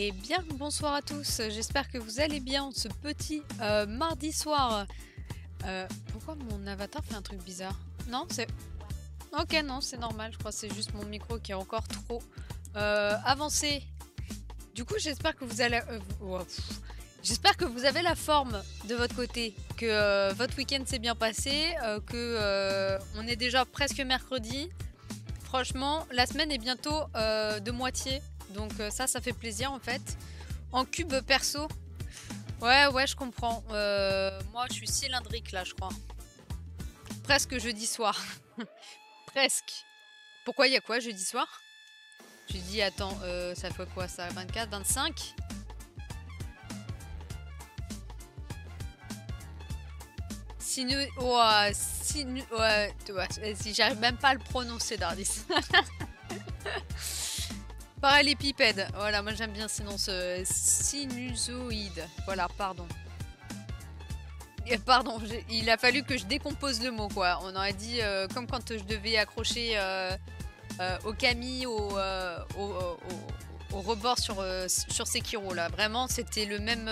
Et bien bonsoir à tous, j'espère que vous allez bien ce petit euh, mardi soir. Euh, pourquoi mon avatar fait un truc bizarre? Non, c'est... Ok, non, c'est normal, je crois que c'est juste mon micro qui est encore trop euh, avancé. Du coup, j'espère que vous allez... Oh, j'espère que vous avez la forme de votre côté, que votre week-end s'est bien passé, que on est déjà presque mercredi. Franchement, la semaine est bientôt de moitié. Donc euh, ça, ça fait plaisir en fait. En cube perso. Ouais, ouais, je comprends. Euh, moi, je suis cylindrique là, je crois. Presque jeudi soir. Presque. Pourquoi il y a quoi jeudi soir? J'ai dit, attends, euh, ça fait quoi ça 24, 25 Sinu... Ouais, sinu... Ouais, si j'arrive même pas à le prononcer, Dardis. Parallépipède. Voilà, moi j'aime bien sinon ce sinusoïde. Voilà, pardon. Pardon, il a fallu que je décompose le mot quoi. On aurait dit euh, comme quand je devais accrocher euh, euh, au Camille au, au, rebord sur, sur Sekiro là. Vraiment, c'était le même,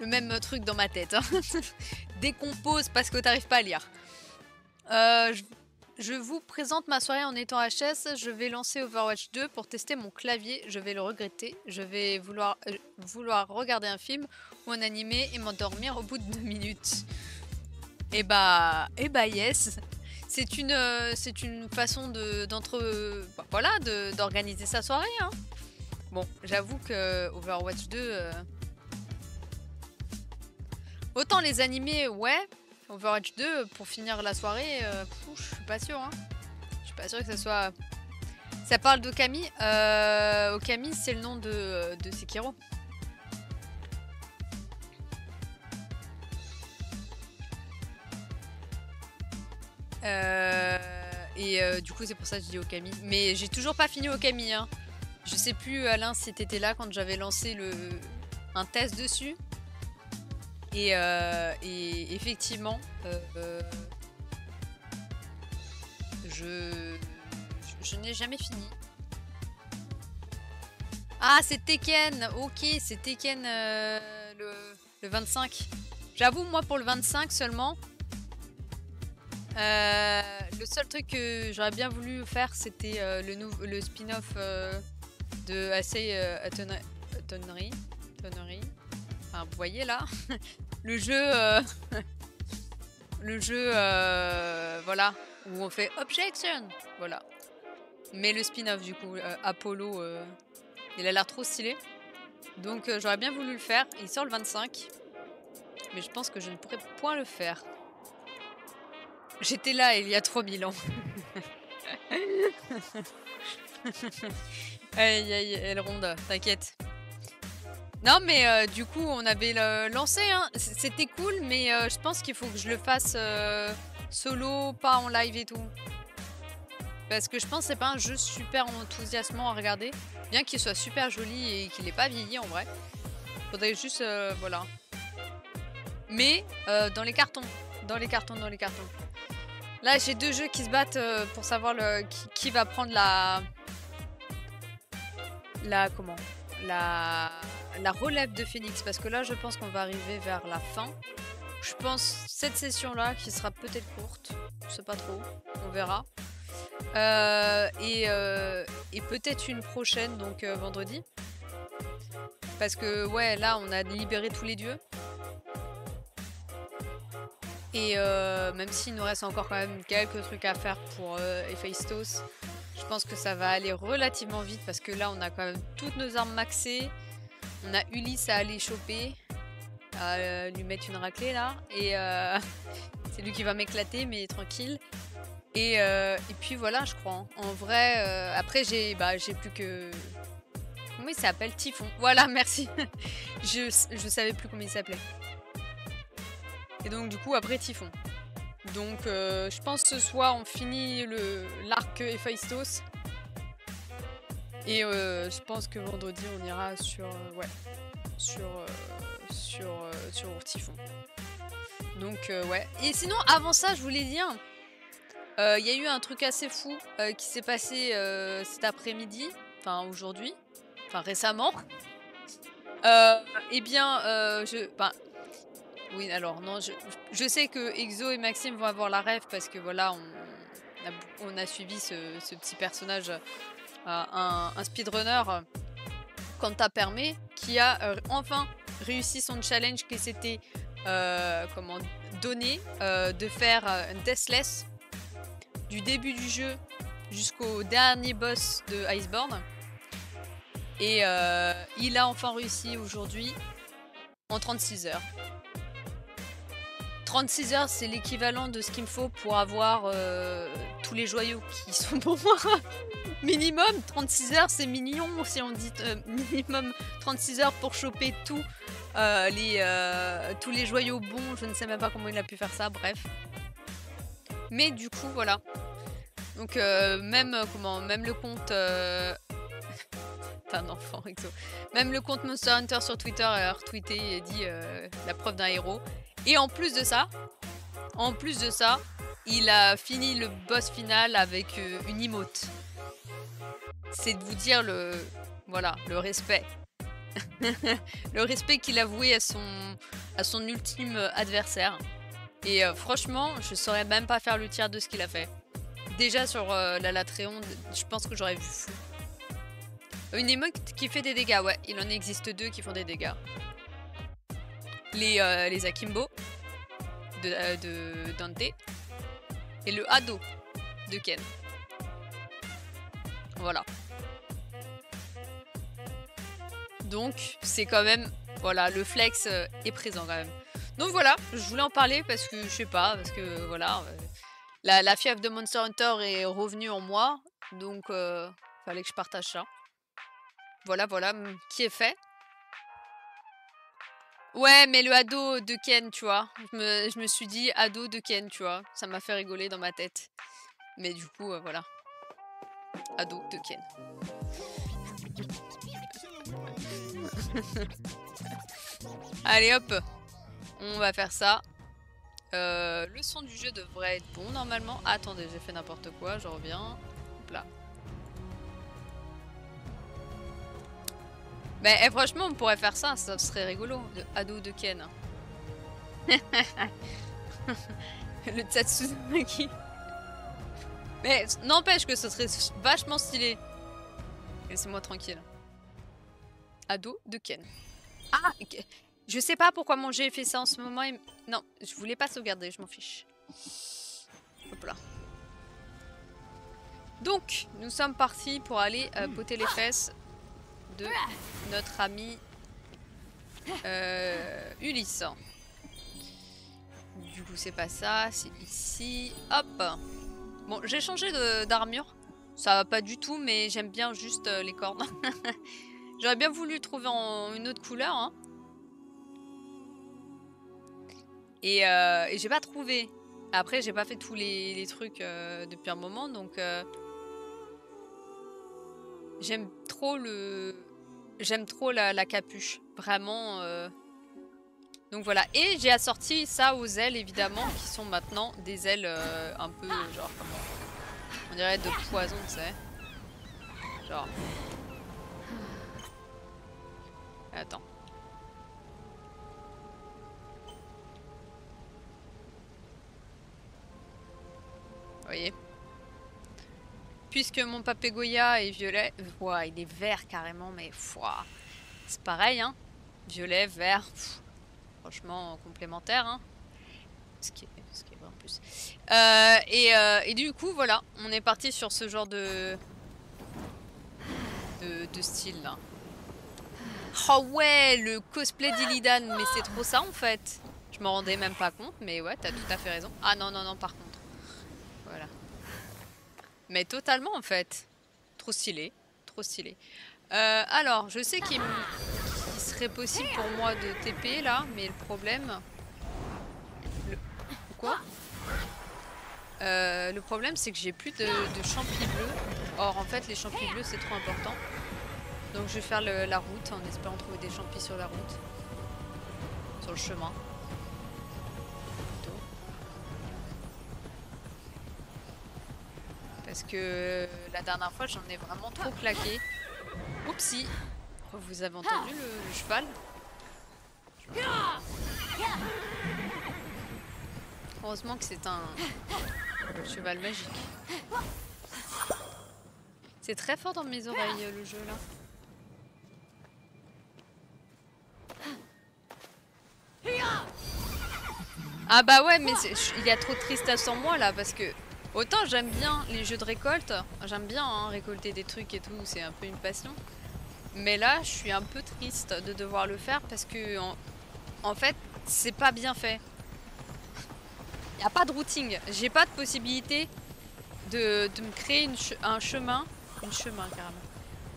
truc dans ma tête. Hein. Décompose parce que t'arrives pas à lire. Je vous présente ma soirée en étant HS. Je vais lancer Overwatch 2 pour tester mon clavier. Je vais le regretter. Je vais vouloir, euh, vouloir regarder un film ou un animé et m'endormir au bout de deux minutes. Et eh bah, et eh bah yes. C'est une, euh, c'est une façon de, d'entre, bah, d'organiser sa soirée. Hein. Bon, j'avoue que Overwatch 2, euh, autant les animés, ouais, Overwatch 2, pour finir la soirée, euh, je suis pas sûre. Hein. Je suis pas sûre que ça soit... Ça parle d'Okami. Euh, Okami, c'est le nom de, de Sekiro. Euh, et du coup, c'est pour ça que je dis Okami. Mais j'ai toujours pas fini Okami. Hein. Je sais plus, Alain, si t'étais là quand j'avais lancé un test dessus. Euh, et, effectivement, euh, euh, je, n'ai jamais fini. Ah, c'est Tekken Ok, c'est Tekken le, le, 25. J'avoue, moi, pour le 25 seulement, le seul truc que j'aurais bien voulu faire, c'était le, le spin-off de Assay Tonnery. Enfin, vous voyez là, le jeu, euh, le jeu, euh, voilà, où on fait objection, voilà. Mais le spin-off du coup, euh, Apollo, il a l'air trop stylé. Donc j'aurais bien voulu le faire. Il sort le 25, mais je pense que je ne pourrais point le faire. J'étais là il y a 3000 ans. aïe aïe, elle ronde, t'inquiète. Non, mais euh, du coup, on avait lancé. Hein. C'était cool, mais euh, je pense qu'il faut que je le fasse euh, solo, pas en live et tout. Parce que je pense que c'est pas un jeu super enthousiasmant à regarder. Bien qu'il soit super joli et qu'il n'ait pas vieilli en vrai. Faudrait juste. voilà. Mais dans les cartons. Dans les cartons, dans les cartons. Là, j'ai deux jeux qui se battent pour savoir le, qui, qui va prendre la. La. Comment? La la relève de Phoenix parce que là je pense qu'on va arriver vers la fin. Je pense cette session là qui sera peut-être courte, je sais pas trop, on verra. Euh, euh, et, peut-être une prochaine, donc euh, vendredi. Parce que ouais, là on a libéré tous les dieux. Et même s'il nous reste encore quand même quelques trucs à faire pour Héphaïstos, je pense que ça va aller relativement vite parce que là on a quand même toutes nos armes maxées. On a Ulysse à aller choper, à euh, lui mettre une raclée là. Et euh, c'est lui qui va m'éclater, mais tranquille. Et, euh, puis voilà, je crois. Hein. En vrai, après j'ai bah, plus que... Comment il s'appelle? Typhon. Voilà, merci. je, je savais plus comment il s'appelait. Et donc du coup, après Typhon. Donc je pense ce soir on finit l'arc Héphaïstos. Et euh, je pense que vendredi on ira sur euh, ouais sur euh, sur sur Typhon. Donc ouais. Et sinon avant ça je voulais dire il y a eu un truc assez fou qui s'est passé cet après-midi, enfin aujourd'hui, enfin récemment. Euh, eh bien, euh, je... Ben, oui, alors, non, je, sais que Exo et Maxime vont avoir la rêve parce que voilà, on, a, on suivi ce, petit personnage, euh, un, un, speedrunner, quand t'as permis, qui a euh, enfin réussi son challenge qui s'était euh, comment donné euh, de faire un Deathless du début du jeu jusqu'au dernier boss de Iceborne. Et euh, il a enfin réussi aujourd'hui en 36 heures. 36 heures, c'est l'équivalent de ce qu'il me faut pour avoir euh, tous les joyaux qui sont pour moi. minimum 36 heures, c'est mignon si on dit euh, minimum 36 heures pour choper euh, les, tous les joyaux bons. Je ne sais même pas comment il a pu faire ça, bref. Mais du coup, voilà. Donc même comment, même le compte un enfant, Exo. Même le compte Monster Hunter sur Twitter a retweeté et dit la preuve d'un héros. Et en plus de ça, en plus de ça, il a fini le boss final avec euh, une emote. C'est de vous dire le, voilà, le respect. le respect qu'il a voué à son, à son ultime adversaire. Et euh, franchement, je saurais même pas faire le tiers de ce qu'il a fait. Déjà sur euh, la Latréon, je pense que j'aurais vu fou. Une émote qui fait des dégâts, ouais. Il en existe deux qui font des dégâts. Les, euh, les Akimbo de, euh, de, Dante et le Ado de Ken. Voilà. Donc c'est quand même, voilà, le flex euh, est présent quand même. Donc voilà, je voulais en parler parce que je sais pas, parce que voilà, la, la, fièvre de Monster Hunter est revenue en moi, donc euh, fallait que je partage ça. Voilà, voilà, qui est fait. Ouais, mais le ado de Ken, tu vois. Je me, suis dit ado de Ken, tu vois. Ça m'a fait rigoler dans ma tête. Mais du coup, euh, voilà. Ado de Ken. Allez hop, on va faire ça. Euh, le son du jeu devrait être bon normalement. Attendez, j'ai fait n'importe quoi, je reviens. Mais eh, franchement, on pourrait faire ça, ça serait rigolo. De ado de Ken. le Tatsumaki. Mais n'empêche que ce serait vachement stylé. Laissez-moi tranquille. Ado de Ken. Ah Je sais pas pourquoi mon jeu fait ça en ce moment. Non, je voulais pas sauvegarder, je m'en fiche. Hop là. Donc, nous sommes partis pour aller euh, poter les fesses notre ami euh, Ulysse. Du coup, c'est pas ça, c'est ici. Hop Bon, j'ai changé d'armure. Ça va pas du tout, mais j'aime bien juste euh, les cordes. J'aurais bien voulu trouver en une autre couleur. Hein. Et, euh, et j'ai pas trouvé. Après, j'ai pas fait tous les, trucs depuis un moment, donc... J'aime trop le... J'aime trop la, capuche. Vraiment... Euh. Donc voilà. Et j'ai assorti ça aux ailes, évidemment, qui sont maintenant des ailes euh, un peu, genre, comment... On dirait de poison, tu sais. Genre... Attends. Vous voyez? Puisque mon papégoya est violet... Ouah, il est vert carrément, mais... C'est pareil, hein Violet, vert... Franchement, complémentaire, hein ce qui, est, ce qui est vrai en plus. Euh, et, euh, et, du coup, voilà, on est parti sur ce genre de... de, de style, là. Oh ouais, le cosplay d'Illidan, mais c'est trop ça en fait. Je m'en rendais même pas compte, mais ouais, t'as tout à fait raison. Ah non, non, non, par contre. Mais totalement en fait. Trop stylé, trop stylé. Euh, alors, je sais qu'il qu serait possible pour moi de TP là, mais le problème... Le... Quoi? Euh, Le problème c'est que j'ai plus de, de champis bleus. Or en fait les champis bleus c'est trop important. Donc je vais faire le, la route en espérant trouver des champis sur la route. Sur le chemin. Parce que la dernière fois j'en ai vraiment trop claqué. Oupsie Vous avez entendu le, le cheval? Heureusement que c'est un cheval magique. C'est très fort dans mes oreilles le jeu là. Ah bah ouais mais il y a trop de tristesse en moi là parce que autant j'aime bien les jeux de récolte, j'aime bien hein, récolter des trucs et tout, c'est un peu une passion. Mais là je suis un peu triste de devoir le faire parce que en, fait c'est pas bien fait. Il n'y a pas de routing, j'ai pas de possibilité de, me créer un chemin, une chemin carrément,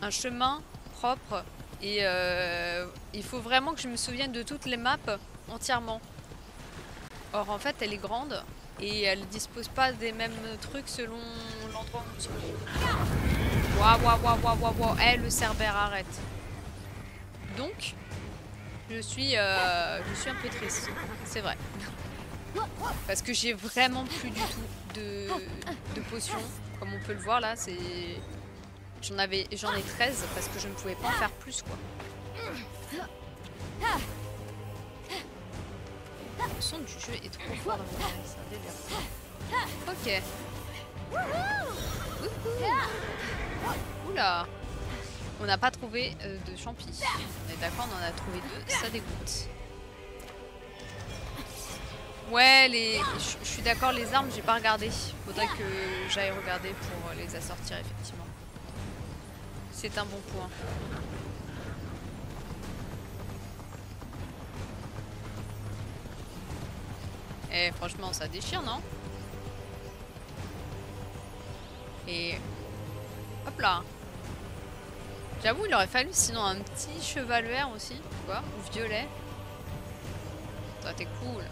un chemin propre et euh, il faut vraiment que je me souvienne de toutes les maps entièrement. Or en fait elle est grande et elle dispose pas des mêmes trucs selon l'endroit où on se Waouh waouh waouh waouh waouh waouh Eh le cerbère arrête Donc je suis, euh, je suis un peu triste, c'est vrai. Parce que j'ai vraiment plus du tout de, de potions. Comme on peut le voir là, c'est... J'en avais, j'en ai 13 parce que je ne pouvais pas en faire plus quoi. Le son du jeu est trop fort dans délire. Ok. Oula On n'a pas trouvé euh, de champi. On est d'accord, on en a trouvé deux, ça dégoûte. Ouais, les... je suis d'accord, les armes, j'ai pas regardé. Faudrait que j'aille regarder pour les assortir, effectivement. C'est un bon point. Et eh, franchement, ça déchire, non Et... Hop là J'avoue, il aurait fallu sinon un petit cheval vert aussi, quoi, ou violet. Toi, t'es cool.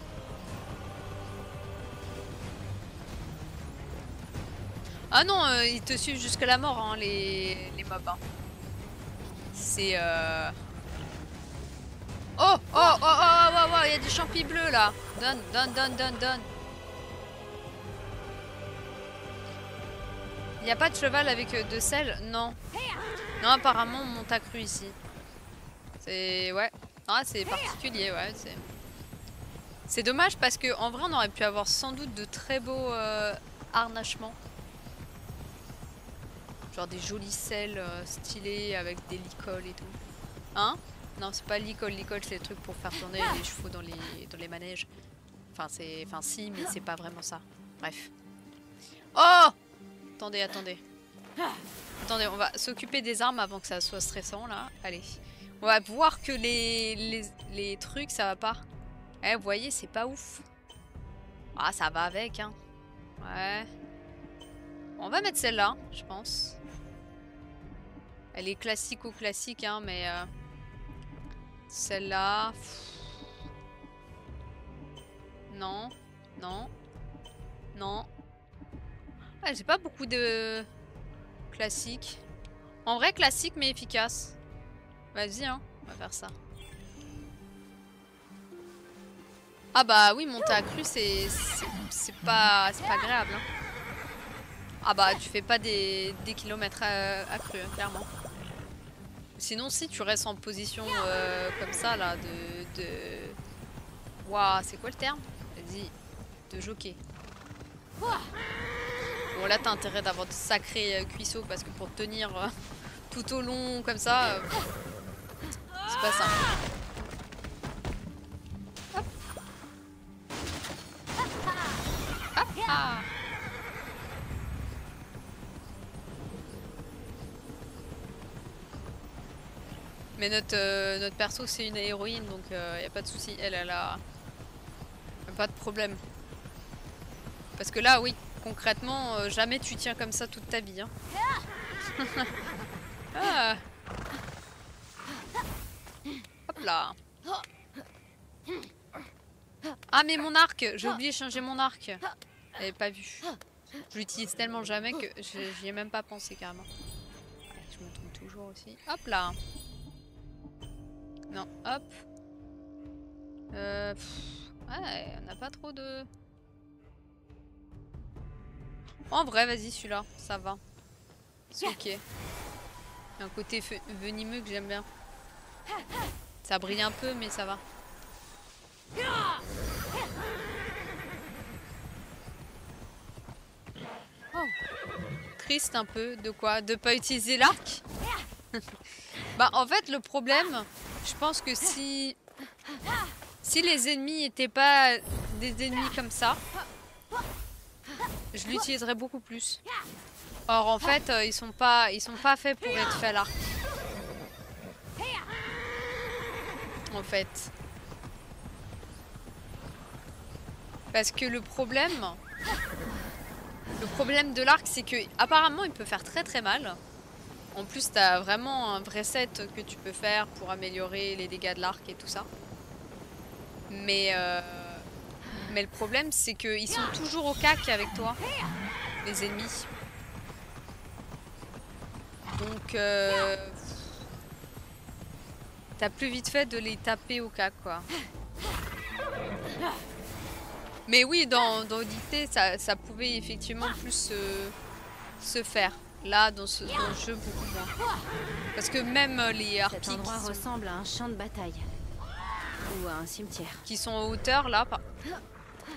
Ah non, euh, ils te suivent jusqu'à la mort, hein, les, les mobs. Hein. C'est... Euh... Oh, oh, oh, oh, oh, oh, oh, il y a du champi bleu là. Donne, donne, donne, donne, donne. Il n'y a pas de cheval avec euh, de sel? Non. Non, apparemment, on monte à cru ici. C'est... Ouais. Ah, c'est particulier, ouais. C'est dommage parce que en vrai, on aurait pu avoir sans doute de très beaux euh, harnachements. Genre des jolis selles euh, stylés avec des licoles et tout. Hein? Non, c'est pas l'icole. L'icole, c'est le truc pour faire tourner les chevaux dans les, dans les manèges. Enfin, c'est, enfin, si, mais c'est pas vraiment ça. Bref. Oh Attendez, attendez. Attendez, on va s'occuper des armes avant que ça soit stressant, là. Allez. On va voir que les, les, les trucs, ça va pas. Eh, vous voyez, c'est pas ouf. Ah, ça va avec, hein. Ouais. On va mettre celle-là, je pense. Elle est classique ou classique, hein, mais... Euh... Celle-là. Non. Non. Non. Ah, J'ai pas beaucoup de classique. En vrai, classique mais efficace. Vas-y, hein. On va faire ça. Ah bah oui, monter à cru, c'est pas, pas agréable. Hein. Ah bah tu fais pas des, kilomètres à, cru, hein, clairement. Sinon, si tu restes en position euh, comme ça, là, de... de... Waouh, c'est quoi le terme Vas-y, de jockey. Bon, là, t'as intérêt d'avoir de sacrés euh, cuisseaux parce que pour tenir euh, tout au long comme ça, c'est pas simple. Hop. Hop. Ah. Mais notre, euh, notre perso c'est une héroïne donc il euh, n'y a pas de souci. Elle, elle a... pas de problème. Parce que là oui, concrètement, euh, jamais tu tiens comme ça toute ta vie. Hein. ah. Hop là. Ah mais mon arc J'ai oublié de changer mon arc. J'avais pas vu. Je l'utilise tellement jamais que j'y ai même pas pensé carrément. Je me trompe toujours aussi. Hop là non, hop. Euh, ouais, on n'a pas trop de... En vrai, vas-y, celui-là, ça va. C'est ok. Il y a un côté venimeux que j'aime bien. Ça brille un peu, mais ça va. Oh. Triste un peu. De quoi De pas utiliser l'arc? Bah en fait le problème, je pense que si... Si les ennemis n'étaient pas des ennemis comme ça, je l'utiliserais beaucoup plus. Or en fait, euh, ils sont pas ils sont pas faits pour être faits à l'arc. En fait. Parce que le problème le problème de l'arc c'est que apparemment il peut faire très très mal. En plus, t'as vraiment un vrai set que tu peux faire pour améliorer les dégâts de l'arc et tout ça. Mais, euh, mais le problème, c'est qu'ils sont toujours au cac avec toi, les ennemis. Donc, euh, t'as plus vite fait de les taper au cac, quoi. Mais oui, dans, dans ça, ça pouvait effectivement plus se faire. Là, dans ce, jeu, beaucoup moins. Parce que même euh, les harpies Cet endroit ressemble à un champ de bataille. Ou à un cimetière. Qui sont en hauteur, là.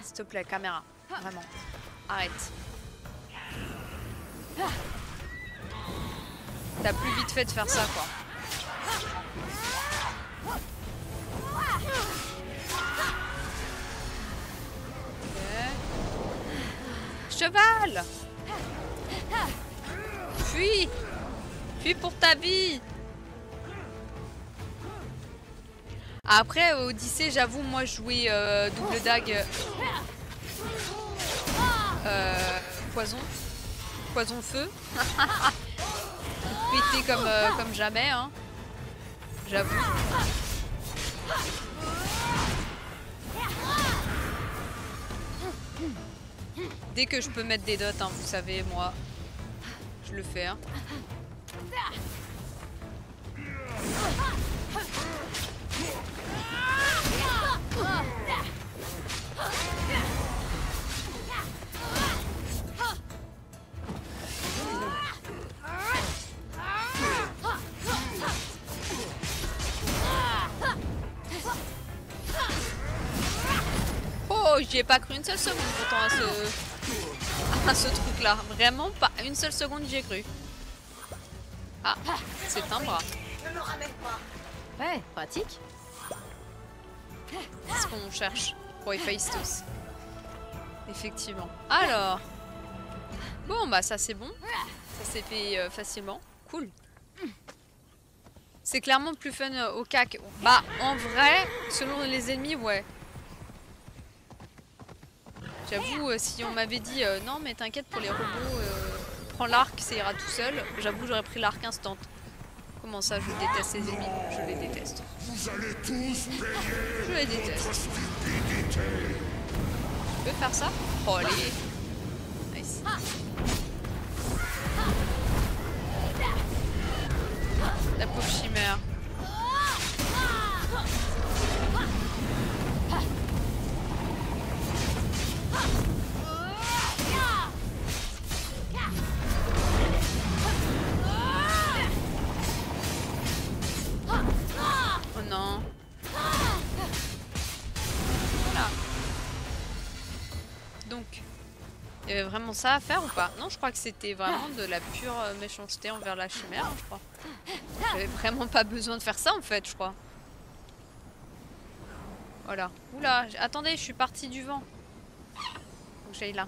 S'il te plaît, caméra. Vraiment. Arrête. T'as plus vite fait de faire ça, quoi. Cheval Fuis Fuis pour ta vie Après, Odyssée, j'avoue, moi, jouer euh, double dague... Euh, poison. Poison feu. Pété comme, euh, comme jamais, hein. J'avoue. Dès que je peux mettre des dots, hein, vous savez, moi, je le fais. Hein. Oh, j'y ai pas cru une seule seconde pourtant à ce à ce truc là. Vraiment pas une seule seconde j'y ai cru. Ah, c'est un bras. Ouais, pratique. C'est ce qu'on cherche pour Héphaïstos. Effectivement. Alors. Bon, bah ça c'est bon. Ça s'est fait euh, facilement. Cool. C'est clairement plus fun euh, au cac. Bah, en vrai, selon les ennemis, ouais. J'avoue, euh, si on m'avait dit euh, non, mais t'inquiète pour les robots, euh, prends l'arc, ça ira tout seul, j'avoue, j'aurais pris l'arc instant. Comment ça, je déteste ces ennemis? Je les déteste. Vous allez tous je les déteste. Tu peux faire ça? Oh, allez Nice. La pauvre chimère. Oh non. Voilà. Donc, il y avait vraiment ça à faire ou pas? Non, je crois que c'était vraiment de la pure méchanceté envers la chimère, je crois. J'avais vraiment pas besoin de faire ça en fait, je crois. Voilà. Oula, attendez, je suis partie du vent. Faut que j'aille là.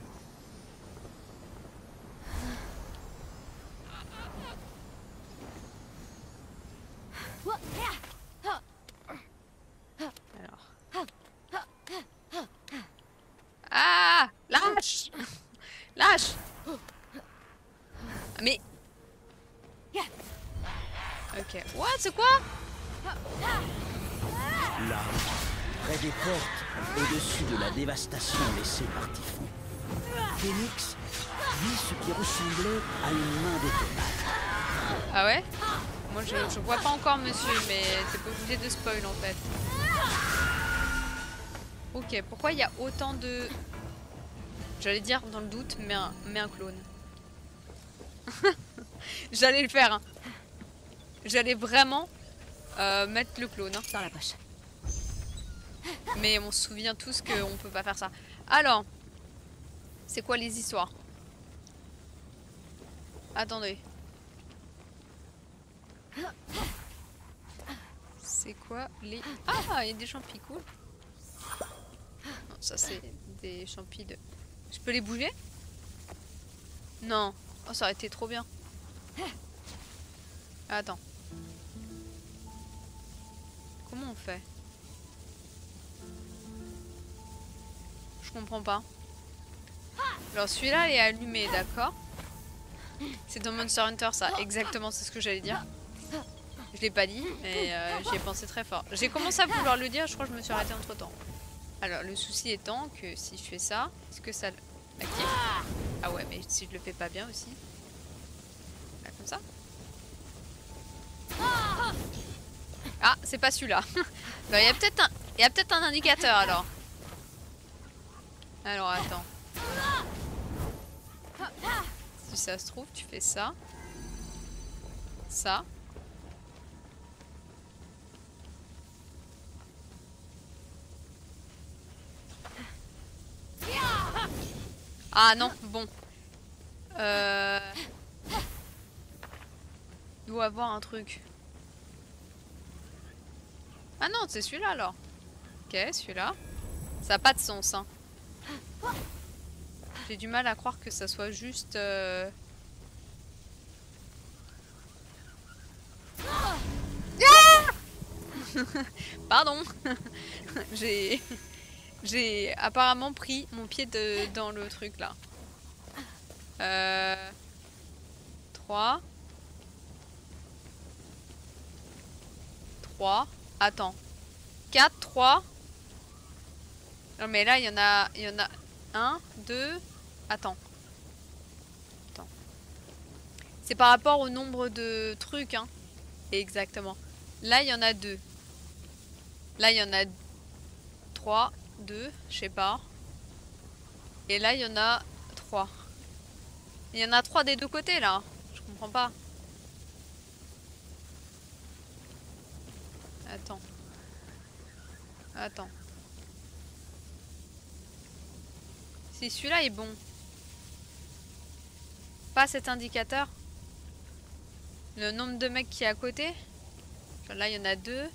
Alors. Ah Lâche Lâche Mais... Ok. What C'est quoi? Là, près des portes, au-dessus de la dévastation laissée par Typhon, Phoenix vit ce qui ressemblait à une main d'étoile. Ah ouais? Moi je, je vois pas encore monsieur, mais t'es pas obligé de spoil en fait. Ok, pourquoi il y a autant de... J'allais dire dans le doute, mais un, mais un clone. J'allais le faire. hein. J'allais vraiment Euh, mettre le clone. hein. Dans la poche. Mais on se souvient tous qu'on peut pas faire ça. Alors, c'est quoi les histoires? Attendez. C'est quoi les... Ah, il y a des champis, cool. Non, ça c'est des champis de... Je peux les bouger? Non. Oh, ça aurait été trop bien. Attends. Comment on fait? Je comprends pas. Alors celui-là il est allumé, d'accord C'est dans Monster Hunter ça, exactement c'est ce que j'allais dire. Je l'ai pas dit, mais euh, j'y ai pensé très fort. J'ai commencé à vouloir le dire, je crois que je me suis arrêtée entre temps. Alors le souci étant que si je fais ça, est-ce que ça... active? Ah ouais, mais si je le fais pas bien aussi. Là, comme ça. Ah, c'est pas celui-là. Il y a peut-être un indicateur alors. Alors attends. Si ça se trouve, tu fais ça. Ça. Ah non, bon. Euh... Il doit avoir un truc. Ah non, c'est celui-là alors. Ok, celui-là. Ça n'a pas de sens, hein. J'ai du mal à croire que ça soit juste... euh, Ah Pardon J'ai... J'ai apparemment pris mon pied de... dans le truc là. Euh... 3. 3. Attends. 4, 3. Non mais là il y en a. Il y en a 1, 2. Attends. Attends. C'est par rapport au nombre de trucs, hein. Exactement. Là il y en a 2. Là il y en a 3, 2, je sais pas. Et là il y en a 3. Il y en a 3 des deux côtés là. Je comprends pas. Attends. Attends. Si celui-là est bon. Pas cet indicateur. Le nombre de mecs qui est à côté. Là, il y en a deux.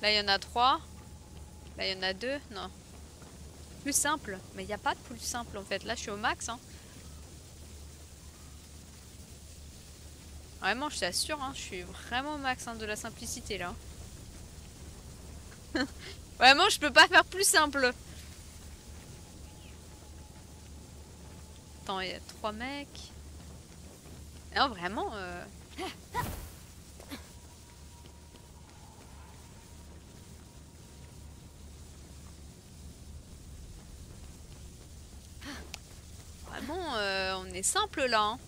Là, il y en a trois. Là, il y en a deux. Non. Plus simple. Mais il n'y a pas de plus simple en fait. Là, je suis au max. Hein. Vraiment, je t'assure, hein, je suis vraiment au max hein, de la simplicité là. Vraiment, je peux pas faire plus simple. Attends, il y a trois mecs. Non, vraiment. euh, Vraiment, euh, on est simple là. hein.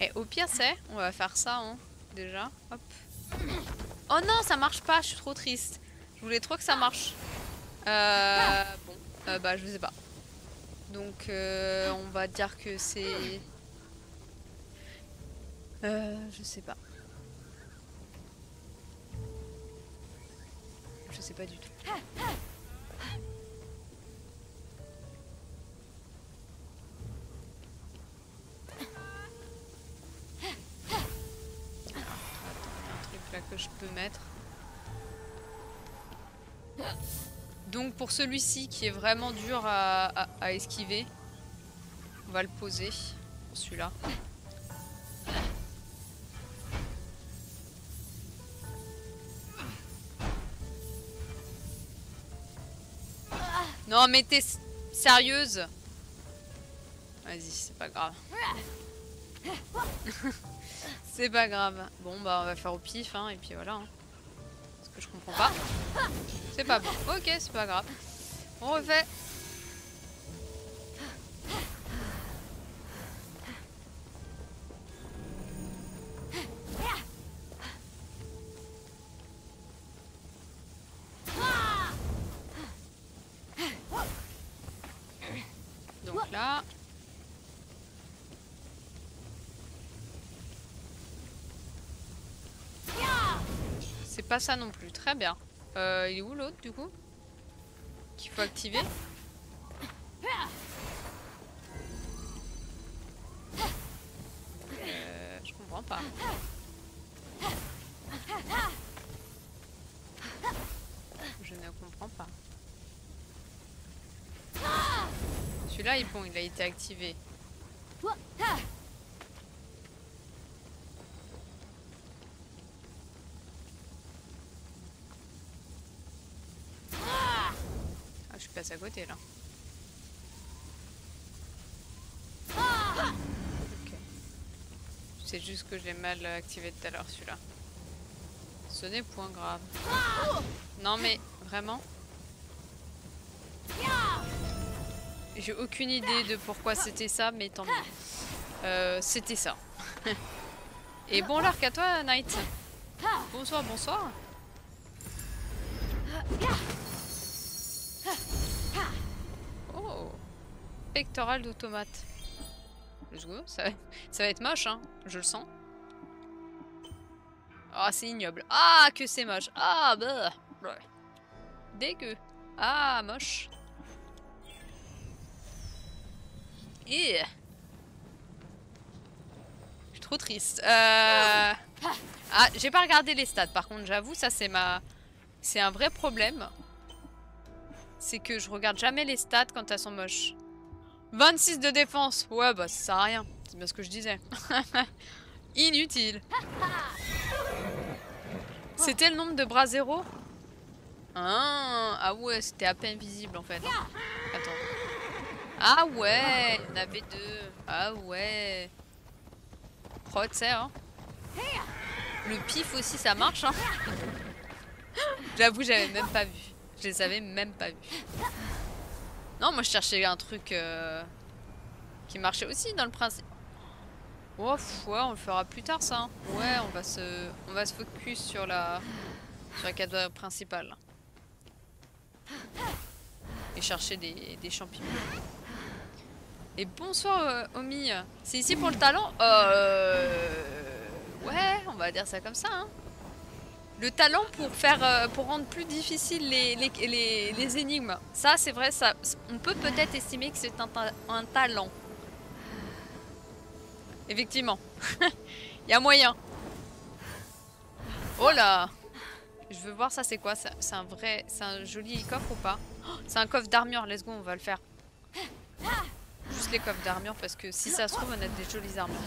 Et au pire, c'est, on va faire ça, hein, déjà. Hop. Oh non, ça marche pas, je suis trop triste. Je voulais trop que ça marche. Euh, euh, bah je sais pas. Donc euh, on va dire que c'est... Euh, je sais pas. Je sais pas du tout. Pour celui-ci qui est vraiment dur à, esquiver, on va le poser pour celui-là. Non mais t'es sérieuse? Vas-y, c'est pas grave. c'est pas grave. Bon bah on va faire au pif hein, et puis voilà. hein. Que je comprends pas. C'est pas bon. Ok, c'est pas grave. On refait. Pas ça non plus. Très bien. Euh, il est où l'autre du coup Qu'il faut activer euh, Je comprends pas. Je ne comprends pas. Celui-là, il, bon, il a été activé. Ah, je suis passé côté là. C'est juste que je l'ai mal activé tout à l'heure celui-là. Ce n'est point grave. Non mais, vraiment J'ai aucune idée de pourquoi c'était ça, mais tant mieux. Euh, c'était ça. Et bon l'arc à toi, Knight. Bonsoir, bonsoir. Pectoral d'automate. Let's go. Ça, va être moche, hein. Je le sens. Ah, c'est ignoble. Ah, que c'est moche. Ah, bah. Dégueu. Ah, moche. Et... Je suis trop triste. Euh... Ah, j'ai pas regardé les stats par contre, j'avoue, ça c'est ma... C'est un vrai problème. C'est que je regarde jamais les stats quand elles sont moches. 26 de défense. Ouais, bah ça sert à rien. C'est bien ce que je disais. Inutile. C'était le nombre de bras zéro? Ah, ah ouais, c'était à peine visible en fait. Attends. Ah ouais, il y en avait deux. Ah ouais. Sais, hein. Le pif aussi, ça marche, hein. J'avoue, j'avais même pas vu. Je les avais même pas vus. Non, moi je cherchais un truc euh, qui marchait aussi dans le principe. Oh, ouais, on le fera plus tard ça. Hein. Ouais, on va se, on va se focus sur la, sur quête principale. Et chercher des, des champignons. Et bonsoir euh, Omi, c'est ici pour le talent? Euh... Ouais, on va dire ça comme ça. Hein. Le talent pour faire, euh, pour rendre plus difficile les, énigmes. Ça, c'est vrai, on peut peut-être estimer que c'est un, un, talent. Effectivement. Il y a moyen. Oh là Je veux voir ça, c'est quoi? C'est un vrai... C'est un joli coffre ou pas? Oh, C'est un coffre d'armure, let's go, on va le faire. Juste les coffres d'armure parce que si ça se trouve, on a des jolies armures.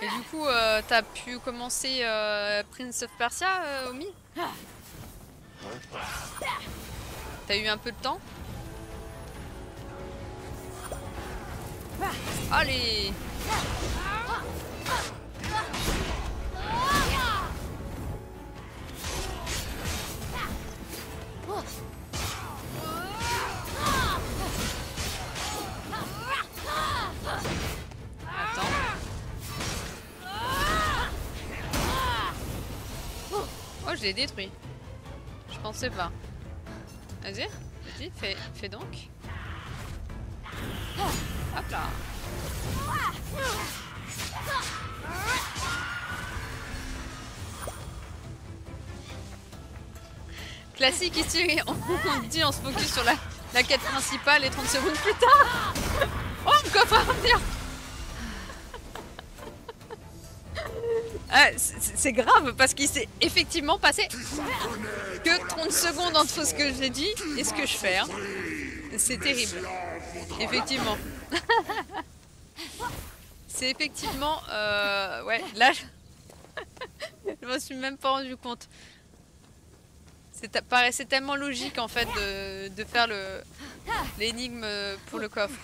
Et du coup, euh, t'as pu commencer euh, Prince of Persia, euh, Omi? T'as eu un peu de temps? Allez je l'ai détruit. Je pensais pas. Vas-y, vas-y, fais, fais donc. Hop là. Classique ici, on dit on se focus sur la, la quête principale et 30 secondes plus tard. Oh, mon coffre à Ah, c'est grave parce qu'il s'est effectivement passé que 30 secondes entre ce que j'ai dit et ce que je fais. Hein. C'est terrible. Effectivement. C'est effectivement... Euh, ouais, là... Je... je me suis même pas rendu compte. Ça paraissait tellement logique en fait de, de faire l'énigme pour le coffre.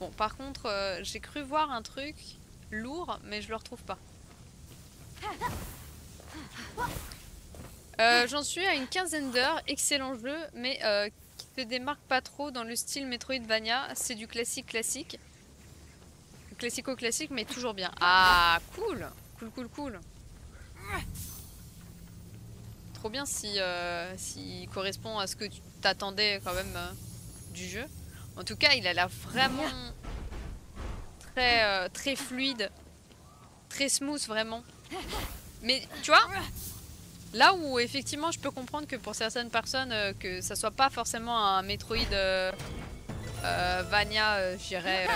Bon, par contre, euh, j'ai cru voir un truc lourd, mais je le retrouve pas. Euh, J'en suis à une quinzaine d'heures, excellent jeu, mais euh, qui se démarque pas trop dans le style Metroidvania. C'est du classique classique. Classico-classique, mais toujours bien. Ah, cool Cool, cool, cool. Trop bien si, euh, si correspond à ce que tu t'attendais quand même euh, du jeu. En tout cas, il a l'air vraiment très, euh, très fluide, très smooth vraiment. Mais tu vois, là où effectivement je peux comprendre que pour certaines personnes euh, que ça soit pas forcément un Metroid euh, euh, Vania, je dirais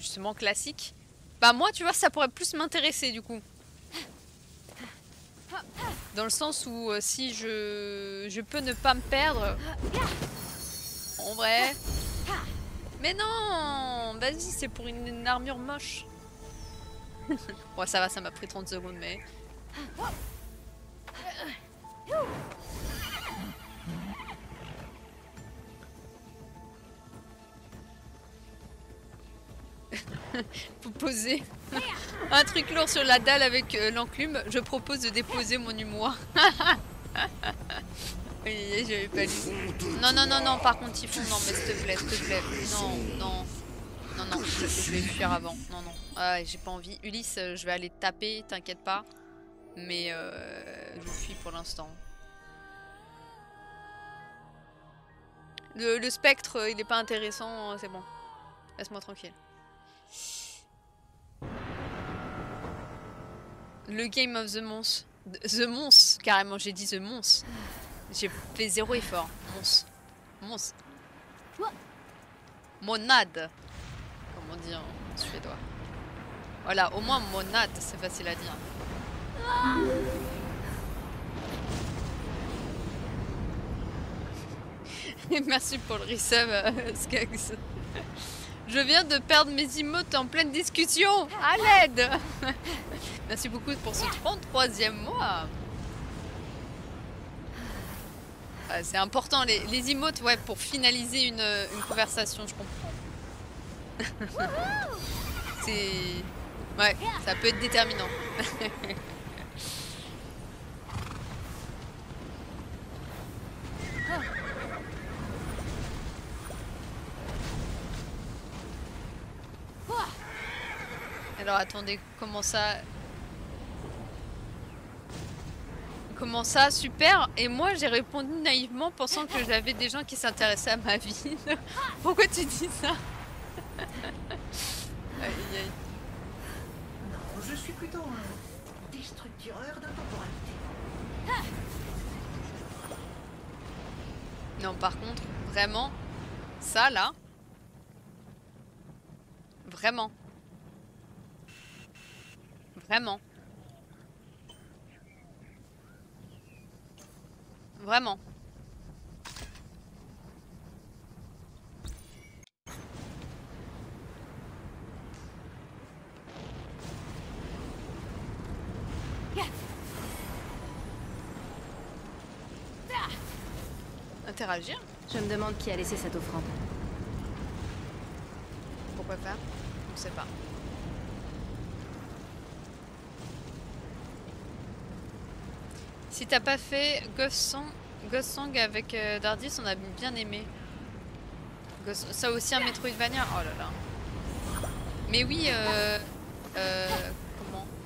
justement classique. Bah moi tu vois ça pourrait plus m'intéresser du coup. Dans le sens où si je, je peux ne pas me perdre, en vrai. Mais non Vas-y, c'est pour une armure moche. bon, ça va, ça m'a pris 30 secondes, mais... Faut poser un truc lourd sur la dalle avec euh, l'enclume. Je propose de déposer mon humour. J'avais pas lu. Non, non, non, non, par contre, Typhon, non, mais s'il te plaît, s'il te plaît. Non, non. Non, non, je vais fuir avant. Non, non. Ah, j'ai pas envie. Ulysse, euh, je vais aller taper, t'inquiète pas. Mais euh, je fuis pour l'instant. Le, le spectre, euh, il est pas intéressant, euh, c'est bon. Laisse-moi tranquille. Le Game of the Mons. The Mons, carrément, j'ai dit The Mons. J'ai fait zéro effort. Mons. Mons. Monade. Comme on dit en suédois. Voilà, au moins monade, c'est facile à dire. Merci pour le resub, euh, Skax. Je viens de perdre mes emotes en pleine discussion. À l'aide Merci beaucoup pour ce 33e mois. C'est important, les, les emotes, ouais, pour finaliser une, une conversation, je comprends. c'est... Ouais, ça peut être déterminant. Alors attendez, comment ça? Comment ça? Super Et moi j'ai répondu naïvement pensant que j'avais des gens qui s'intéressaient à ma vie. Pourquoi tu dis ça? Aïe, aïe. Je suis plutôt un destructureur d'intemporalité. Non, par contre, vraiment, ça là, vraiment, vraiment, vraiment. Interagir? Je me demande qui a laissé cette offrande. Pourquoi faire? On sait pas. Si t'as pas fait Ghost Song, Ghost Song avec euh, Dardis, on a bien aimé. Ghost- Ça aussi un Metroidvania Oh là là. Mais oui, euh, euh,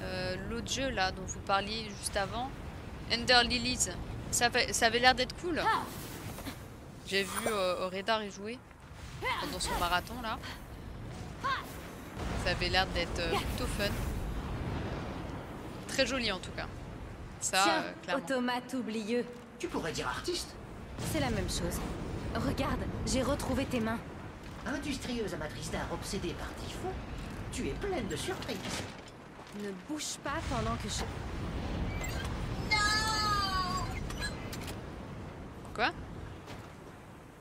euh, L'autre jeu là dont vous parliez juste avant, Ender Lilies, ça, avait- ça avait l'air d'être cool. J'ai vu euh, Redar y jouer pendant son marathon là. Ça avait l'air d'être euh, plutôt fun. Très joli en tout cas. Ça, Tiens, euh, clairement. automate oublieux. Tu pourrais dire artiste C'est la même chose. Regarde, j'ai retrouvé tes mains. Industrieuse amatrice d'art obsédée par Typhon, tu es pleine de surprises. Ne bouge pas pendant que je... Quoi?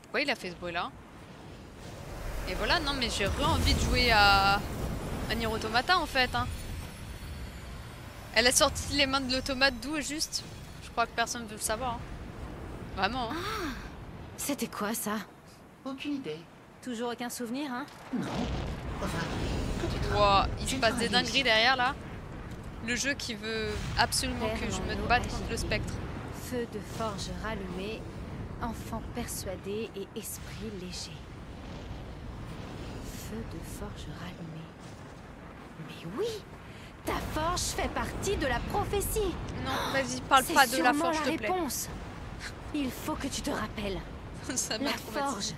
Pourquoi il a fait ce bruit là Et voilà, non mais j'ai re-envie de jouer à... à Nier Automata en fait. hein. Elle a sorti les mains de l'automate d'où juste? Je crois que personne veut le savoir. hein. Vraiment. hein. C'était quoi ça? Aucune idée. Toujours aucun souvenir, hein Non. Wow, il se passe pas des dingueries derrière là. Le jeu qui veut absolument que je me batte contre le spectre. Feu de forge rallumé, enfant persuadé et esprit léger. Feu de forge rallumé. Mais oui Ta forge fait partie de la prophétie Non, vas-y, parle pas de la forge, s'il te plaît. réponse Il faut que tu te rappelles. Ça La forge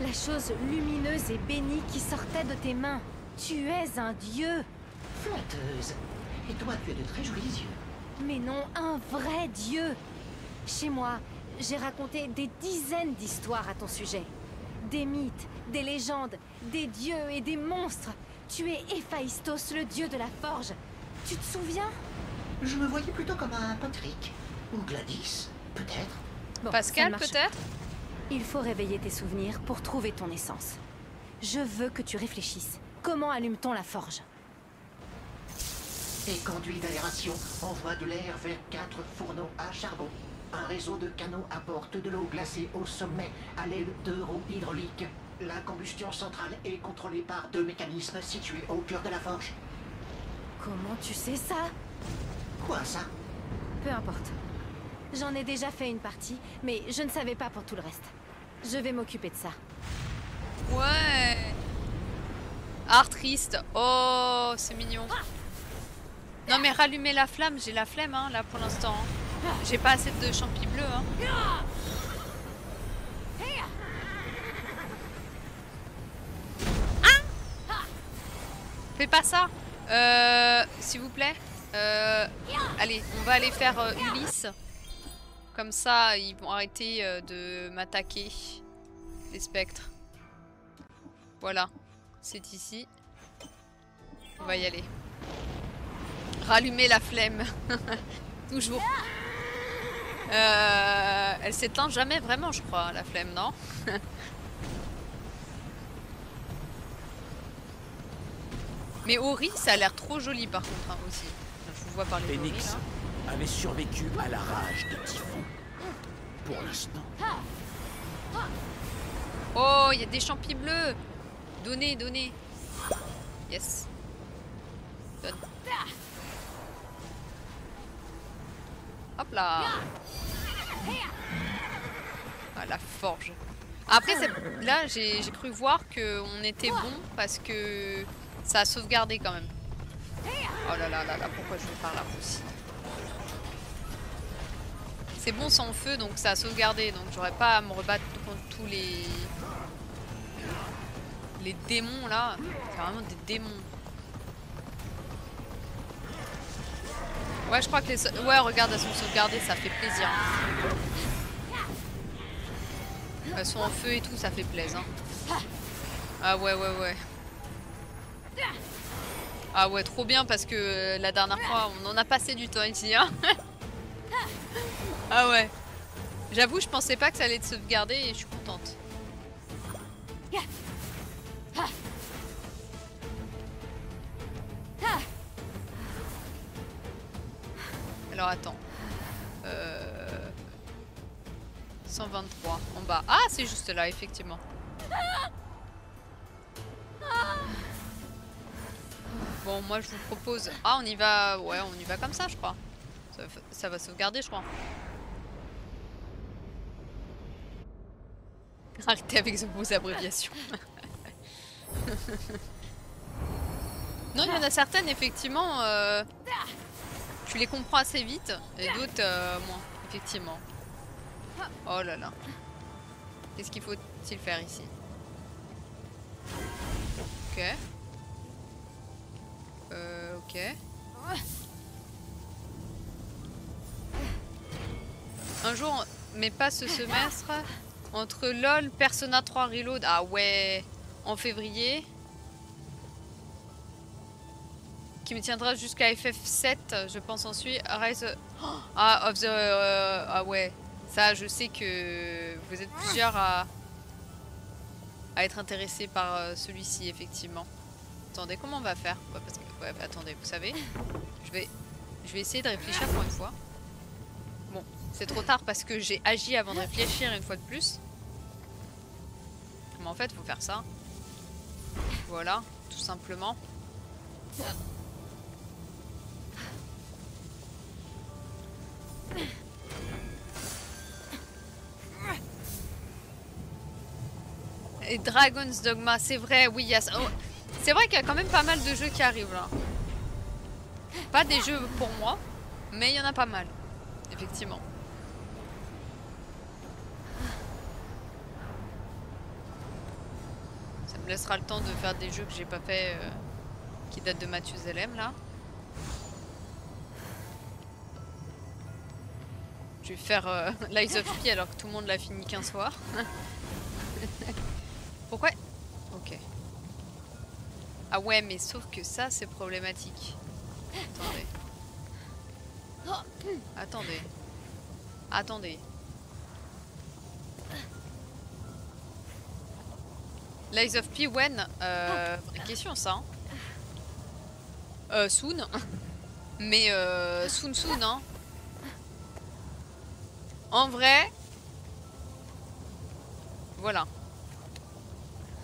La chose lumineuse et bénie qui sortait de tes mains. Tu es un dieu Flatteuse. Et toi, tu as de très jolis yeux. Mais non, un vrai dieu Chez moi, j'ai raconté des dizaines d'histoires à ton sujet. Des mythes, des légendes, des dieux et des monstres. Tu es Héphaïstos, le dieu de la forge. Tu te souviens? Je me voyais plutôt comme un Patrick. Ou Gladys, peut-être. Bon, Pascal, peut-être? Il faut réveiller tes souvenirs pour trouver ton essence. Je veux que tu réfléchisses. Comment allume-t-on la forge? Et conduit d'aération envoie de l'air vers quatre fourneaux à charbon. Un réseau de canaux apporte de l'eau glacée au sommet à l'aide de roues hydrauliques. La combustion centrale est contrôlée par deux mécanismes situés au cœur de la forge. Comment tu sais ça? Quoi ça? Peu importe. J'en ai déjà fait une partie, mais je ne savais pas pour tout le reste. Je vais m'occuper de ça. Ouais. Art triste. Oh, c'est mignon. Non mais rallumer la flamme, j'ai la flemme hein, là pour l'instant. hein. J'ai pas assez de champis bleus. Hein. Hein Fais pas ça. Euh, S'il vous plaît. Euh, allez, on va aller faire euh, Ulysse. Comme ça, ils vont arrêter euh, de m'attaquer. Les spectres. Voilà, c'est ici. On va y aller. Rallumer la flemme. Toujours. Euh, elle s'éteint jamais vraiment, je crois, la flemme, non? Mais Ori, ça a l'air trop joli par contre hein, aussi. Je vous vois parler d'Ori là. Avait survécu à la rage de Typhon. Pour l'instant. Oh, il y a des champis bleus Donnez, donnez Yes. Donne. Hop là Ah, la forge. Après, là, j'ai j'ai cru voir qu'on était bon parce que ça a sauvegardé quand même. Oh là là là là, pourquoi je vais par là aussi? C'est bon sans feu, donc ça a sauvegardé, donc j'aurais pas à me rebattre contre tous les... Les démons là. C'est vraiment des démons. Ouais, je crois que les... Ouais, regarde, elles sont sauvegardées, ça fait plaisir. Elles sont en feu et tout, ça fait plaisir. Ah ouais, ouais, ouais. Ah ouais, trop bien parce que euh, la dernière fois, on en a passé du temps ici. ah ouais. J'avoue, je pensais pas que ça allait te sauvegarder et je suis contente. Alors attends. Euh... 123 en bas. Ah, c'est juste là, effectivement. Bon, moi je vous propose. Ah, on y va. Ouais, on y va comme ça, je crois. Ça, ça va sauvegarder, je crois. Arrêtez avec vos abréviations. non, il y en a certaines, effectivement. euh, tu les comprends assez vite, et d'autres euh, moins, effectivement. Oh là là. Qu'est-ce qu'il faut-il faire ici? Ok. Euh, ok. Un jour, mais pas ce semestre, entre LOL, Persona 3 Reload, ah ouais, en février, qui me tiendra jusqu'à FF7, je pense ensuite, Rise oh, ah, of the... euh, ah ouais, ça je sais que vous êtes plusieurs à, être intéressés par euh, celui-ci, effectivement. Attendez, comment on va faire? Attendez, vous savez, je vais, je vais essayer de réfléchir pour une fois. C'est trop tard parce que j'ai agi avant de réfléchir une fois de plus. Mais en fait, faut faire ça. Voilà, tout simplement. Et Dragon's Dogma, c'est vrai, oui, il y a ça. Oh, C'est vrai qu'il y a quand même pas mal de jeux qui arrivent là. Pas des jeux pour moi, mais il y en a pas mal, effectivement. Me laissera le temps de faire des jeux que j'ai pas fait euh, qui datent de Mathusalem là. Je vais faire euh, Lies of P alors que tout le monde l'a fini qu'un soir. Pourquoi? Ok. Ah ouais, mais sauf que ça, c'est problématique. Attendez. Attendez. Attendez. Lies of P, when? Euh, vraie question ça. hein. Euh, soon. Mais euh, soon soon, hein. En vrai. Voilà.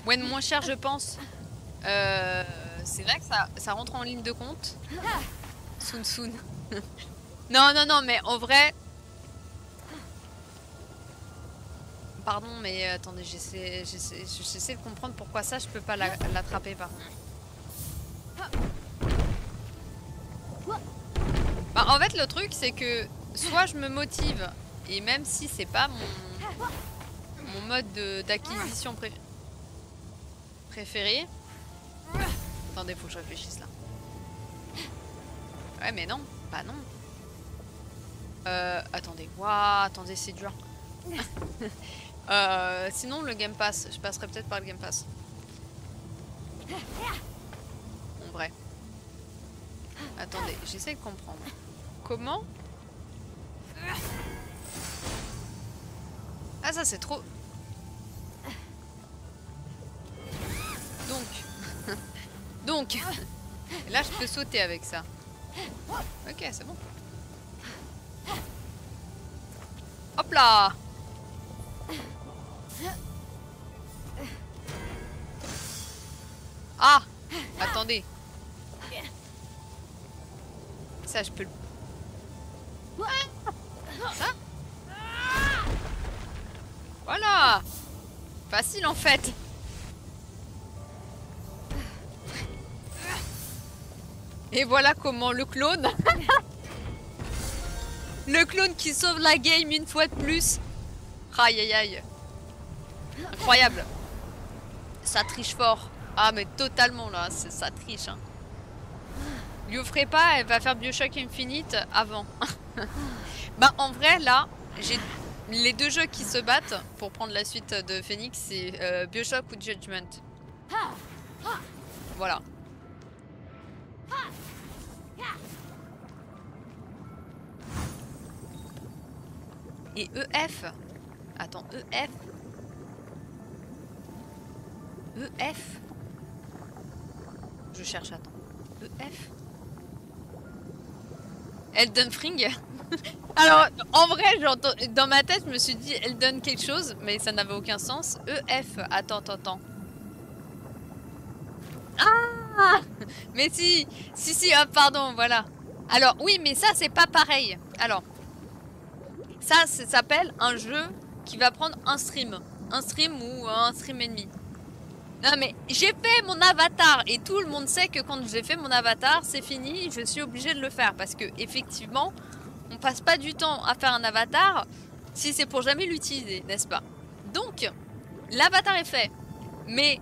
When moins cher, je pense. Euh, c'est vrai que ça, ça rentre en ligne de compte. Soon soon. non, non, non, mais en vrai. Pardon, mais euh, attendez, j'essaie de comprendre pourquoi ça, je peux pas la- l'attraper contre. Bah, en fait, le truc, c'est que soit je me motive, et même si c'est pas mon, mode de- d'acquisition pré- préféré. Attendez, faut que je réfléchisse là. Ouais, mais non, bah non. Euh, attendez, waouh, attendez, c'est dur. Euh, sinon, le Game Pass, je passerai peut-être par le Game Pass. En vrai. Attendez, j'essaie de comprendre. Comment? Ah, ça c'est trop. Donc. Donc. Là, je peux sauter avec ça. Ok, c'est bon. Hop là Ah Attendez. Ça, je peux le... Ça Voilà. Facile en fait. Et voilà comment le clone Le clone qui sauve la game une fois de plus. Aïe aïe aïe. Incroyable. Ça triche fort Ah mais totalement là, ça triche hein. Lui offrez pas, elle va faire Bioshock Infinite avant. bah en vrai là, j'ai les deux jeux qui se battent pour prendre la suite de Phoenix, c'est euh, Bioshock ou Judgment. Voilà. Et EF Attends, EF EF Je cherche, attends. EF Elden Ring Alors, en vrai, j'entends- dans ma tête, je me suis dit Elden quelque chose, mais ça n'avait aucun sens. EF, attends, attends, attends. Ah Mais si Si, si, ah, pardon, voilà. Alors, oui, mais ça, c'est pas pareil. Alors, ça, ça s'appelle un jeu qui va prendre un stream. Un stream ou un stream et demi. Non mais j'ai fait mon avatar et tout le monde sait que quand j'ai fait mon avatar, c'est fini, je suis obligée de le faire parce que effectivement, on passe pas du temps à faire un avatar si c'est pour jamais l'utiliser, n'est-ce pas? Donc, l'avatar est fait. Mais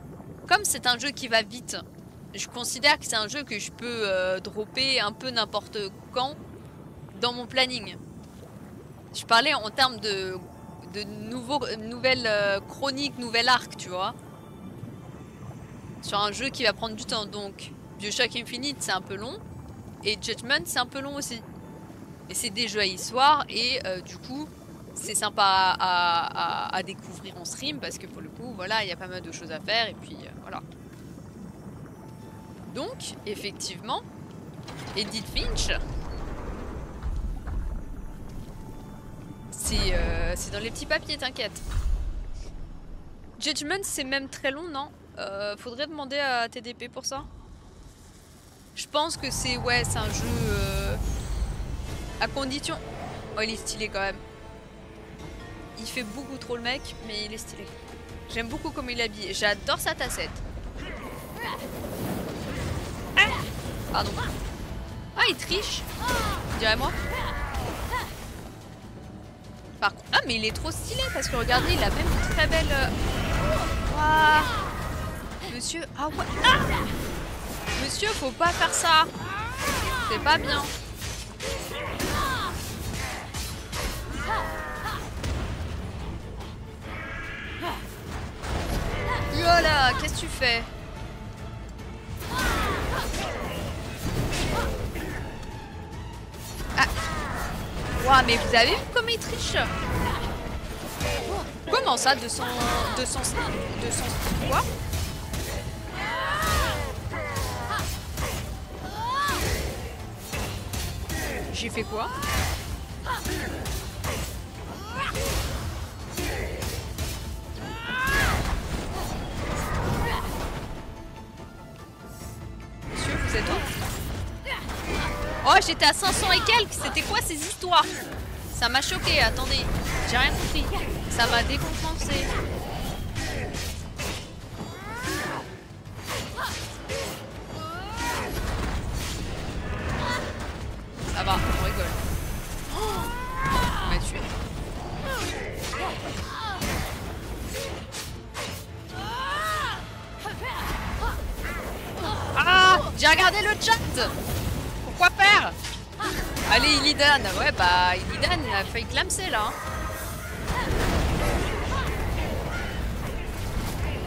comme c'est un jeu qui va vite, je considère que c'est un jeu que je peux euh, dropper un peu n'importe quand dans mon planning. Je parlais en termes de, de nouveaux, nouvelles euh, chroniques, nouvel arc, tu vois. Sur un jeu qui va prendre du temps. Donc, Bioshock Infinite, c'est un peu long. Et Judgment, c'est un peu long aussi. Et c'est des jeux à histoire. Et euh, du coup, c'est sympa à, découvrir en stream. Parce que pour le coup, voilà, il y a pas mal de choses à faire. Et puis, euh, voilà. Donc, effectivement, Edith Finch, c'est euh, c'est dans les petits papiers, t'inquiète. Judgment, c'est même très long, non? Euh, Faudrait demander à TDP pour ça. Je pense que c'est ouais, c'est un jeu euh, à condition. Oh, il est stylé quand même. Il fait beaucoup trop le mec, mais il est stylé. J'aime beaucoup comme il est habillé. J'adore sa tassette. Pardon. Ah, il triche. Dirais-moi. Par contre, ah mais il est trop stylé parce que regardez, il a même une très belle. euh, Waouh. Monsieur, ah ouais. Ah Monsieur, faut pas faire ça. C'est pas bien. Voilà, qu'est-ce que tu fais? Ah mais vous avez vu comme il triche? Comment ça, 200... 200... 200... Quoi? J'ai fait quoi Monsieur, vous êtes où Oh, j'étais à 500 et quelques C'était quoi ces histoires? Ça m'a choqué, attendez. J'ai rien compris. Ça m'a décompensé. Ça va, on rigole. On m'a tué. Ah J'ai regardé le chat Pourquoi faire? Allez, Illidan Ouais, bah, Illidan, il a failli clamser, là.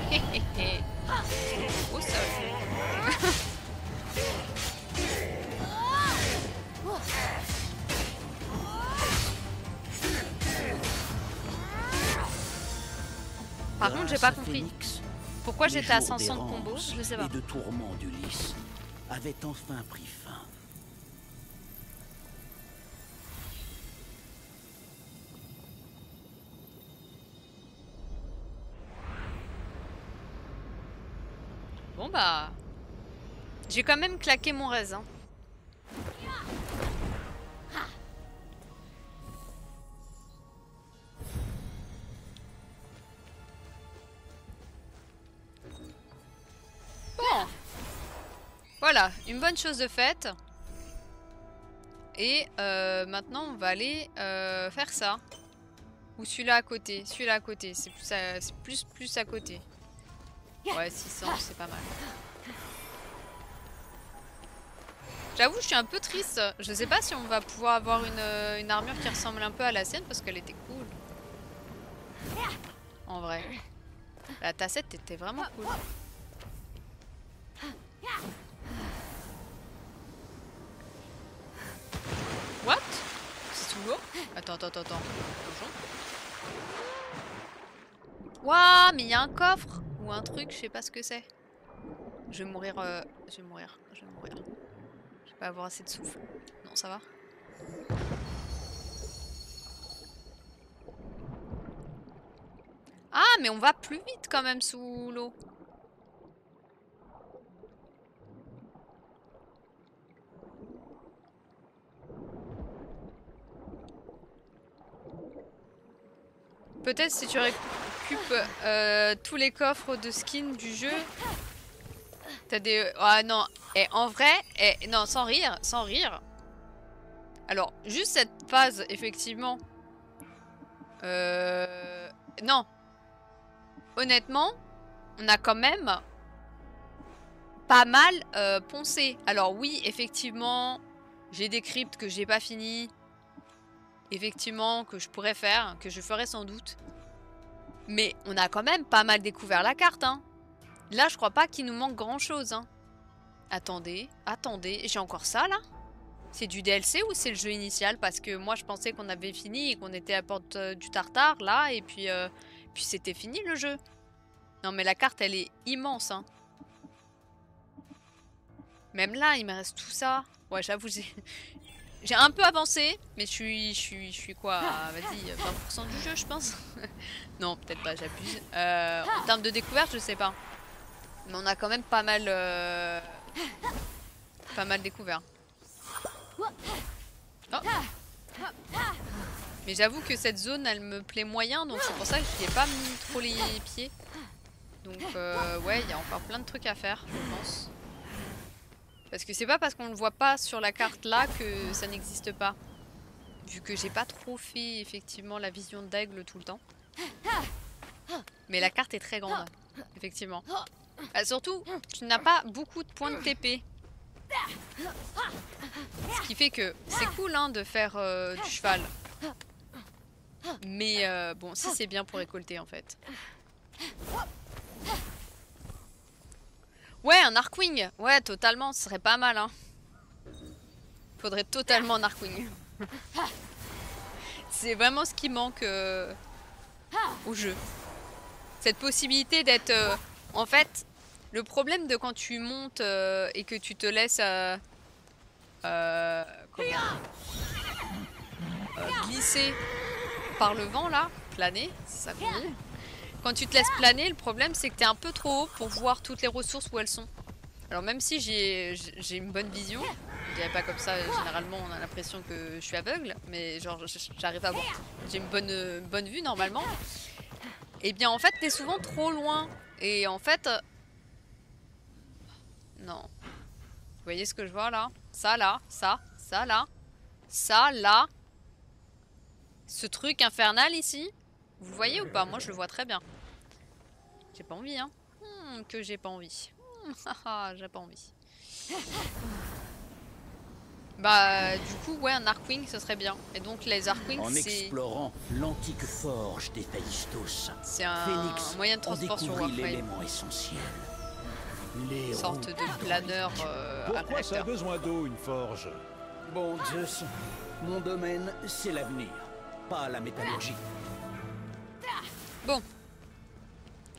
Au Par contre, j'ai Grâce pas compris. Pourquoi j'étais à jours 500 de combo Je sais pas. Et de tourments d'Ulysse avaient enfin pris fin. Bon bah... J'ai quand même claqué mon raisin. Voilà, une bonne chose de faite. Et euh, maintenant, on va aller euh, faire ça. Ou celui-là à côté. Celui-là à côté. C'est plus, à- plus, plus à côté. Ouais, 600, c'est pas mal. J'avoue, je suis un peu triste. Je sais pas si on va pouvoir avoir une, euh, une armure qui ressemble un peu à la sienne parce qu'elle était cool. En vrai. La tassette était vraiment cool. What? C'est sous l'eau Attends, attends, attends, attends. Waouh, mais il y a un coffre ou un truc, je sais pas ce que c'est. Je vais mourir, euh, je vais mourir, je vais mourir. Je vais pas avoir assez de souffle. Non, ça va Ah, mais on va plus vite quand même sous l'eau. Peut-être si tu récupères euh, tous les coffres de skins du jeu. T'as des... Ah non, et en vrai, non, sans rire, sans rire. Alors, juste cette phase, effectivement. Euh... Non. Honnêtement, on a quand même pas mal euh, poncé. Alors oui, effectivement, j'ai des cryptes que j'ai pas fini. Effectivement, que je pourrais faire, que je ferai sans doute. Mais on a quand même pas mal découvert la carte, hein. Là, je crois pas qu'il nous manque grand chose, hein. Attendez, attendez, j'ai encore ça, là C'est du DLC ou c'est le jeu initial? Parce que moi, je pensais qu'on avait fini et qu'on était à porte euh, du tartare, là, et puis, euh, puis c'était fini, le jeu. Non, mais la carte, elle est immense, hein. Même là, il me reste tout ça. Ouais, j'avoue, j'ai... Un peu avancé, mais je suis, je suis, je suis quoi à, Vas-y, 20% du jeu, je pense. non, peut-être pas, j'abuse. Euh, en termes de découverte, je sais pas. Mais on a quand même pas mal, euh, pas mal découvert. Oh. Mais j'avoue que cette zone, elle me plaît moyen, donc c'est pour ça que je n'y ai pas mis trop les pieds. Donc euh, ouais, il y a encore plein de trucs à faire, je pense. Parce que c'est pas parce qu'on le voit pas sur la carte là que ça n'existe pas. Vu que j'ai pas trop fait effectivement la vision d'aigle tout le temps. Mais la carte est très grande, effectivement. Bah, surtout, tu n'as pas beaucoup de points de TP. Ce qui fait que c'est cool hein, de faire euh, du cheval. Mais euh, bon, si c'est bien pour récolter en fait. Ouais, un Arkwing Ouais, totalement, ce serait pas mal. Hein. Faudrait totalement un Arkwing. c'est vraiment ce qui manque euh, au jeu. Cette possibilité d'être... euh, en fait, le problème de quand tu montes euh, et que tu te laisses... glisser par le vent là, planer, ça qu'on. Quand tu te laisses planer, le problème c'est que tu es un peu trop haut pour voir toutes les ressources où elles sont. Alors même si j'ai une bonne vision, je dirais pas comme ça, généralement on a l'impression que je suis aveugle, mais genre j'arrive à voir, j'ai une bonne, bonne vue normalement. Et bien en fait t'es souvent trop loin. Et en fait... euh, Non. Vous voyez ce que je vois là? Ça là, ça, ça là, ça là. Ce truc infernal ici, vous voyez ou pas Moi je le vois très bien. J'ai pas envie hein. Hmm, que j'ai pas envie. Hmm, haha, j'ai pas envie. Bah du coup ouais un Arkwing ce serait bien. Et donc les Arkwings En c'est explorant l'antique forge des Phaistos, c'est un Phoenix moyen de transport sur Warframe. essentiel. Les Une sorte de planeur euh, à Pourquoi ça a besoin d'eau, une forge? Bon, Zeus, mon domaine, c'est l'avenir, pas la métallurgie.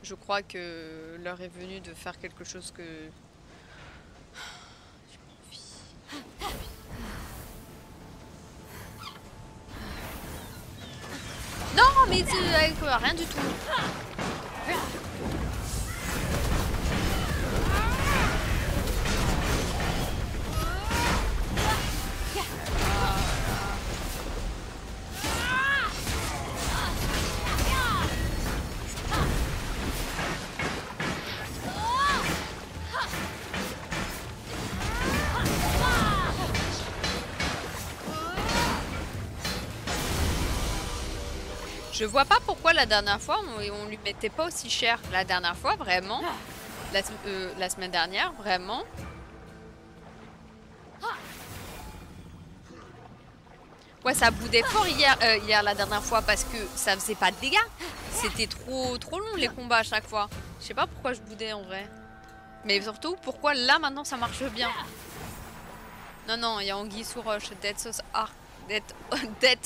Je crois que l'heure est venue de faire quelque chose que. Non, mais avec euh, rien du tout. Je vois pas pourquoi la dernière fois on, lui mettait pas aussi cher. La dernière fois, vraiment. La, euh, semaine dernière, vraiment. Ouais, ça boudait fort hier, euh, hier la dernière fois parce que ça faisait pas de dégâts. C'était trop trop long les combats à chaque fois. Je sais pas pourquoi je boudais en vrai. Mais surtout pourquoi là maintenant ça marche bien? Non non, il y a Anguille sous roche, Dead Ar... Dead... Dead.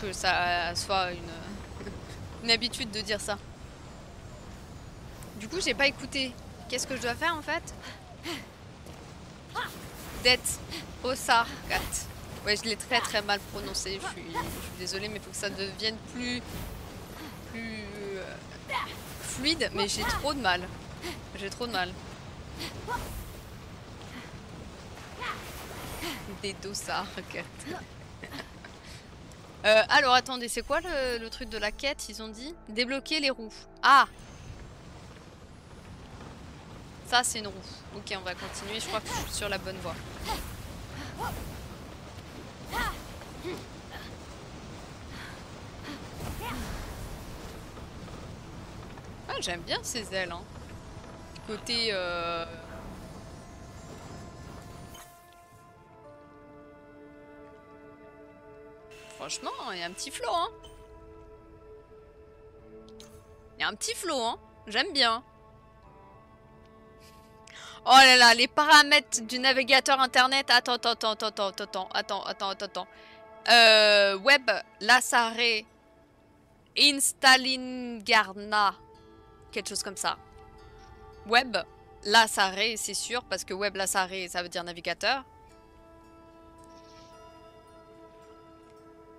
Faut que ça soit une, habitude de dire ça. Du coup, j'ai pas écouté. Qu'est-ce que je dois faire en fait? Det. Ouais, je l'ai très très mal prononcé. Je suis, je suis désolée, mais faut que ça devienne plus, plus euh, fluide. Mais j'ai trop de mal. J'ai trop de mal. Des Dosarkat. Euh, alors attendez, c'est quoi le, le truc de la quête Ils ont dit? Débloquer les roues. Ah Ça c'est une roue. Ok, on va continuer. Je crois que je suis sur la bonne voie. Ah, j'aime bien ces ailes. Hein. Côté. euh, Franchement, il y a un petit flow, hein. Il y a un petit flow, hein. J'aime bien. Oh là là, les paramètres du navigateur internet. Attends, attends, attends, attends, attends, attends, attends, attends, attends. Euh, web, Lassare. Quelque chose comme ça. Web, Lassare, c'est sûr, parce que web, Lassare, ça veut dire navigateur.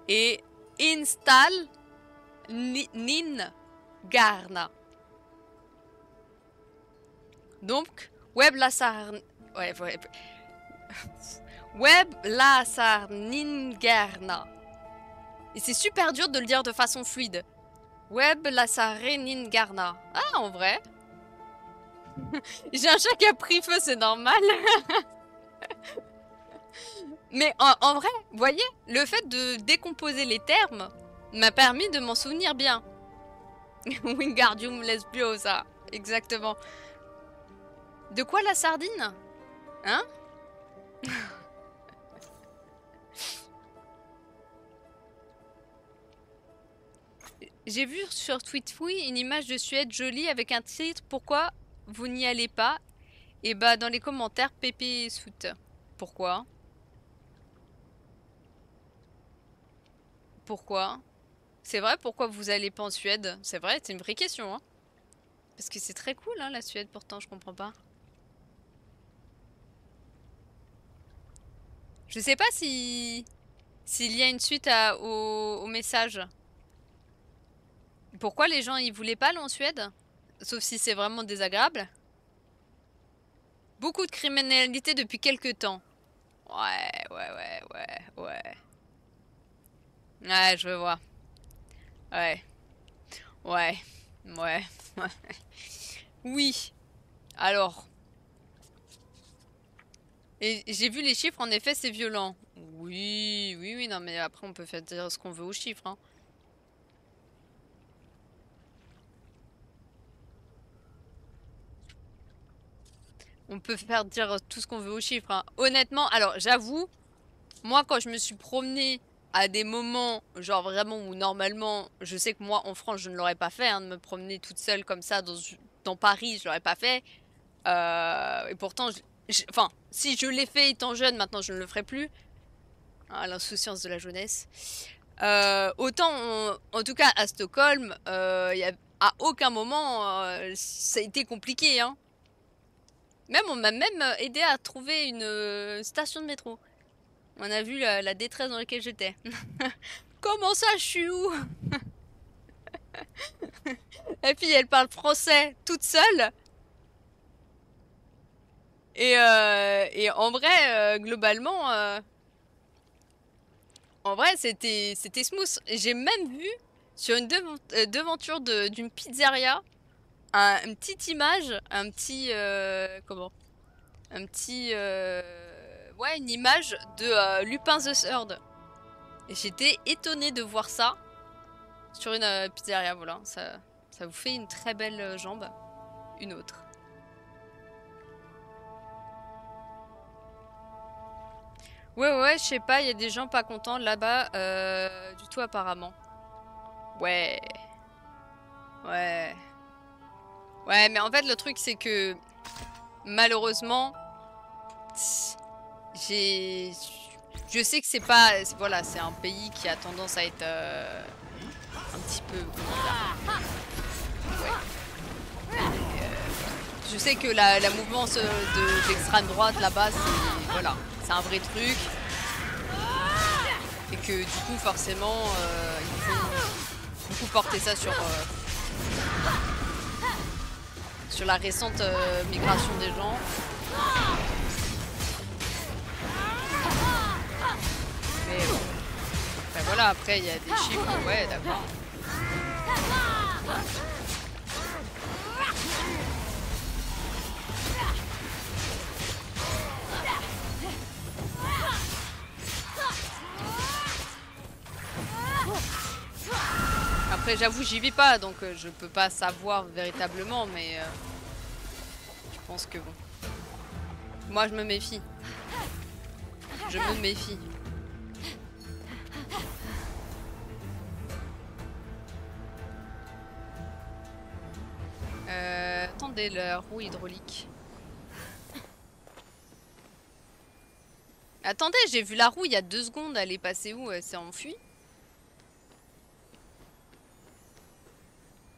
Et install ni- nin garna. Donc, web lasar... Ouais, ouais. Web lasar ningarna. Et c'est super dur de le dire de façon fluide. Web lasare ningarna. Ah, en vrai. J'ai un chat qui a pris feu, c'est normal. Mais en, vrai, voyez, le fait de décomposer les termes m'a permis de m'en souvenir bien. Wingardium Lesbiosa, exactement. De quoi la sardine? Hein? J'ai vu sur Tweetfree une image de Suède jolie avec un titre Pourquoi vous n'y allez pas? Et bah dans les commentaires Pépé Sout. Pourquoi? Pourquoi? C'est vrai pourquoi vous allez pas en Suède? C'est vrai, c'est une vraie question hein. Parce que c'est très cool hein, la Suède pourtant, je comprends pas. Je sais pas si s'il y a une suite au message. Pourquoi les gens ils voulaient pas aller en Suède? Sauf si c'est vraiment désagréable. Beaucoup de criminalité depuis quelques temps. Ouais, ouais, ouais, ouais, ouais. Ouais, je vois. Ouais. Ouais. Ouais. oui. Alors. Et j'ai vu les chiffres, en effet, c'est violent. Oui, oui, oui, non, mais après, on peut faire dire ce qu'on veut aux chiffres. Hein. On peut faire dire tout ce qu'on veut aux chiffres. Hein. Honnêtement, alors j'avoue, moi quand je me suis promenée à des moments, genre vraiment où normalement, je sais que moi en France je ne l'aurais pas fait, hein, de me promener toute seule comme ça dans, Paris, je l'aurais pas fait. Euh, et pourtant, enfin, si je l'ai fait étant jeune, maintenant je ne le ferai plus. Ah, L'insouciance de la jeunesse. Euh, autant, en tout cas à Stockholm, euh, a, à aucun moment ça a été compliqué. Hein. Même, on m'a même aidé à trouver une station de métro. On a vu la, détresse dans laquelle j'étais. Comment ça, je suis où? Et puis elle parle français toute seule. Et, euh, en vrai, euh, globalement, euh, en vrai, c'était smooth. J'ai même vu sur une devant- devanture de- d'une pizzeria un, une petite image, un petit comment, un petit ouais, une image de euh, Lupin the Third. Et j'étais étonnée de voir ça sur une euh, pizzeria. Voilà, ça vous fait une très belle euh, jambe, une autre. Ouais, ouais, je sais pas, il y a des gens pas contents là-bas du tout apparemment. Ouais. Ouais. Ouais, mais en fait, le truc, c'est que malheureusement, j'ai. Je sais que c'est pas. Voilà, c'est un pays qui a tendance à être euh, un petit peu. Je sais que la, la mouvance euh, de d'extrême droite là-bas, c'est. Voilà, c'est un vrai truc. Et que du coup, forcément, euh, ils vont beaucoup porter ça sur. sur la récente migration des gens. Enfin, voilà, après il y a des chiffres, ouais, d'accord. Après, j'avoue, j'y vis pas, donc euh, je peux pas savoir véritablement, mais euh, je pense que bon. Moi, je me méfie. Je me méfie. Euh, attendez, la roue hydraulique. Attendez, j'ai vu la roue il y a deux secondes, elle est passée où Elle s'est enfuie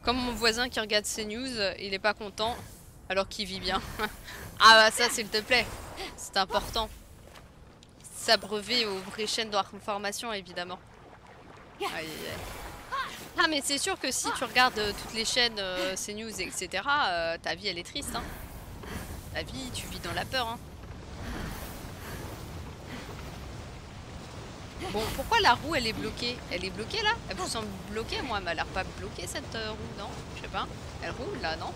Comme mon voisin qui regarde ces news, il est pas content alors qu'il vit bien. ah bah ça s'il te plaît, c'est important. S'abreuver aux vraies chaînes d'information évidemment. Aïe aïe aïe. Ah mais c'est sûr que si tu regardes euh, toutes les chaînes euh, CNews etc, euh, ta vie elle est triste. Hein. Ta vie, tu vis dans la peur. Hein. Bon, pourquoi la roue elle est bloquée? Elle est bloquée là? Elle vous semble bloquée Moi, elle m'a l'air pas bloquée cette roue, non? Je sais pas. Elle roule là, non?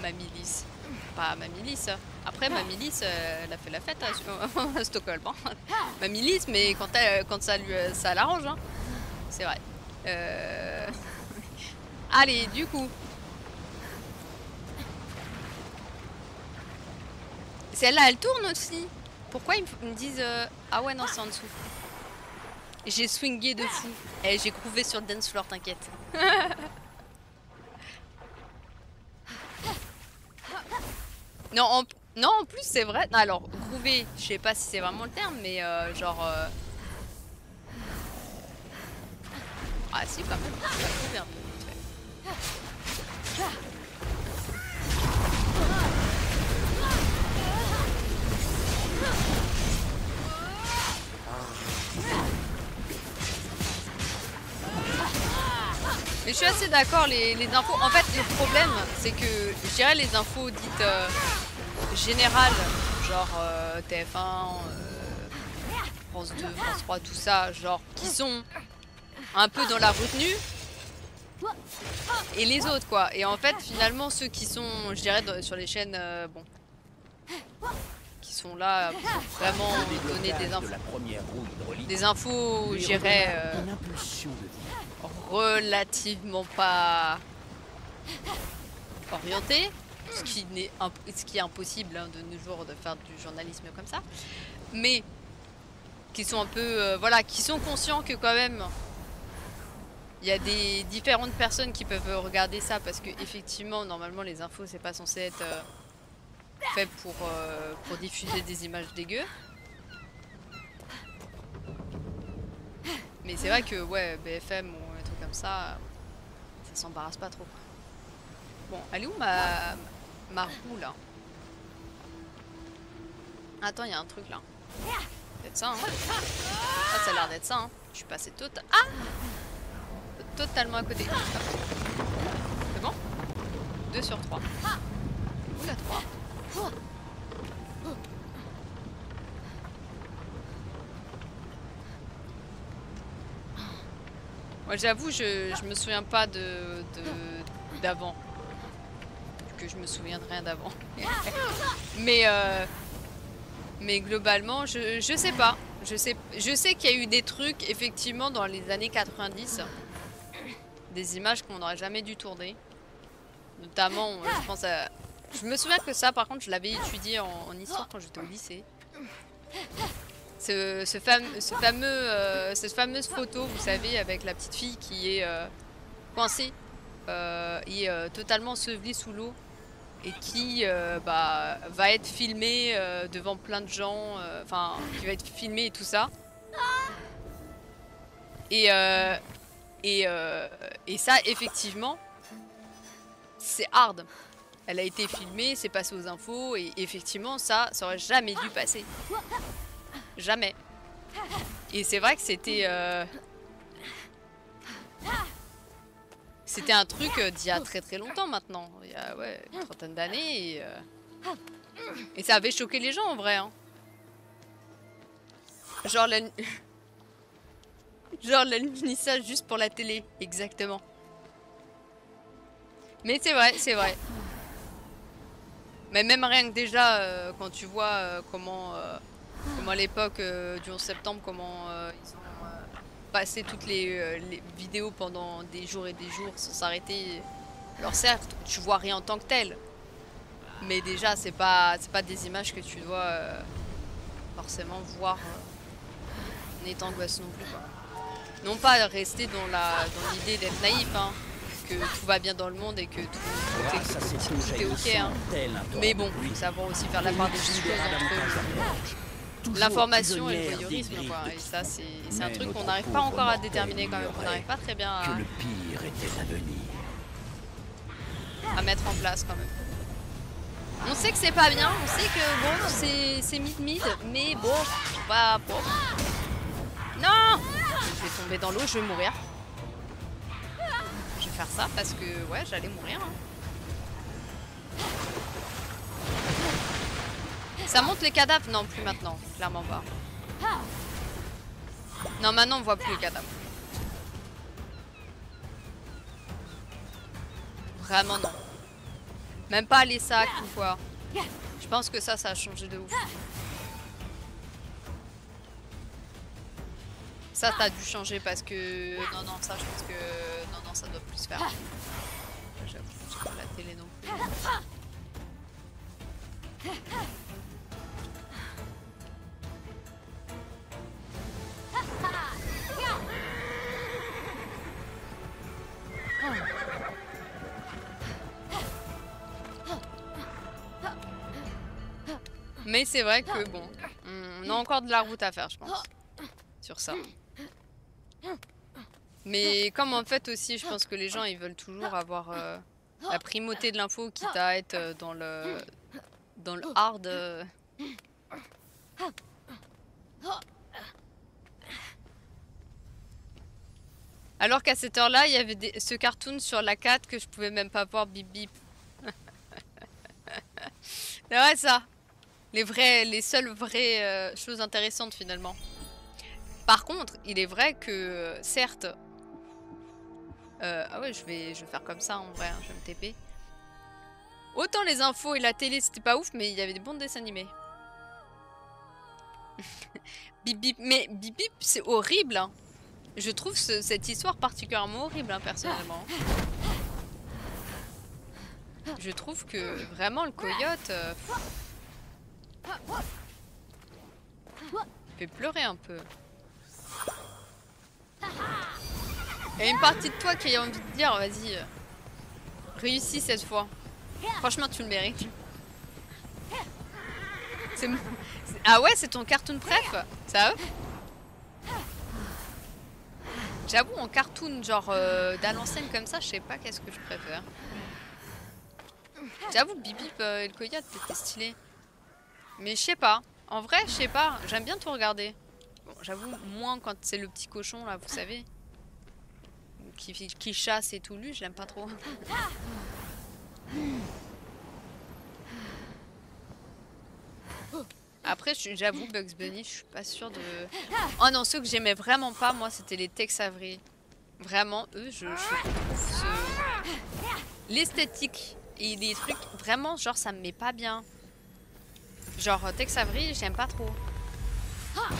Ma milice. Pas ma milice. Après, ma milice, euh, elle a fait la fête à, Sto- à Stockholm. hein. Ma milice, mais quand, elle- quand ça, lui, ça l'arrange, hein. c'est vrai. Euh, Allez, du coup. Celle-là, elle tourne aussi. Pourquoi ils me disent... euh, Ah ouais, non, c'est en dessous. J'ai swingé de fou. Eh, j'ai crouvé sur le dance floor, t'inquiète. non, en... non, en plus, c'est vrai. Alors, groover, je sais pas si c'est vraiment le terme, mais euh, genre... euh, Ah si, quand même. Groové un peu. Mais je suis assez d'accord, les, les infos. En fait, le problème, c'est que je dirais les infos dites euh, générales, genre euh, TF1, euh, France 2, France 3, tout ça, genre qui sont un peu dans la retenue. Et les autres, quoi. Et en fait, finalement, ceux qui sont, je dirais, dans- sur les chaînes, euh, bon, qui sont là pour vraiment donner des infos, des infos, je dirais. euh, relativement pas orienté, ce qui, est impossible hein, de nos jours de faire du journalisme comme ça, mais qui sont un peu, euh, voilà, qui sont conscients que quand même, il y a des différentes personnes qui peuvent regarder ça parce que effectivement, normalement, les infos, c'est pas censé être euh, fait pour, euh, pour diffuser des images dégueu. Mais c'est vrai que ouais, BFM ou un truc comme ça, ça s'embarrasse pas trop. Bon, elle est où ma, ma roue là Attends, il y a un truc là. Peut-être ça, hein Ah, ça a l'air d'être ça, hein. Je suis passé tota- Ah Totalement à côté. C'est bon? 2 sur 3. Où la 3 Moi j'avoue, je, me souviens pas de- d'avant. Que je me souviens de rien d'avant. mais euh, mais globalement, je, je sais pas. Je sais, je sais qu'il y a eu des trucs effectivement dans les années 90, des images qu'on n'aurait jamais dû tourner. Notamment, euh, je pense à. Je me souviens que ça, par contre, je l'avais étudié en, histoire quand j'étais au lycée. Ce, ce, fam- ce fameux, euh, cette fameuse photo, vous savez, avec la petite fille qui est coincée euh, et totalement ensevelie sous l'eau et qui euh, bah, va être filmée euh, devant plein de gens, euh, enfin, qui va être filmée et tout ça. Et, et, et ça, effectivement, c'est hard. Elle a été filmée, c'est passé aux infos, et effectivement, ça, ça aurait jamais dû passer. Jamais. Et c'est vrai que c'était. C'était un truc euh, d'il y a très très longtemps maintenant. Il y a une trentaine d'années. Et, euh, et ça avait choqué les gens en vrai. hein. Genre la... Genre l'alunissage juste pour la télé. Exactement. Mais c'est vrai, c'est vrai. Mais même rien que déjà, euh, quand tu vois comment, comment à l'époque du 11 septembre, comment passé toutes les, euh, les vidéos pendant des jours et des jours sans s'arrêter. Alors certes, tu vois rien en tant que tel. Mais déjà, c'est pas, c'est pas des images que tu dois euh, forcément voir euh, en étant gosse non plus. Quoi. Non pas rester dans la dans l'idée d'être naïf, hein, que tout va bien dans le monde et que tout, tout est, tout est ok. hein. Mais bon, savoir aussi faire la part des choses entre l'information et le voyeurisme. Quoi. Et ça, c'est un truc qu'on n'arrive pas encore à déterminer quand même, qu'on n'arrive pas très bien à, que le pire était à venir. à mettre en place quand même. On sait que c'est pas bien, on sait que bon, c'est c'est mid-mid, mais bon, pas bon. Non Je vais tomber dans l'eau, je vais mourir. Je vais faire ça parce que, ouais, j'allais mourir. hein. Ça monte les cadavres Non, plus maintenant, clairement pas. Non, maintenant on voit plus les cadavres. Vraiment non. Même pas les sacs ou quoi. Je pense que ça, ça a changé de ouf. Ça, t'as dû changer parce que... Non, non, ça, je pense que... Non, non, ça doit plus se faire. J'avoue, j'ai pas la télé non plus. Mais c'est vrai que bon, on a encore de la route à faire, je pense, sur ça. Mais comme en fait aussi, je pense que les gens ils veulent toujours avoir euh, la primauté de l'info, quitte à être euh, dans le dans le hard. euh. Alors qu'à cette heure-là, il y avait ce cartoon sur la 4 que je pouvais même pas voir bip bip. Vrai ça. Les vrais, les seules vraies euh, choses intéressantes finalement. Par contre, il est vrai que euh, certes. euh, ah ouais, je vais, je vais faire comme ça en vrai. hein, je vais me TP. Autant les infos et la télé c'était pas ouf, mais il y avait des bons dessins animés. bip bip, mais bip bip c'est horrible. hein. Je trouve ce- cette histoire particulièrement horrible hein, personnellement. Je trouve que vraiment le coyote euh, fait pleurer un peu. Il y a une partie de toi qui a envie de dire vas-y, euh, réussis cette fois. Franchement, tu le mérites. Ah ouais, c'est ton cartoon préf? Ça J'avoue, en cartoon, genre euh, d'à l'ancienne comme ça, je sais pas qu'est-ce que je préfère. J'avoue, Bibip euh, et le coyote, c'était stylé. Mais je sais pas. En vrai, je sais pas. J'aime bien tout regarder. Bon, j'avoue, moins quand c'est le petit cochon, là, vous savez. Qui, qui chasse et tout, lui, je l'aime pas trop. Après, j'avoue, Bugs Bunny, je suis pas sûre de. Oh non, ceux que j'aimais vraiment pas, moi, c'était les Tex Avery. Vraiment, eux, je, l'esthétique et les trucs, vraiment, genre, ça me met pas bien. Genre, Tex Avery, j'aime pas trop.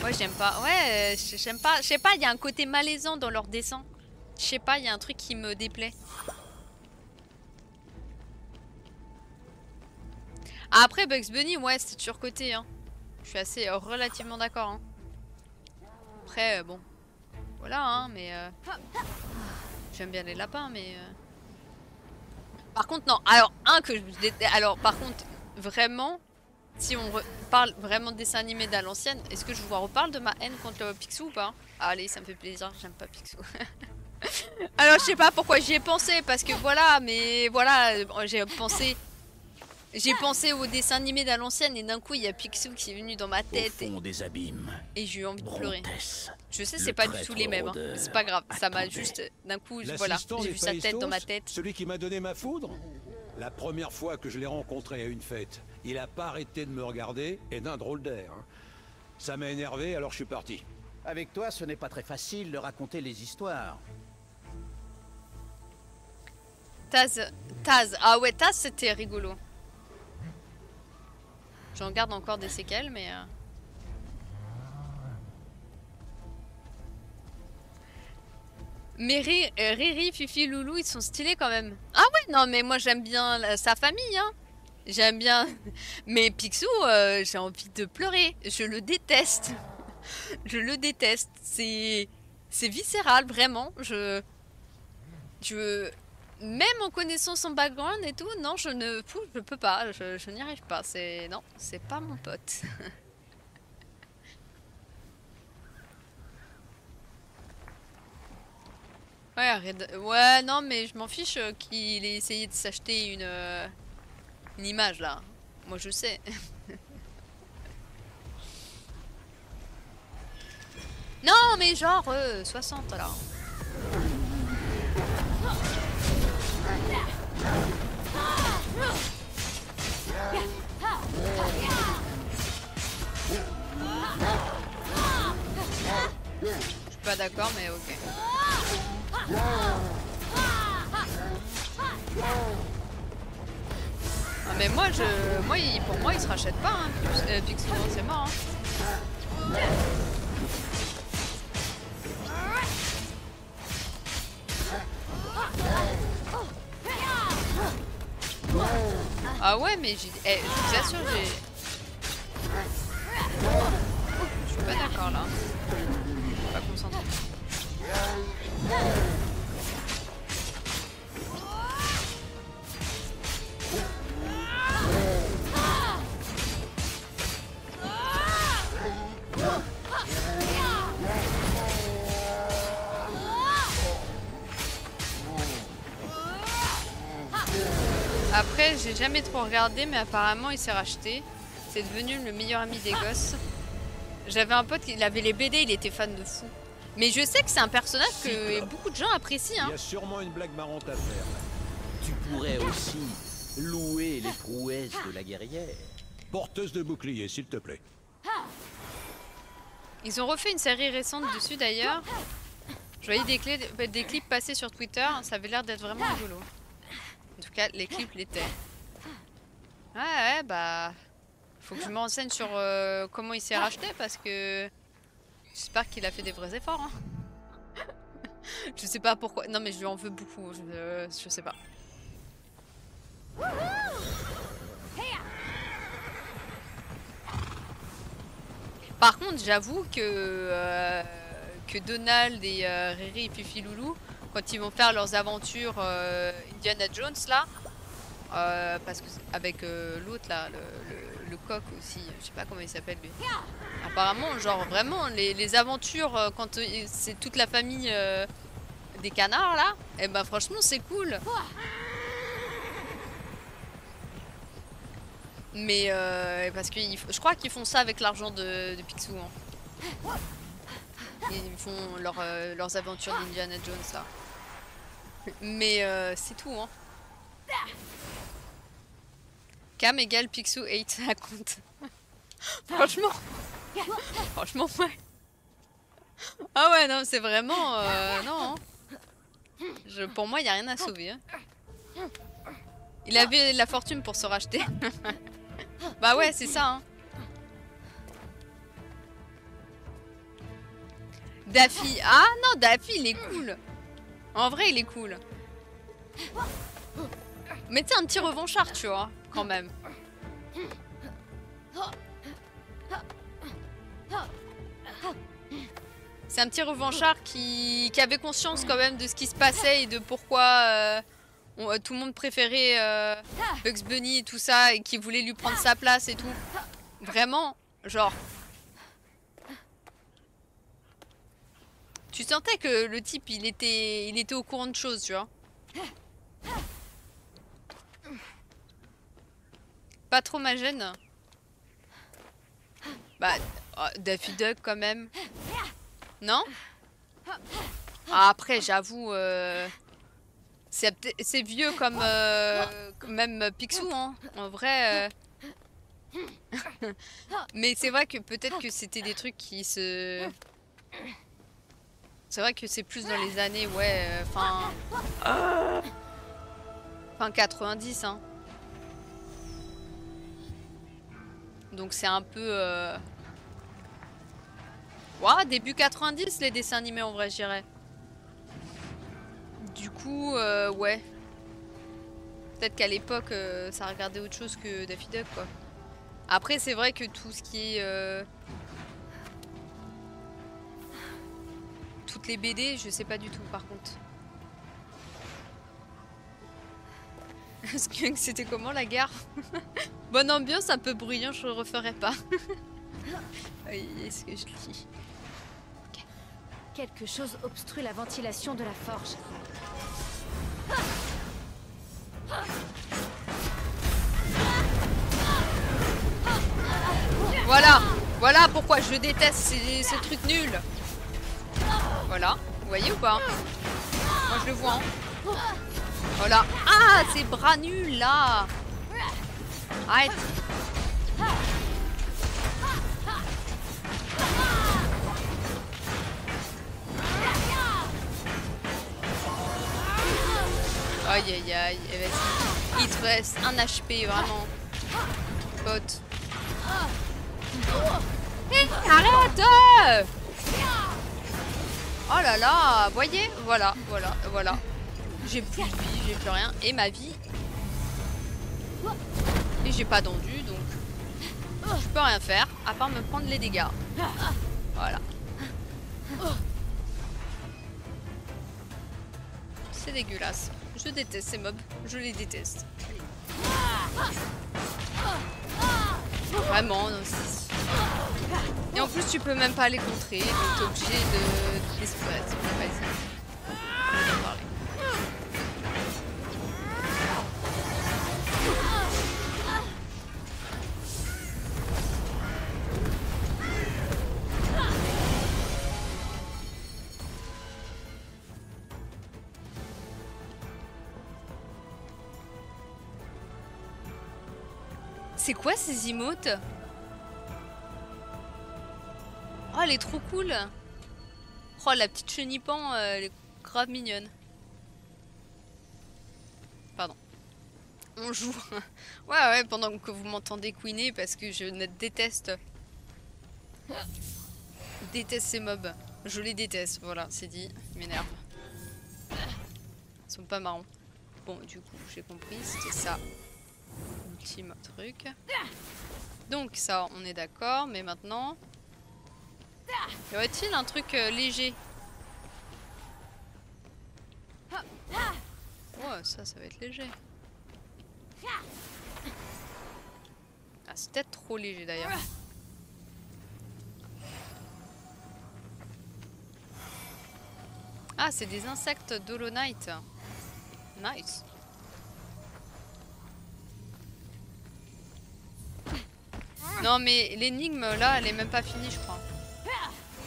Ouais, j'aime pas. Ouais, euh, j'aime pas. Je sais pas, il y a un côté malaisant dans leur dessin. Je sais pas, il y a un truc qui me déplaît. Après, Bugs Bunny, ouais, c'est surcoté, hein. Je suis assez euh, relativement d'accord. Hein. Après, euh, bon. Voilà, hein, mais. euh, J'aime bien les lapins, mais. Par contre, non. Alors, un que je. Alors, par contre, vraiment, si on parle vraiment de dessin animé d'à l'ancienne, est-ce que je vous reparle de ma haine contre le Picsou ou pas? Allez, ça me fait plaisir, j'aime pas Picsou. Alors, je sais pas pourquoi j'y ai pensé, parce que voilà, mais voilà, j'ai pensé. J'ai pensé au dessin animé d'à l'ancienne et d'un coup il y a Picsou qui est venu dans ma Au tête et, fond des abîmes, et j'ai eu envie de pleurer. Je sais c'est pas du tout les mêmes, hein. c'est pas grave, ça m'a juste d'un coup voilà, j'ai vu sa tête dans ma tête. Celui qui m'a donné ma foudre La première fois que je l'ai rencontré à une fête, il a pas arrêté de me regarder et d'un drôle d'air. hein. Ça m'a énervé, alors je suis parti. Avec toi, ce n'est pas très facile de raconter les histoires. Taz, Taz, ah ouais Taz c'était rigolo. J'en garde encore des séquelles mais... euh, Mais euh, Riri, Fifi, Loulou, ils sont stylés quand même. Ah ouais, non mais moi j'aime bien sa famille, hein. J'aime bien. Mais Picsou, euh, j'ai envie de pleurer. Je le déteste. Je le déteste. C'est... C'est viscéral, vraiment. Je... Je... Même en connaissant son background et tout, non, je ne... Je peux pas. Je, n'y arrive pas. C'est... Non, c'est pas mon pote. Ouais, arrête ouais, non, mais je m'en fiche euh, qu'il ait essayé de s'acheter une, euh, une image là. Moi je sais. non, mais genre euh, 60 là. Je suis pas d'accord, mais ok. Ah, mais moi, je, moi, il- pour moi, il se rachète pas. Hein. Euh, c'est mort. hein. Ah ouais, mais j'ai, eh, je vous assure, j'ai. Je suis pas d'accord là. Pas concentré. Après, j'ai jamais trop regardé, mais apparemment il s'est racheté. C'est devenu le meilleur ami des gosses. J'avais un pote qui il avait les BD, il était fan de fou. Mais je sais que c'est un personnage que beaucoup de gens apprécient. Il Hein. y a sûrement une blague marrante à faire. Tu pourrais aussi louer les prouesses de la guerrière. Porteuse de bouclier, s'il te plaît. Ils ont refait une série récente dessus d'ailleurs. Je voyais des, clés- des clips passer sur Twitter, ça avait l'air d'être vraiment rigolo. En tout cas, les clips l'étaient. Ouais, ouais, bah. Faut que je me renseigne sur euh, comment il s'est racheté parce que. J'espère qu'il a fait des vrais efforts. hein. je sais pas pourquoi. Non, mais je lui en veux beaucoup. Je, je sais pas. Par contre, j'avoue que, euh, que Donald et euh, Riri et Fifi Loulou, quand ils vont faire leurs aventures euh, Indiana Jones là, euh, parce que avec euh, l'autre là, le, coq aussi, je sais pas comment il s'appelle lui. Apparemment, genre vraiment les, aventures quand c'est toute la famille des canards là, et ben franchement c'est cool. Mais parce que je crois qu'ils font ça avec l'argent de, de Picsou. hein. Ils font leur, leurs aventures d'Indiana Jones ça. Mais euh, c'est tout hein. Cam égale Picsou 8 ça compte. Franchement. Franchement ouais. Ah ouais non c'est vraiment euh, non. hein. Je, pour moi il y a rien à sauver. hein. Il avait la fortune pour se racheter. bah ouais c'est ça. Hein. Daffy. Ah non Daffy il est cool. En vrai il est cool. Mais t'es un petit revanchard tu vois quand même. C'est un petit revanchard qui, avait conscience quand même de ce qui se passait et de pourquoi euh, tout le monde préférait euh, Bugs Bunny et tout ça et qui voulait lui prendre sa place et tout. Vraiment, genre. Tu sentais que le type il était, il était au courant de choses, tu vois. Pas trop ma gêne. Bah, oh, Daffy Duck quand même. Non? Ah, Après, j'avoue, euh, c'est vieux comme euh, comme même Picsou, hein. En vrai. euh. Mais c'est vrai que peut-être que c'était des trucs qui se. C'est vrai que c'est plus dans les années, ouais, euh, fin. Fin 90, hein. Donc c'est un peu. Euh... Ouah, début 90 les dessins animés en vrai, je dirais. Du coup, euh, ouais. Peut-être qu'à l'époque, euh, ça regardait autre chose que Daffy Duck, quoi. Après, c'est vrai que tout ce qui est. Toutes les BD, je sais pas du tout par contre. Skunk, c'était comment la gare Bonne ambiance, un peu bruyant, je le referai pas. Oui, Est-ce que je lis Quelque chose obstrue la ventilation de la forge. Voilà, voilà pourquoi je déteste ces, ces trucs nuls. Voilà, vous voyez ou pas Moi je le vois. hein. Voilà. Ah, ces bras nuls là. Arrête. Aïe aïe aïe. eh, vas-y. Il te reste un HP, vraiment. Pote. Hé, arrête Oh là là, voyez Voilà, voilà, voilà. J'ai plus de vie, j'ai plus rien. Et ma vie. Et j'ai pas d'endu, donc je peux rien faire à part me prendre les dégâts. Voilà. C'est dégueulasse. Je déteste ces mobs. Je les déteste. Vraiment, non, Et en plus, tu peux même pas les contrer, donc t'es obligé de les C'est quoi ces emotes Oh, elle est trop cool Oh, la petite chenipan, euh, elle est grave mignonne. Pardon. On joue. ouais, ouais, pendant que vous m'entendez queener parce que je ne déteste... Déteste ces mobs. Je les déteste, voilà, c'est dit. Ils m'énervent. Ils sont pas marrants. Bon, du coup, j'ai compris, c'était ça. Truc. Donc ça, on est d'accord, mais maintenant... Y aurait-il un truc euh, léger? Ouais, ça, ça va être léger. Ah, c'est peut-être trop léger d'ailleurs. Ah, c'est des insectes d'Holonite. Nice. Non mais l'énigme là elle est même pas finie je crois.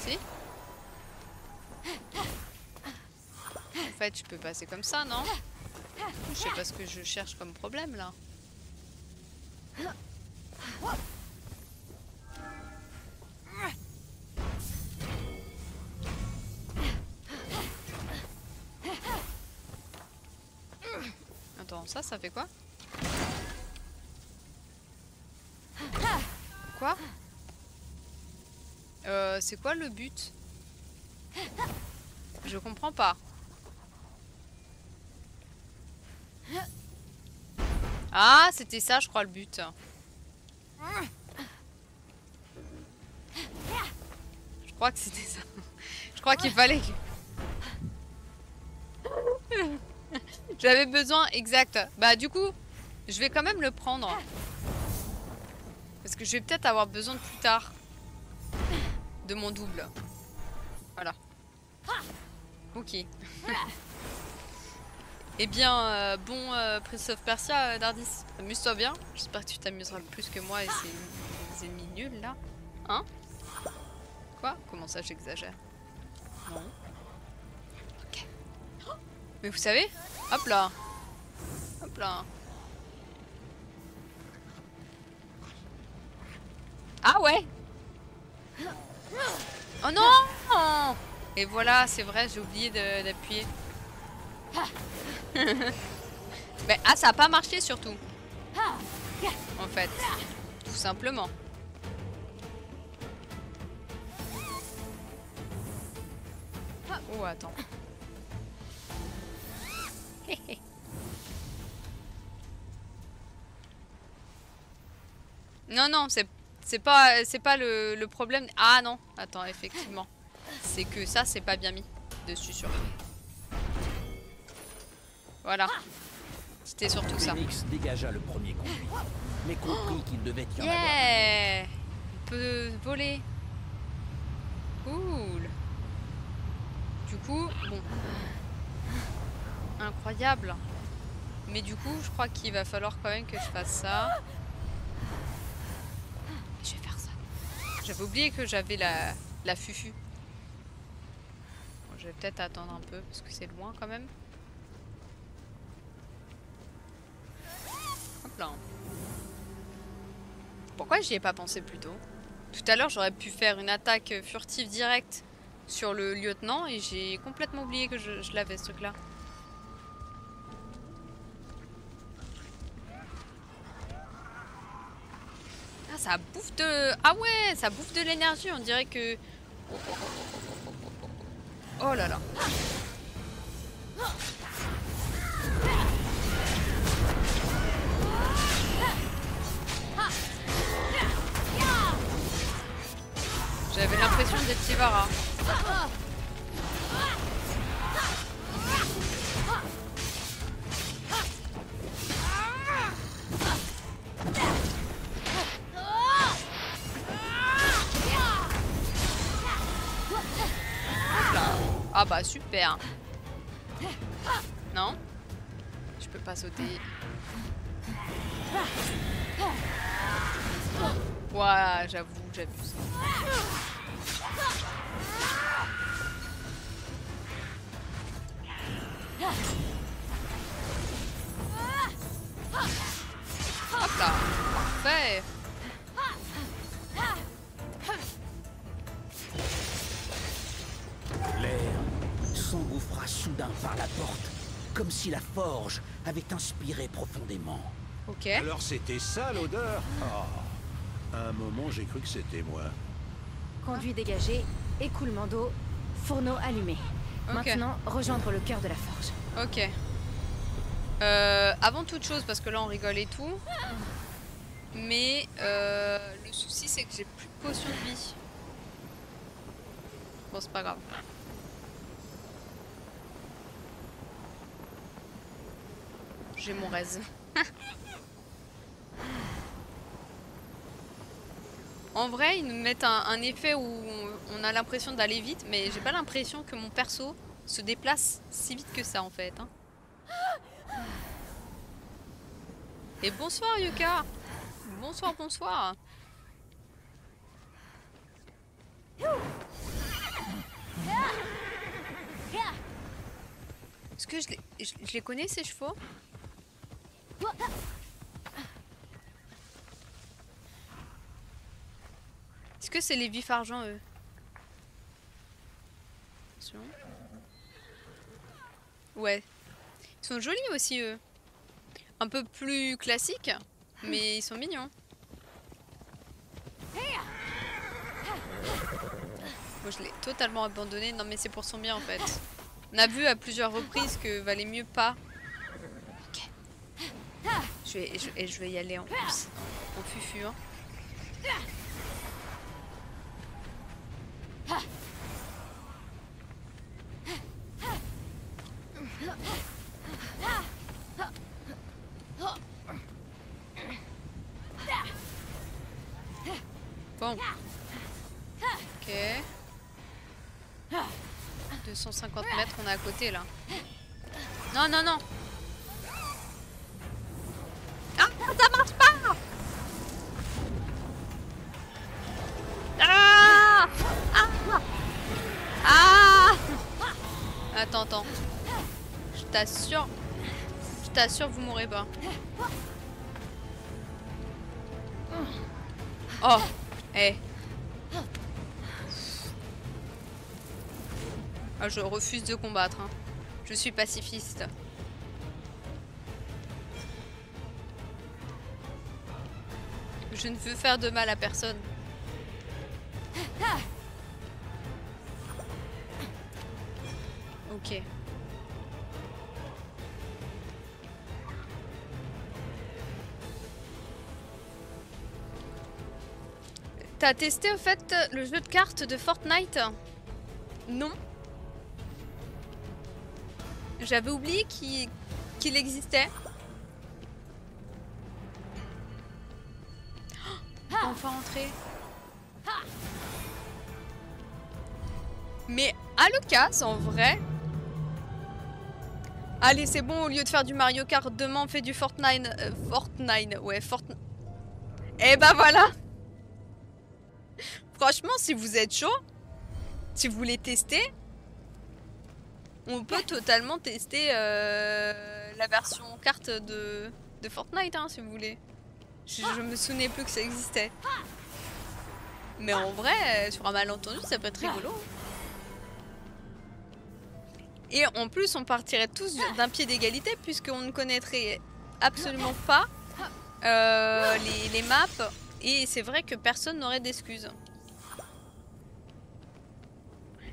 Si En fait je peux passer comme ça non Je sais pas ce que je cherche comme problème là. Attends ça ça fait quoi Quoi? Euh, c'est quoi le but? Je comprends pas. Ah, c'était ça, je crois, le but. Je crois que c'était ça. Je crois qu'il fallait que... J'avais besoin, exact. Bah du coup, je vais quand même le prendre. Parce que je vais peut-être avoir besoin de plus tard. De mon double. Voilà. Ok. eh bien, euh, bon euh, Prince of Persia, euh, Dardis. Amuse-toi bien. J'espère que tu t'amuseras plus que moi et ces, ennemis nuls là. Hein? Quoi? Comment ça j'exagère? Non. Ok. Mais vous savez? Hop là. Hop là. Ah ouais Oh non Et voilà, c'est vrai, j'ai oublié d'appuyer. Mais ah, ça a pas marché surtout. En fait, tout simplement. Oh attends. Non non, c'est c'est pas c'est pas le, le problème. Ah non, attends, effectivement. C'est que ça c'est pas bien mis dessus sur. Voilà. C'était surtout ça. Dégagea le premier conduit, mais comprit qu'il devait y en avoir. Yeah On peut voler. Cool. Du coup, bon. Incroyable. Mais du coup, je crois qu'il va falloir quand même que je fasse ça. J'avais oublié que j'avais la, la fufu. Je vais peut-être attendre un peu parce que c'est loin quand même. Hop là. Pourquoi j'y ai pas pensé plus tôt? Tout à l'heure, j'aurais pu faire une attaque furtive directe sur le lieutenant et j'ai complètement oublié que je, je l'avais ce truc-là. Ça bouffe de... Ah ouais, ça bouffe de l'énergie. On dirait que... Oh là là. J'avais l'impression d'être Tivara. Ah bah super. Non? Je peux pas sauter. Ouah, j'avoue, j'abuse. Hop Parfait soudain par la porte, comme si la forge avait inspiré profondément. Ok. Alors c'était ça l'odeur? Oh. À un moment, j'ai cru que c'était moi. Conduit dégagé, écoulement d'eau, fourneau allumé. Ok. Maintenant, rejoindre le cœur de la forge. Ok. Euh, avant toute chose, parce que là on rigole et tout. Mais euh, le souci c'est que j'ai plus de potion de vie. Bon, c'est pas grave. Mon raise. en vrai, ils nous mettent un, effet où on, a l'impression d'aller vite, mais j'ai pas l'impression que mon perso se déplace si vite que ça en fait. hein. Et bonsoir Yuka Bonsoir, bonsoir Est-ce que je les connais ces chevaux? Est-ce que c'est les vifs argent eux Attention. Ouais. Ils sont jolis aussi eux. Un peu plus classiques, mais ils sont mignons. Moi je l'ai totalement abandonné. Non mais c'est pour son bien en fait. On a vu à plusieurs reprises que valait mieux pas. Je vais, je, je vais y aller en. En fufu. Hein. Bon. Ok. 250 mètres, on est à côté là. Non, non, non. Ah, ça marche pas Ah Ah Ah Attends, attends. Je t'assure. Je t'assure, vous mourrez pas. Oh Eh Ah, je refuse de combattre. hein. Je suis pacifiste. Je ne veux faire de mal à personne. Ok. T'as testé au fait le jeu de cartes de Fortnite? Non. J'avais oublié qu'il qu'il existait. Enfin entré. Mais à l'occasion, en vrai. Allez, c'est bon, au lieu de faire du Mario Kart, demain on fait du Fortnite. euh, Fortnite, ouais, Fortnite. Et bah voilà! Franchement, si vous êtes chaud, si vous voulez tester, on peut totalement tester euh, la version carte de, de Fortnite, hein, si vous voulez. Je, me souvenais plus que ça existait. Mais en vrai, euh, sur un malentendu, ça peut être rigolo. Et en plus, on partirait tous d'un pied d'égalité, puisqu'on ne connaîtrait absolument pas euh, les maps Et c'est vrai que personne n'aurait d'excuses.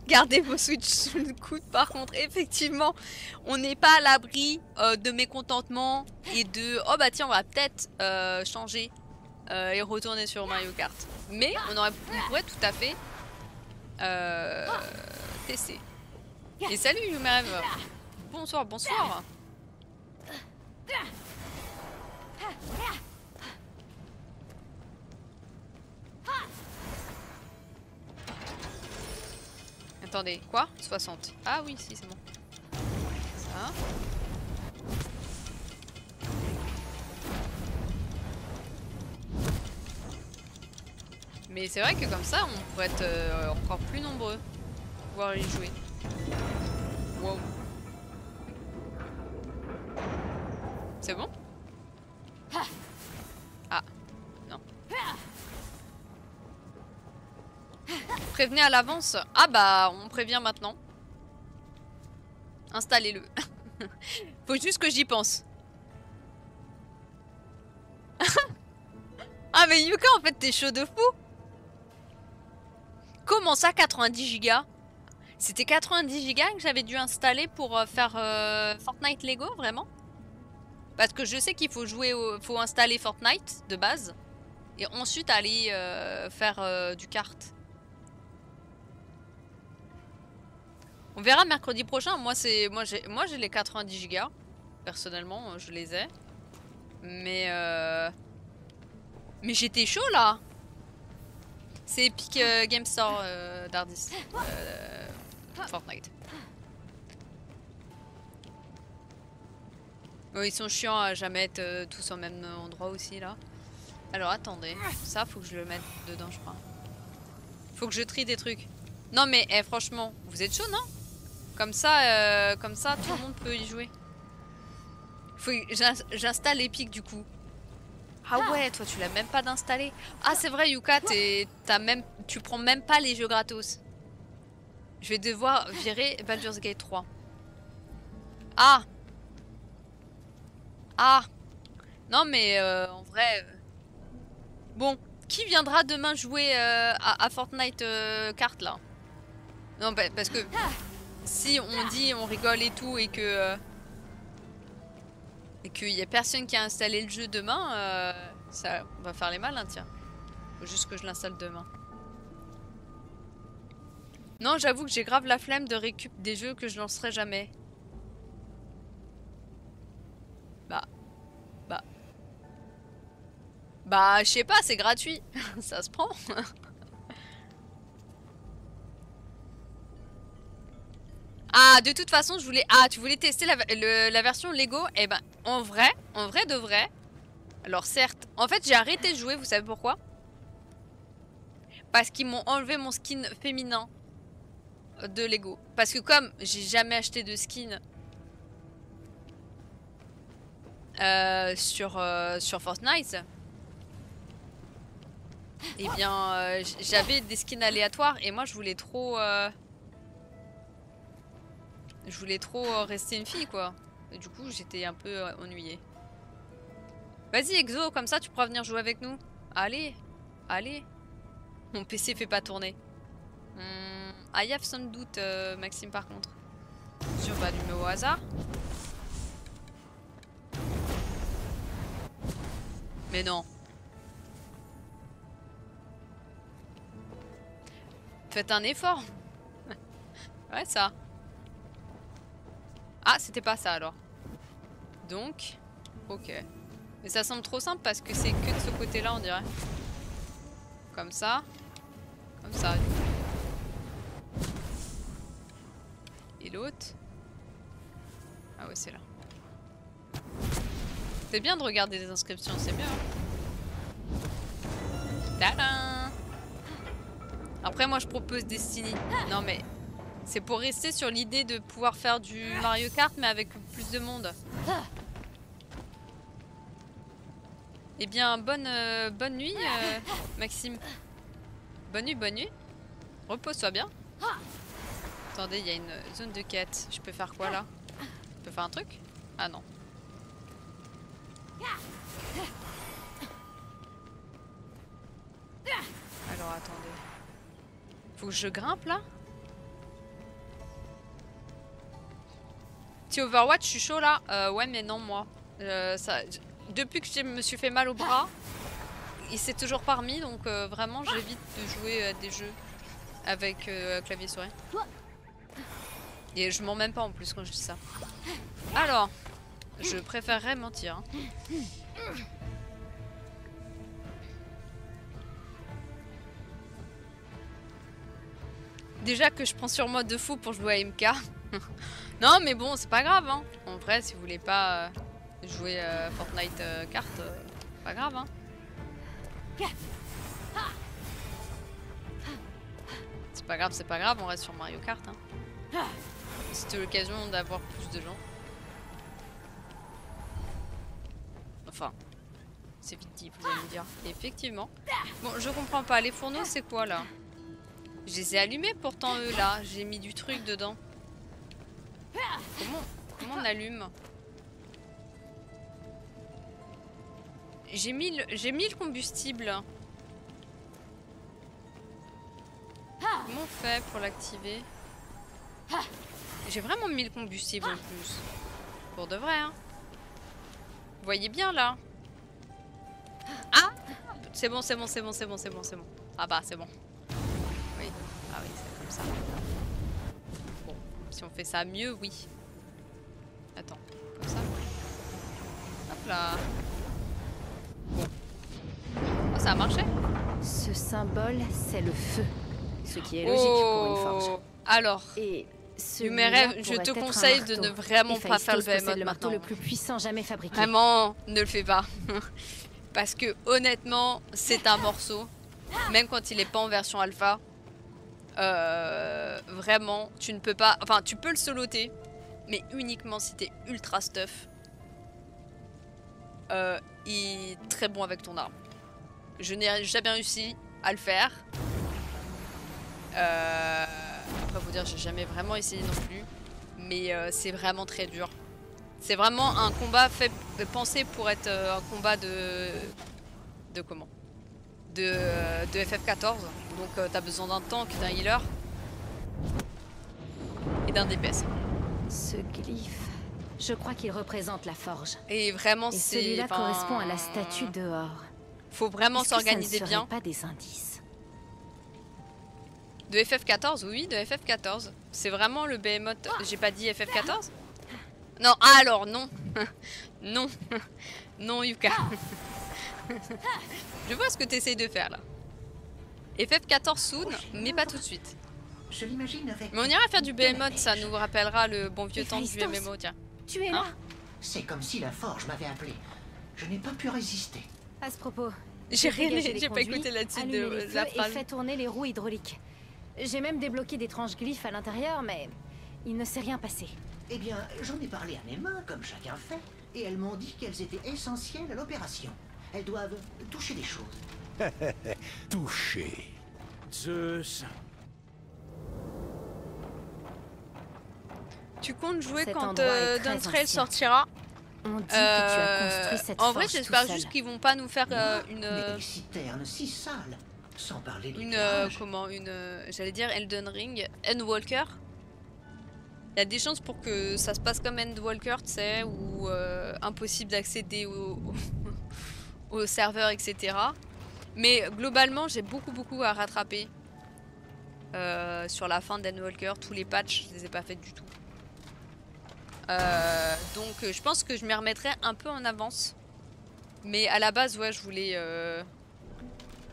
Gardez vos Switch sous le coude par contre, effectivement, on n'est pas à l'abri euh, de mécontentement et de « Oh bah tiens, on va peut-être euh, changer euh, et retourner sur Mario Kart ». Mais on, aurait, pourrait tout à fait tester. Et salut Youmerev Bonsoir, bonsoir Attendez, quoi? 60. Ah oui, si, c'est bon. Ça. Mais c'est vrai que comme ça, on pourrait être euh, encore plus nombreux. Pouvoir y jouer. Wow. C'est bon? Prévenez à l'avance. Ah bah, on prévient maintenant. Installez-le. Faut juste que j'y pense. ah mais Yuka, en fait, t'es chaud de fou. Comment ça, 90 Go C'était 90 Go que j'avais dû installer pour euh, faire euh, Fortnite Lego, vraiment? Parce que je sais qu'il faut jouer, au... faut installer Fortnite de base et ensuite aller euh, faire du kart. On verra mercredi prochain. Moi, c'est moi j'ai moi j'ai les 90 Go. Personnellement, je les ai. Mais euh... mais j'étais chaud là. C'est Epic euh, Game Store euh, d'Ardis. Fortnite. Ils sont chiants à jamais être tous au même endroit aussi là. Alors attendez, ça faut que je le mette dedans je crois. Faut que je trie des trucs. Non mais eh, franchement, vous êtes chaud non? Comme ça, euh, comme ça tout le monde peut y jouer. J'installe Epic du coup. Ah ouais, toi tu l'as même pas d'installer. Ah c'est vrai Yuka, t'es- t'as même, tu prends même pas les jeux gratos. Je vais devoir virer Baldur's Gate 3. Ah Ah Non mais euh, en vrai... euh, Bon, qui viendra demain jouer euh, à, à Fortnite euh, carte là? Non bah, parce que si on dit, on rigole et tout et que... euh, et qu'il y a personne qui a installé le jeu demain, euh, ça va faire les malins, tiens. Faut juste que je l'installe demain. Non, j'avoue que j'ai grave la flemme de récup des jeux que je lancerai jamais. Bah. Bah. Bah, je sais pas, c'est gratuit. ça se prend. Ah, de toute façon, je voulais. Ah, tu voulais tester la, version Lego? Eh ben, en vrai, en vrai de vrai. Alors, certes, en fait, j'ai arrêté de jouer, vous savez pourquoi? Parce qu'ils m'ont enlevé mon skin féminin de Lego. Parce que, comme j'ai jamais acheté de skin euh, sur, euh, sur Fortnite, eh bien, euh, j'avais des skins aléatoires et moi, je voulais trop. Je voulais trop euh, rester une fille, quoi. Et du coup, j'étais un peu euh, ennuyée. Vas-y, Exo, comme ça, tu pourras venir jouer avec nous. Allez, allez. Mon PC fait pas tourner. Hmm, I have some doute, euh, Maxime, par contre. Sur va allumer au hasard. Mais non. Faites un effort. ouais, ça. Ah, c'était pas ça alors. Donc, ok. Mais ça semble trop simple parce que c'est que de ce côté-là, on dirait. Comme ça. Comme ça. Et l'autre Ah ouais, c'est là. C'est bien de regarder des inscriptions, c'est bien. Tadam Après, moi, je propose Destiny. Non, mais c'est pour rester sur l'idée de pouvoir faire du Mario Kart, mais avec plus de monde. Eh bien, bonne, euh, bonne nuit, euh, Maxime. Bonne nuit, bonne nuit. Repose-toi bien. Attendez, il y a une zone de quête. Je peux faire quoi là Je peux faire un truc Ah non. alors attendez. Faut que je grimpe là Overwatch, je suis chaud là. Euh, ouais, mais non, moi. Euh, depuis que je me suis fait mal au bras, il s'est toujours pas remis, donc euh, vraiment j'évite de jouer à des jeux avec clavier souris. Et je mens même pas en plus quand je dis ça. Alors, je préférerais mentir. hein. Déjà que je prends sur moi de fou pour jouer à MK. non mais bon, c'est pas grave. Hein. En vrai, si vous voulez pas euh, jouer euh, Fortnite euh, carte, euh, pas grave. Hein. C'est pas grave, c'est pas grave, on reste sur Mario Kart. Hein. C'était l'occasion d'avoir plus de gens. Enfin, c'est vite dit, vous allez me dire. Effectivement. Bon, je comprends pas. Les fourneaux, c'est quoi là? Je les ai allumés pourtant, eux là. J'ai mis du truc dedans. Comment, comment on allume J'ai mis, le- mis le combustible. Comment on fait pour l'activer J'ai vraiment mis le combustible en plus. Pour de vrai, hein. Vous voyez bien là Ah C'est bon, c'est bon, c'est bon, c'est bon, c'est bon, c'est bon. Ah bah, c'est bon. Oui. Ah oui, c'est comme ça. Si on fait ça mieux, oui. Attends, comme ça. Hop là. Bon. Ah, ça a marché Ce symbole, c'est le feu. Ce qui est logique pour une forge. Oh. Alors, Et ce Numéraire, je te conseille de ne vraiment pas faire le behemoth le marteau le plus puissant jamais fabriqué. Vraiment, ne le fais pas. Parce que honnêtement, c'est un morceau. Même quand il est pas en version alpha. Euh, vraiment, tu ne peux pas. Enfin, tu peux le soloter. Mais uniquement si t'es ultra stuff. Euh, il très bon avec ton arme. Je n'ai jamais réussi à le faire. Euh, après, vous dire, j'ai jamais vraiment essayé non plus. Mais euh, c'est vraiment très dur. C'est vraiment un combat fait pensé pour être euh, un combat de de comment? De, euh, de FF14. Donc euh, t'as besoin d'un tank, d'un healer et d'un DPS. Ce glyphe, je crois qu'il représente la forge. Et vraiment c'est celui-là correspond à la statue dehors. Faut vraiment s'organiser bien. pas des indices. De FF14, oui, de FF14. C'est vraiment le behemoth. J'ai pas dit FF14 Non, ah, alors non. non. non, Yuka. Je vois ce que tu essayes de faire là. FF14 soon, mais pas tout de suite. Je l'imagine avec. Mais on ira faire du behemoth, ça nous rappellera le bon vieux temps du. MMO, tiens. Tu es Hein là C'est comme si la forge m'avait appelé. Je n'ai pas pu résister. À ce propos, J'ai rien, j'ai pas écouté la suite de les la feux et phrase. fait tourner les roues hydrauliques. J'ai même débloqué d'étranges glyphes à l'intérieur, mais il ne s'est rien passé. Eh bien, j'en ai parlé à mes mains, comme chacun fait, et elles m'ont dit qu'elles étaient essentielles à l'opération. Elles doivent toucher des choses. Touché. Zeus, Tu comptes jouer Cet quand euh, sortira On dit Euh, que tu as construit cette En vrai, j'espère juste qu'ils vont pas nous faire euh, une. Mais euh, des citernes si sales, sans parler de une euh, comment une euh, j'allais dire Elden Ring Endwalker il y a des chances pour que ça se passe comme Endwalker tu sais ou euh, impossible d'accéder au, au, serveur etc mais globalement j'ai beaucoup beaucoup à rattraper euh, sur la fin d'Endwalker tous les patchs je les ai pas fait du tout Euh, donc je pense que je m'y remettrai un peu en avance mais à la base ouais je voulais euh,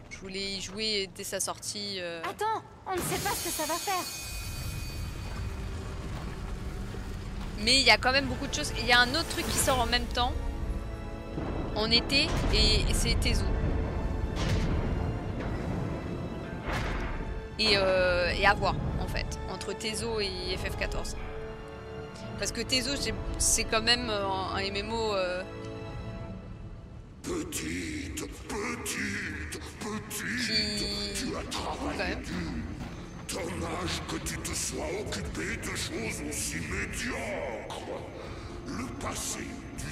je voulais y jouer dès sa sortie. Attends, on ne sait pas ce que ça va faire. Mais il y a quand même beaucoup de choses. Il y a un autre truc qui sort en même temps. En été. Et, c'est Tezo. Et, euh, et à voir, en fait. Entre Tezo et FF14. Parce que Tezo, c'est quand même euh, un, un MMO. euh, Petite, petite, petite, qui. tu as travaillé même. Dommage que tu te sois occupé de choses aussi médiocres. Le passé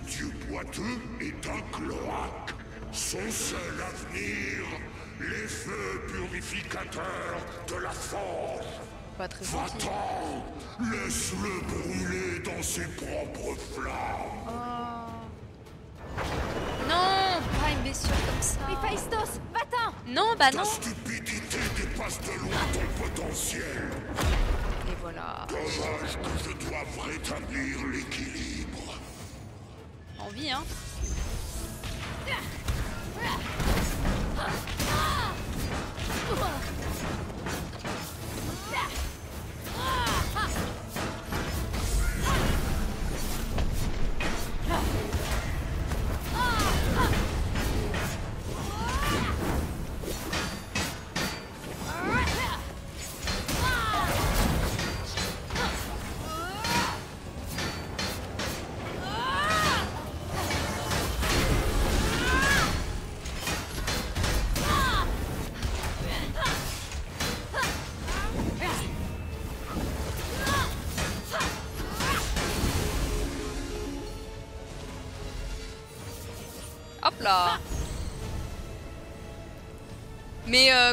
dieu boiteux est un cloaque. Son seul avenir les feux purificateurs de la forge. Pas très gentil. Va-t'en Laisse-le brûler dans ses propres flammes. Oh. Non, pas une blessure comme ça. Héphaïstos, va-t'en Non, bah Ta non. stupidité dépasse de loin ton potentiel. Et voilà. Dommage que je doive rétablir l'équilibre. Envie, hein.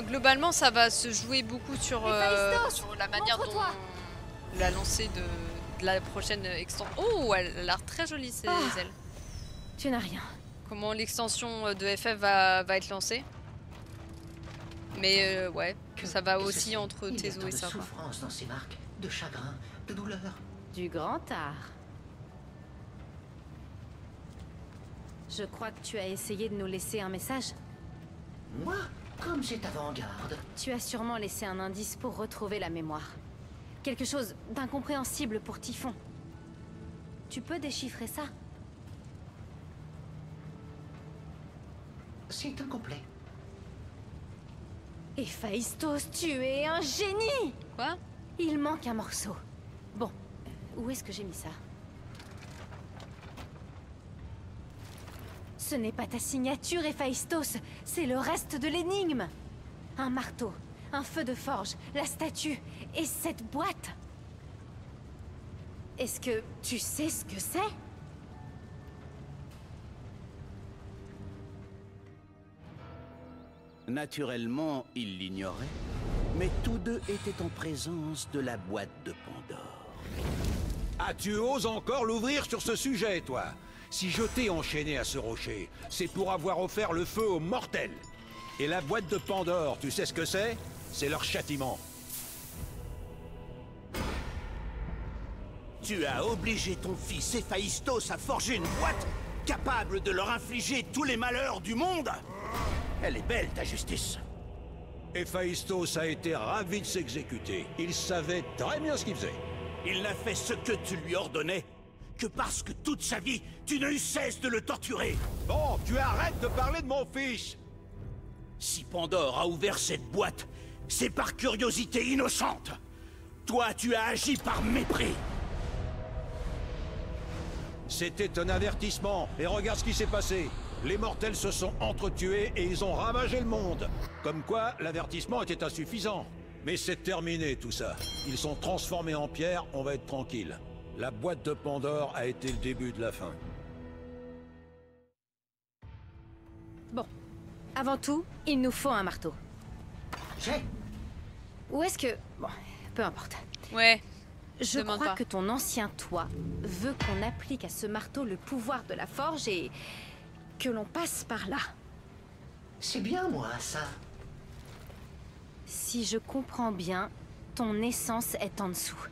Globalement, ça va se jouer beaucoup sur, euh, sur la manière dont la lancée de, de la prochaine extension. Oh, elle a l'air très jolie ces Ah. ailes. Tu n'as rien. Comment l'extension euh, de FF va, va être lancée. Mais euh, ouais, Que- ça va que aussi entre Tezo tant et ça. quoi. souffrance dans ces marques, de chagrin, de douleur. Du grand art. Je crois que tu as essayé de nous laisser un message. Moi, comme c'est avant-garde. Tu as sûrement laissé un indice pour retrouver la mémoire. Quelque chose d'incompréhensible pour Typhon. Tu peux déchiffrer ça? C'est incomplet. Héphaïstos, tu es un génie Quoi? Il manque un morceau. Bon, où est-ce que j'ai mis ça? Ce n'est pas ta signature, Héphaïstos, c'est le reste de l'énigme. Un marteau, un feu de forge, la statue et cette boîte. Est-ce que tu sais ce que c'est? Naturellement, il l'ignorait, mais tous deux étaient en présence de la boîte de Pandore. Ah, tu oses encore l'ouvrir sur ce sujet, toi? Si je t'ai enchaîné à ce rocher, c'est pour avoir offert le feu aux mortels. Et la boîte de Pandore, tu sais ce que c'est? C'est leur châtiment. Tu as obligé ton fils Héphaïstos à forger une boîte capable de leur infliger tous les malheurs du monde Elle est belle, ta justice. Héphaïstos a été ravi de s'exécuter. Il savait très bien ce qu'il faisait. Il n'a fait ce que tu lui ordonnais que parce que toute sa vie, tu n'as eu cesse de le torturer. Bon, tu arrêtes de parler de mon fils Si Pandore a ouvert cette boîte, c'est par curiosité innocente. Toi, tu as agi par mépris. C'était un avertissement, et regarde ce qui s'est passé. Les mortels se sont entretués et ils ont ravagé le monde. Comme quoi, l'avertissement était insuffisant. Mais c'est terminé tout ça. Ils sont transformés en pierre, on va être tranquille. La boîte de Pandore a été le début de la fin. Bon, avant tout, il nous faut un marteau. J'ai Où est-ce que... Bon, peu importe. Ouais, Je Demande crois pas. que ton ancien toi veut qu'on applique à ce marteau le pouvoir de la forge et que l'on passe par là. C'est bien moi, ça. Si je comprends bien, ton essence est en dessous.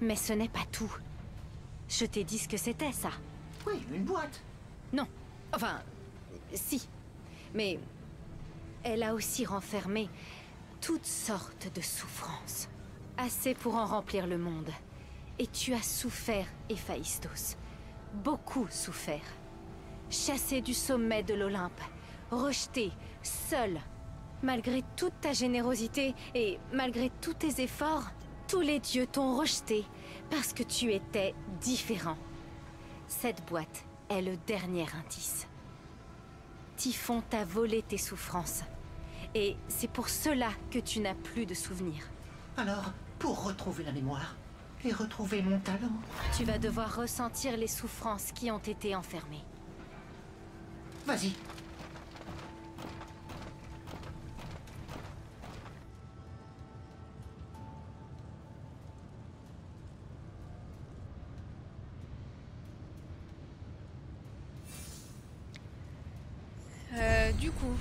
Mais ce n'est pas tout. Je t'ai dit ce que c'était, ça. Oui, une boîte. Non. Enfin, si. Mais elle a aussi renfermé toutes sortes de souffrances. Assez pour en remplir le monde. Et tu as souffert, Héphaïstos. Beaucoup souffert. Chassé du sommet de l'Olympe. Rejeté, seul. Malgré toute ta générosité et malgré tous tes efforts, tous les dieux t'ont rejeté parce que tu étais différent. Cette boîte est le dernier indice. Typhon t'a volé tes souffrances. Et c'est pour cela que tu n'as plus de souvenirs. Alors, pour retrouver la mémoire et retrouver mon talent, Tu vas devoir ressentir les souffrances qui ont été enfermées. vas-y. Du coup.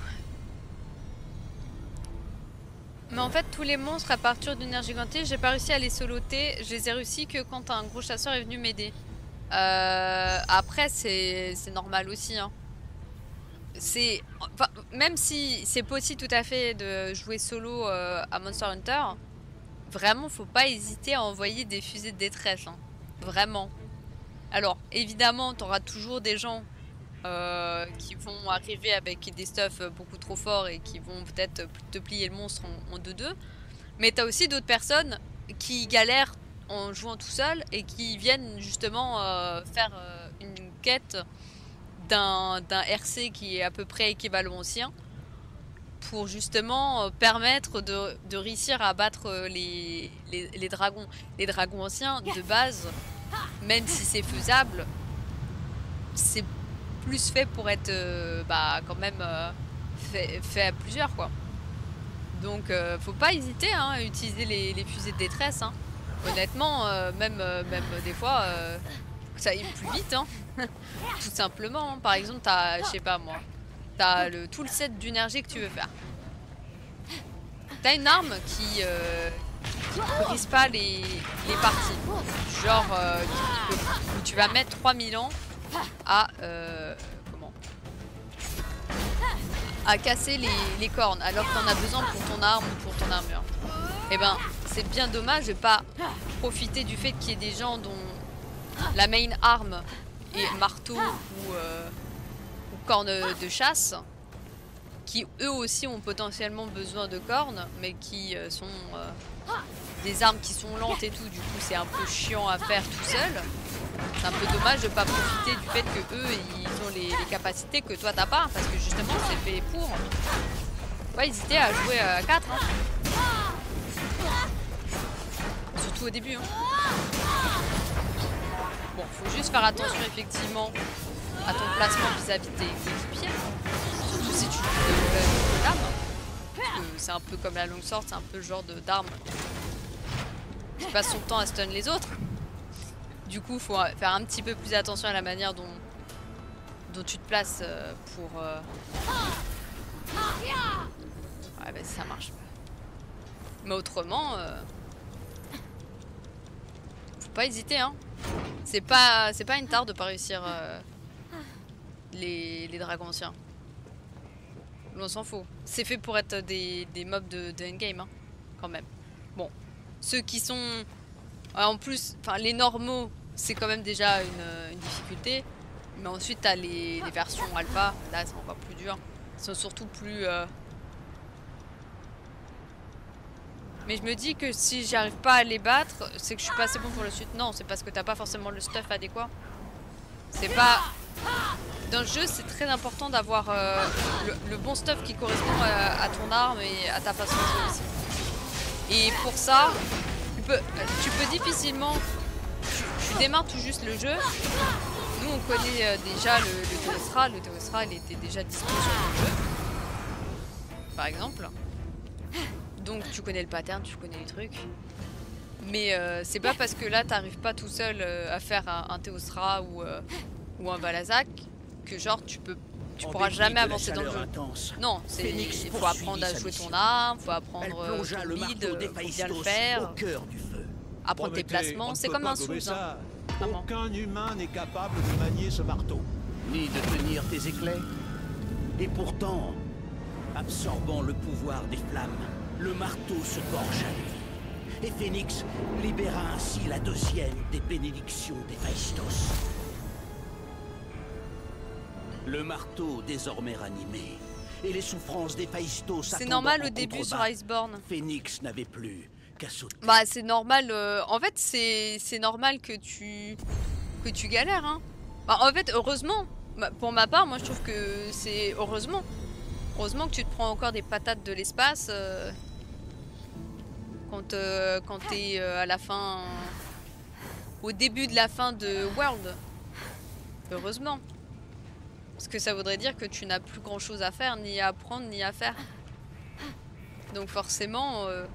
Mais en fait, tous les monstres à partir d'une gigantesque, j'ai pas réussi à les soloter. Je les ai réussi que quand un gros chasseur est venu m'aider. Euh, après, c'est normal aussi. Hein. C'est même si c'est possible tout à fait de jouer solo euh, à Monster Hunter, vraiment, faut pas hésiter à envoyer des fusées de détresse. hein. Vraiment. Alors, évidemment, t'auras toujours des gens euh, qui vont arriver avec des stuffs beaucoup trop forts et qui vont peut-être te plier le monstre en 2-2. Mais t'as aussi d'autres personnes qui galèrent en jouant tout seul et qui viennent justement euh, faire euh, une quête d'un d'un RC qui est à peu près équivalent au sien pour justement permettre de, réussir à battre les, les, les dragons. Les dragons anciens, de base, même si c'est faisable, c'est plus fait pour être euh, bah, quand même euh, fait, à plusieurs quoi. Donc euh, faut pas hésiter hein, à utiliser les, fusées de détresse. hein. Honnêtement, même, même des fois, ça aille plus vite. hein. Tout simplement. Par exemple, t'as, je sais pas moi, t'as le, tout le set d'énergie que tu veux faire. T'as une arme qui, euh, brise pas les, les parties. Genre, tu vas mettre 3000 ans à euh, comment à casser les, cornes alors que t'en as besoin pour ton arme ou pour ton armure. Et ben c'est bien dommage de pas profiter du fait qu'il y ait des gens dont la main arme est marteau ou, euh, ou corne de chasse qui eux aussi ont potentiellement besoin de cornes mais qui euh, sont euh, des armes qui sont lentes et tout du coup c'est un peu chiant à faire tout seul c'est un peu dommage de pas profiter du fait que eux ils ont les, capacités que toi t'as pas parce que justement c'est fait pour. Pas hésiter à jouer à 4 Surtout au début. hein. Bon, faut juste faire attention effectivement à ton placement vis-à-vis de tes coéquipiers. Surtout si tu joues de que c'est un peu comme la longue sorte, c'est un peu le genre d'arme qui passe son temps à stun les autres. Du coup, faut faire un petit peu plus attention à la manière dont, tu te places euh, pour. euh, Ouais, bah ça marche pas. Mais autrement, euh, faut pas hésiter, hein. C'est pas, pas une tare de pas réussir les, les dragons anciens. On s'en fout. C'est fait pour être des, des mobs de, de endgame, hein, quand même. Bon, ceux qui sont Ouais, en plus, enfin les normaux, c'est quand même déjà une, une difficulté. Mais ensuite, t'as les, les versions alpha, là c'est encore plus dur. Ils sont surtout plus. euh, Mais je me dis que si j'arrive pas à les battre, c'est que je suis pas assez bon pour le suite. Non, c'est parce que t'as pas forcément le stuff adéquat. C'est pas. Dans le jeu, c'est très important d'avoir euh, le, bon stuff qui correspond à, à ton arme et à ta façon de jouer aussi. Et pour ça, tu peux, difficilement. Tu, démarres tout juste le jeu. Nous, on connaît euh, déjà le, le Teostra. Le Teostra, il était déjà disponible sur le jeu. Par exemple. Donc, tu connais le pattern, tu connais les trucs. Mais euh, c'est pas parce que là, t'arrives pas tout seul euh, à faire un, un Teostra ou, ou un Balazak que genre tu peux. Tu pourras jamais avancer dans le jeu. intense, Non, c'est Phoenix il faut apprendre à jouer ton arme, faut apprendre euh, ton le lead, euh, faut bien le faire, au cœur du feu. apprendre tes placements, c'est comme un sous. Hein. Aucun humain n'est capable de manier ce marteau. Ni de tenir tes éclairs. Et pourtant, absorbant le pouvoir des flammes, le marteau se gorge à lui. Et Phénix libéra ainsi la deuxième des bénédictions d'Héphaïstos. Le marteau désormais ranimé, et les souffrances d'Héphaïstos C'est attendant normal au début sur Iceborne. Phénix n'avait plus qu'à sauter. Bah c'est normal. euh, en fait c'est c'est normal que tu que tu galères. Hein. Bah, en fait heureusement. Bah, pour ma part moi je trouve que c'est heureusement. Heureusement que tu te prends encore des patates de l'espace euh, quand euh, quand t'es à la fin au début de la fin de World. Heureusement. Parce que ça voudrait dire que tu n'as plus grand chose à faire, ni à apprendre, ni à faire. Donc forcément. euh,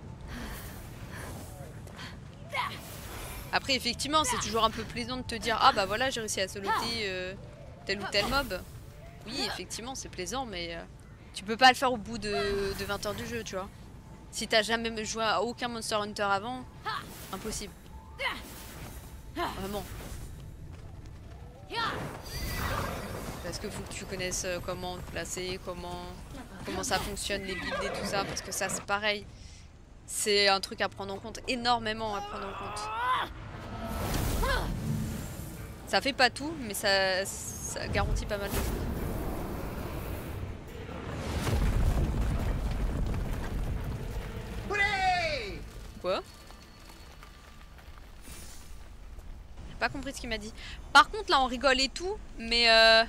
Après, effectivement, c'est toujours un peu plaisant de te dire Ah bah voilà, j'ai réussi à soloter euh, tel ou tel mob. Oui, effectivement, c'est plaisant, mais euh, Tu peux pas le faire au bout de, de 20 heures du jeu, tu vois. Si t'as jamais joué à aucun Monster Hunter avant, impossible. Vraiment. Parce que faut que tu connaisses euh, comment te placer, comment, comment ça fonctionne, les builds et tout ça, parce que ça c'est pareil. C'est un truc à prendre en compte, énormément à prendre en compte. Ça fait pas tout, mais ça, ça garantit pas mal de choses. Quoi? J'ai pas compris ce qu'il m'a dit. Par contre, là, on rigole et tout, mais euh...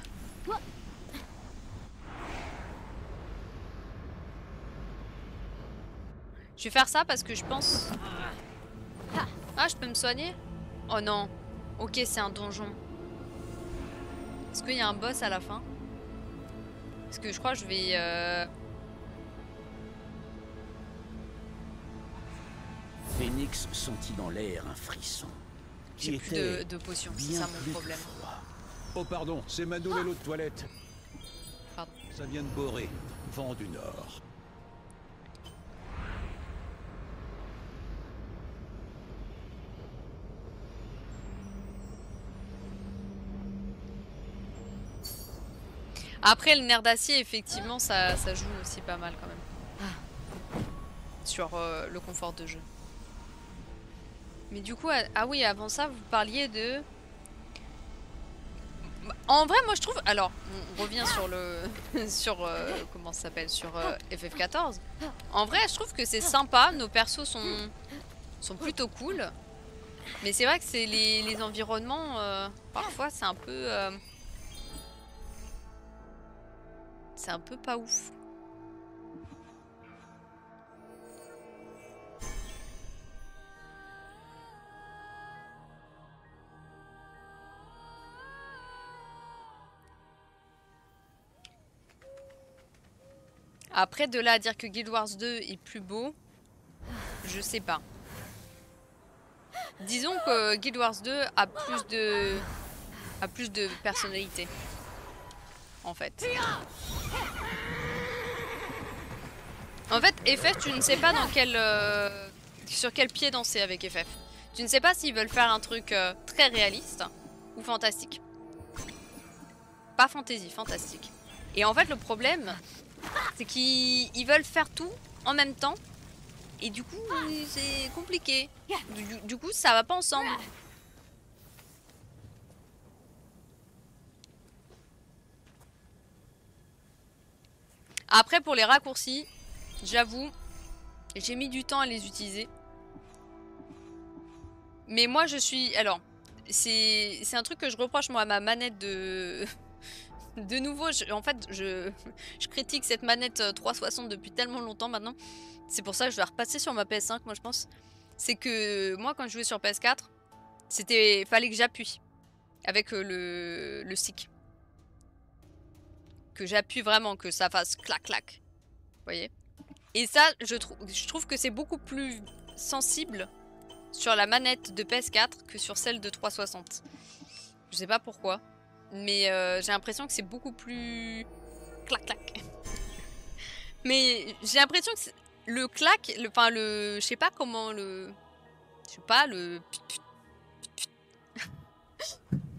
Je vais faire ça parce que je pense... Ah, je peux me soigner? Oh non. Ok, c'est un donjon. Est-ce qu'il y a un boss à la fin? Parce que je crois que je vais... Euh... Phoenix sentit dans l'air un frisson. J'ai plus de, de potions, c'est ça mon problème. froid. Oh pardon, c'est ma nouvelle eau de toilette. Pardon. Ça vient de Boré, vent du Nord. Après, le nerf d'acier, effectivement, ça, ça joue aussi pas mal quand même. Sur euh, le confort de jeu. Mais du coup, ah, ah oui, avant ça, vous parliez de... En vrai, moi je trouve... Alors, on revient sur le... sur... euh, comment ça s'appelle Sur euh, FF14. En vrai, je trouve que c'est sympa. Nos persos sont... sont plutôt cool. Mais c'est vrai que c'est les, environnements... euh, parfois, c'est un peu... C'est un peu pas ouf. Après, de là à dire que Guild Wars 2 est plus beau, je sais pas. Disons que Guild Wars 2 a plus de a plus de personnalité. En fait. En fait, FF, tu ne sais pas euh, sur quel pied danser avec FF. Tu ne sais pas s'ils veulent faire un truc euh, très réaliste ou fantastique. Pas fantasy, fantastique. Et en fait, le problème, c'est qu'ils ils veulent faire tout en même temps. Et du coup, c'est compliqué. Du, coup, ça va pas ensemble. Après, pour les raccourcis, j'avoue, j'ai mis du temps à les utiliser. Mais moi, je suis... Alors, c'est un truc que je reproche, moi, à ma manette de... De nouveau, en fait, je, critique cette manette euh, 360 depuis tellement longtemps maintenant. C'est pour ça que je vais repasser sur ma PS5, moi, je pense. C'est que moi, quand je jouais sur PS4, c'était fallait que j'appuie avec euh, le, stick. Que j'appuie vraiment, que ça fasse clac clac. Vous voyez? Et ça, je, je trouve que c'est beaucoup plus sensible sur la manette de PS4 que sur celle de 360. Je sais pas pourquoi, mais euh, j'ai l'impression que c'est beaucoup plus clac clac. mais j'ai l'impression que le clac, le, enfin le, je sais pas comment le, je sais pas le.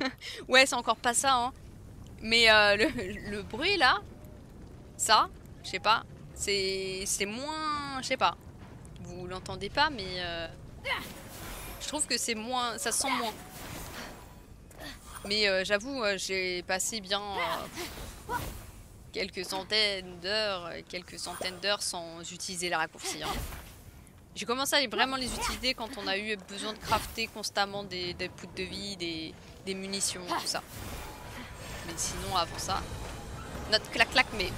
ouais, c'est encore pas ça, hein. Mais euh, le, le bruit là, ça, je sais pas, c'est c'est moins, je sais pas. Vous l'entendez pas, mais euh, je trouve que c'est moins, ça se sent moins. Mais euh, j'avoue, euh, j'ai passé bien euh, quelques centaines d'heures, quelques centaines d'heures sans utiliser les raccourcis. hein. J'ai commencé à vraiment les utiliser quand on a eu besoin de crafter constamment des, des de vie, des munitions, tout ça. Mais sinon, avant ça, notre clac-clac, mais...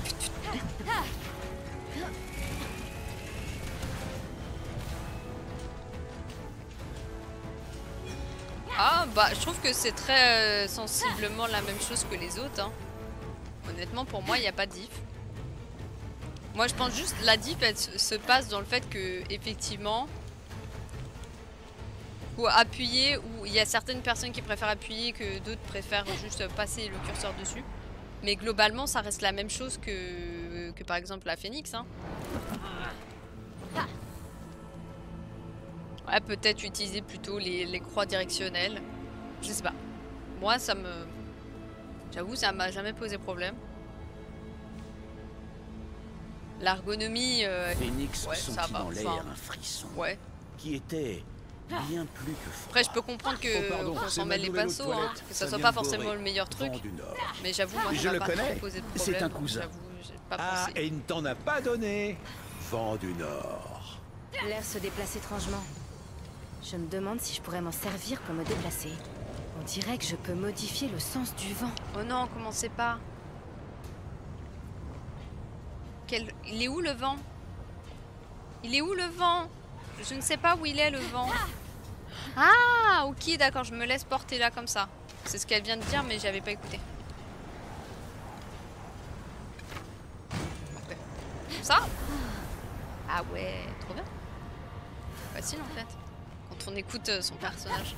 Ah, bah, je trouve que c'est très euh, sensiblement la même chose que les autres. hein. Honnêtement, pour moi, il n'y a pas de diff. Moi, je pense juste la diff, elle se se passe dans le fait que, effectivement, faut appuyer, ou il y a certaines personnes qui préfèrent appuyer que d'autres préfèrent juste passer le curseur dessus. Mais globalement, ça reste la même chose que, par exemple la Phoenix. Hein. Ouais, peut-être utiliser plutôt les, les croix directionnelles. Je sais pas. Moi, ça me... J'avoue, ça m'a jamais posé problème. L'ergonomie... euh, Phoenix Ouais, ça va, dans l'air enfin. un frisson ouais. qui était bien plus que froid. Après, je peux comprendre que Oh, pardon, qu'on c'est s'en mêle les pinceaux, hein, que Ça ça soit pas forcément le meilleur truc. Mais j'avoue, moi, Je ça le m'a pas connais. posé de C'est problème. un cousin. Pas Ah, pensé. et il ne t'en a pas donné Vent du Nord. L'air se déplace étrangement. Je me demande si je pourrais m'en servir pour me déplacer. On dirait que je peux modifier le sens du vent. Oh non, commencez pas. Quel... Il est où le vent Il est où le vent Je ne sais pas où il est le vent. Ah, ok, d'accord, je me laisse porter là comme ça. C'est ce qu'elle vient de dire, mais j'avais pas écouté. Ça Ah ouais, trop bien. Facile en fait. On écoute euh, son personnage.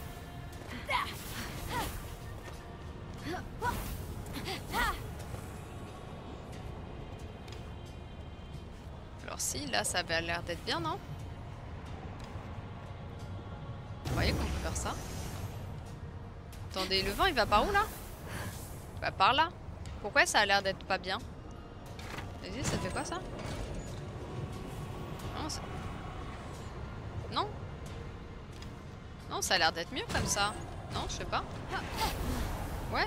Alors si, là ça avait l'air d'être bien, non? Vous voyez qu'on peut faire ça? Attendez, le vent il va par où là? Va par là. Pourquoi ça a l'air d'être pas bien? Vas-y, ça fait quoi ça? Ça a l'air d'être mieux comme ça. Non, je sais pas. Ouais.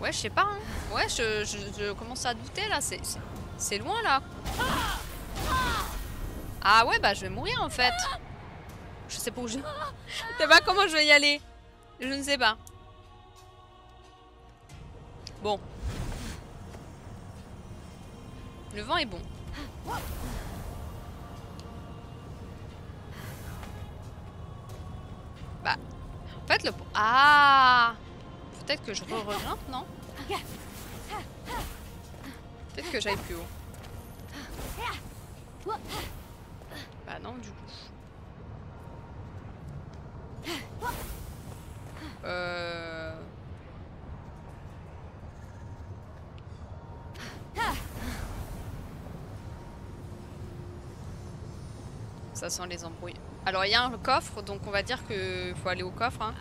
Ouais, je sais pas. hein. Ouais, je, commence à douter là. C'est loin là. Ah ouais, bah je vais mourir en fait. Je sais pas où je. Je sais pas comment je vais y aller. Je ne sais pas. Bon. Le vent est bon. Le. Ah Peut-être que je re-regrimpe, non? Peut-être que j'aille plus haut. Bah non, du coup. Euh... Ça sent les embrouilles. Alors il y a un coffre, donc on va dire que faut aller au coffre. hein.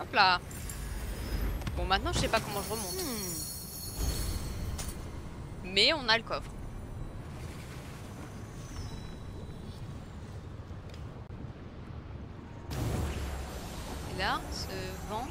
Hop là. Bon maintenant je sais pas comment je remonte. Mais on a le coffre. Et là, ce vent.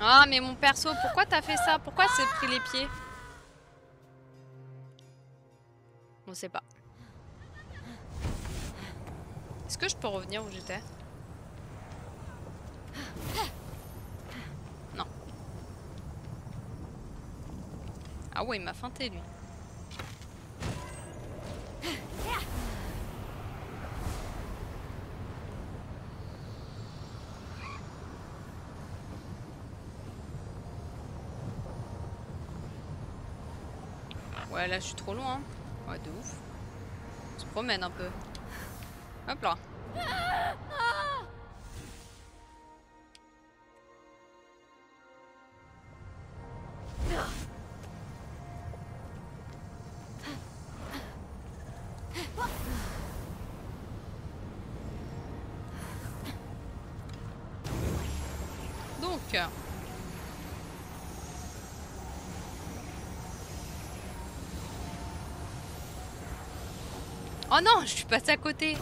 Ah mais mon perso, pourquoi t'as fait ça? Pourquoi c'est pris les pieds? On sait pas. Est-ce que je peux revenir où j'étais? Non. Ah ouais, il m'a feinté lui. Ouais, là je suis trop loin. Ouais, de ouf. On se promène un peu. Hop là. Oh non, je suis passée à côté.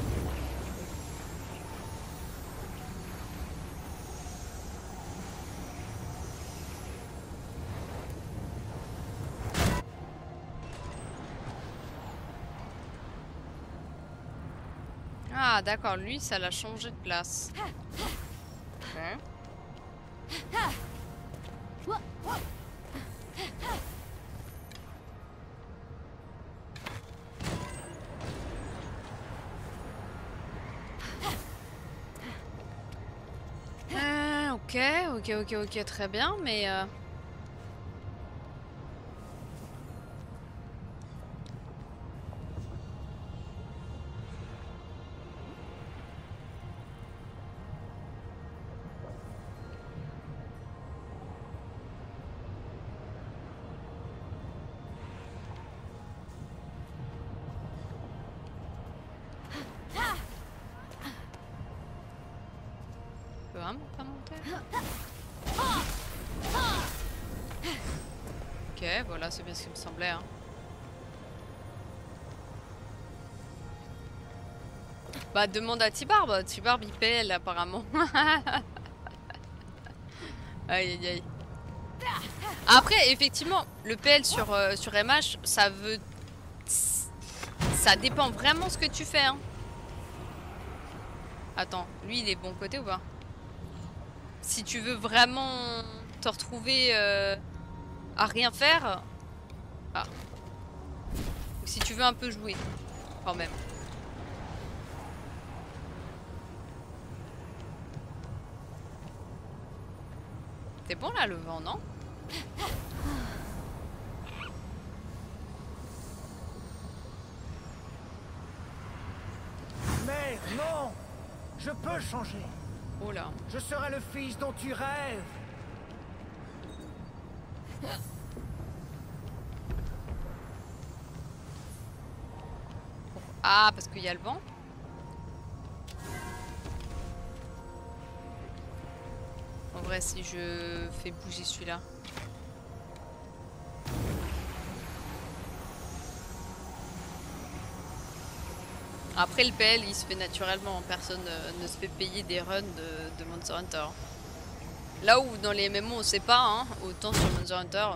Ah d'accord, lui ça l'a changé de place. Ok, ok, ok, très bien, mais... euh, Bah, demande à Tibarbe. Tibarbe, il PL apparemment. aïe aïe aïe. Après, effectivement, le PL sur, euh, MH, ça veut. Ça dépend vraiment ce que tu fais. Hein. Attends, lui, il est bon côté ou pas? Si tu veux vraiment te retrouver euh, à rien faire. Ah. Ou si tu veux un peu jouer, quand même. C'est bon là le vent, non? Mère, non Je peux changer. Oh là. Je serai le fils dont tu rêves. Ah, parce qu'il y a le vent? Si je fais bouger celui-là. Après, le PL, il se fait naturellement. Personne euh, ne se fait payer des runs de, de Monster Hunter. Là où dans les MMO, on sait pas, hein, autant sur Monster Hunter,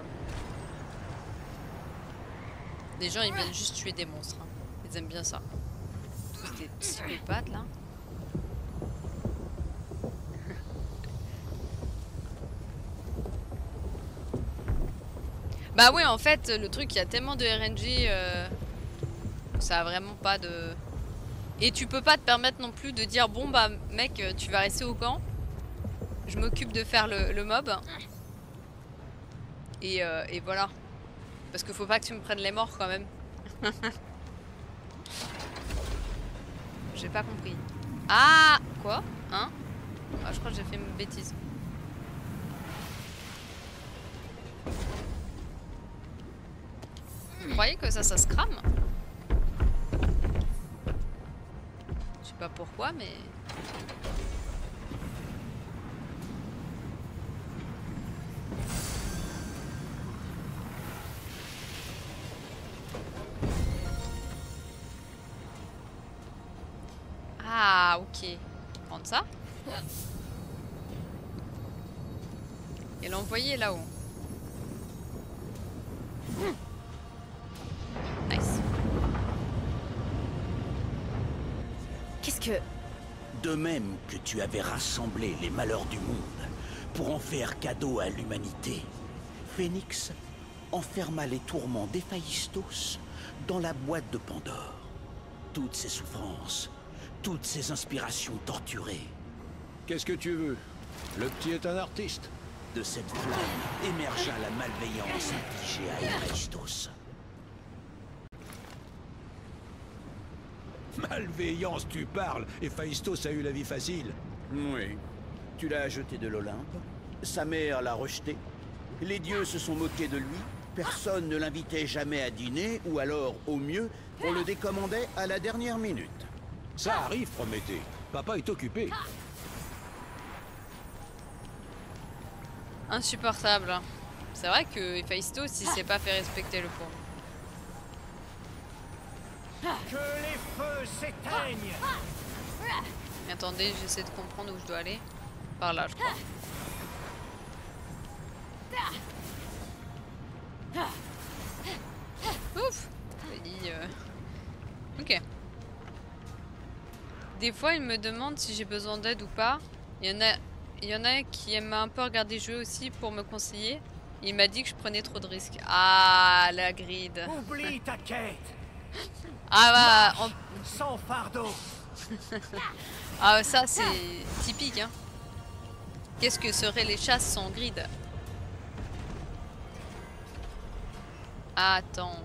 les gens ils viennent juste tuer des monstres. hein. Ils aiment bien ça. Tous des psychopathes là. Bah ouais, en fait, le truc, il y a tellement de RNG, euh, ça a vraiment pas de... Et tu peux pas te permettre non plus de dire, bon bah mec, tu vas rester au camp. Je m'occupe de faire le, mob. Et, euh, et voilà. Parce qu'il faut pas que tu me prennes les morts quand même. J'ai pas compris. Ah Quoi? Hein? Ah, Je crois que j'ai fait une bêtise. Vous croyez que ça, ça se crame Je sais pas pourquoi, mais... Ah, ok. Prendre ça. Et l'envoyer là-haut. De même que tu avais rassemblé les malheurs du monde pour en faire cadeau à l'humanité, Phénix enferma les tourments d'Héphaïstos dans la boîte de Pandore. Toutes ses souffrances, toutes ses inspirations torturées, Qu'est-ce que tu veux? Le petit est un artiste. de cette flamme émergea la malveillance infligée à Héphaïstos. Malveillance, tu parles Héphaïstos a eu la vie facile. Oui. Tu l'as jeté de l'Olympe. Sa mère l'a rejeté. Les dieux se sont moqués de lui. Personne ne l'invitait jamais à dîner, ou alors, au mieux, on le décommandait à la dernière minute. Ça arrive, Prométhée. Papa est occupé. Insupportable. C'est vrai que Héphaïstos, il s'est pas fait respecter le pauvre. Que les feux s'éteignent attendez, j'essaie de comprendre où je dois aller. Par là, je crois. Ouf dit, euh, Ok. Des fois, il me demande si j'ai besoin d'aide ou pas. Il y en a il y en a qui aime un peu regarder jouer aussi pour me conseiller. Il m'a dit que je prenais trop de risques. Ah, la grid. Oublie ta quête. Ah bah, en- Sans fardeau. ah, ça c'est typique. Hein. Qu'est-ce que seraient les chasses sans grid? Attends.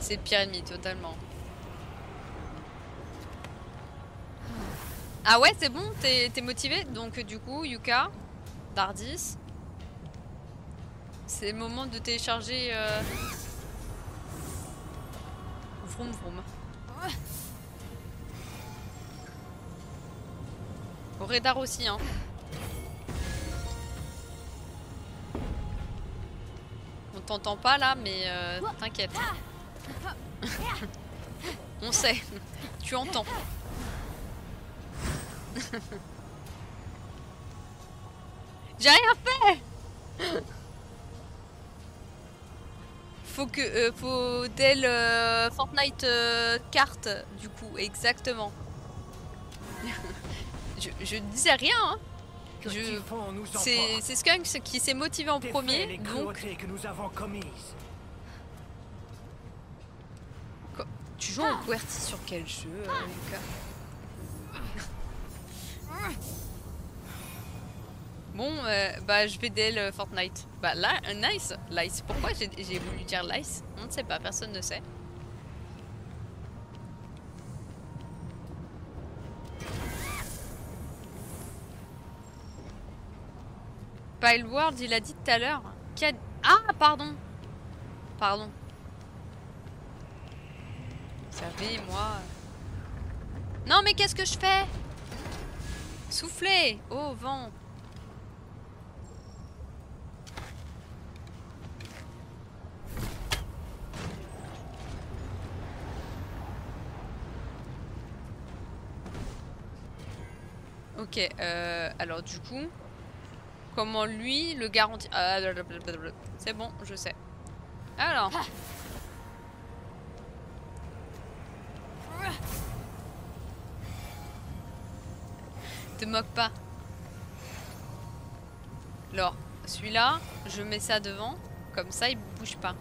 C'est le pire ennemi, totalement. Ah ouais, c'est bon, t'es t'es motivé? Donc du coup, Yuka, Dardis, c'est le moment de télécharger... Euh... Vroom vroom. Au radar aussi, hein. On t'entend pas là, mais euh, t'inquiète. On sait. Tu entends. J'ai rien fait Faut que... euh, faut Dell euh, Fortnite euh, carte, du coup, exactement. je, je disais rien, hein. C'est Skunks qui s'est motivé en premier, donc que nous avons commises. tu joues en QWERTY sur quel jeu, euh, Lucas? Bon, euh, bah je vais DL euh, Fortnite. Bah là, euh, nice, lice. Pourquoi j'ai voulu dire lice? On ne sait pas, personne ne sait. Pileworld, il a dit tout à l'heure. Ah, pardon. Pardon. Vous savez, moi. Non, mais qu'est-ce que je fais? Souffler au vent. Ok, euh, alors du coup, comment lui le garantit? Ah. C'est bon, je sais. Alors. Te moque pas. Alors, celui-là, je mets ça devant, comme ça il bouge pas.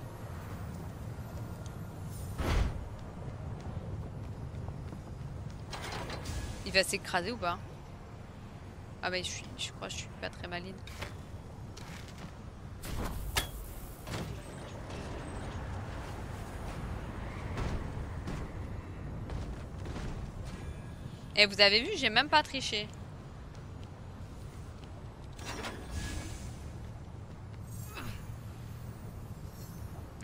Il va s'écraser ou pas? Ah bah je, suis, je crois que je suis pas très maline. Et vous avez vu, j'ai même pas triché.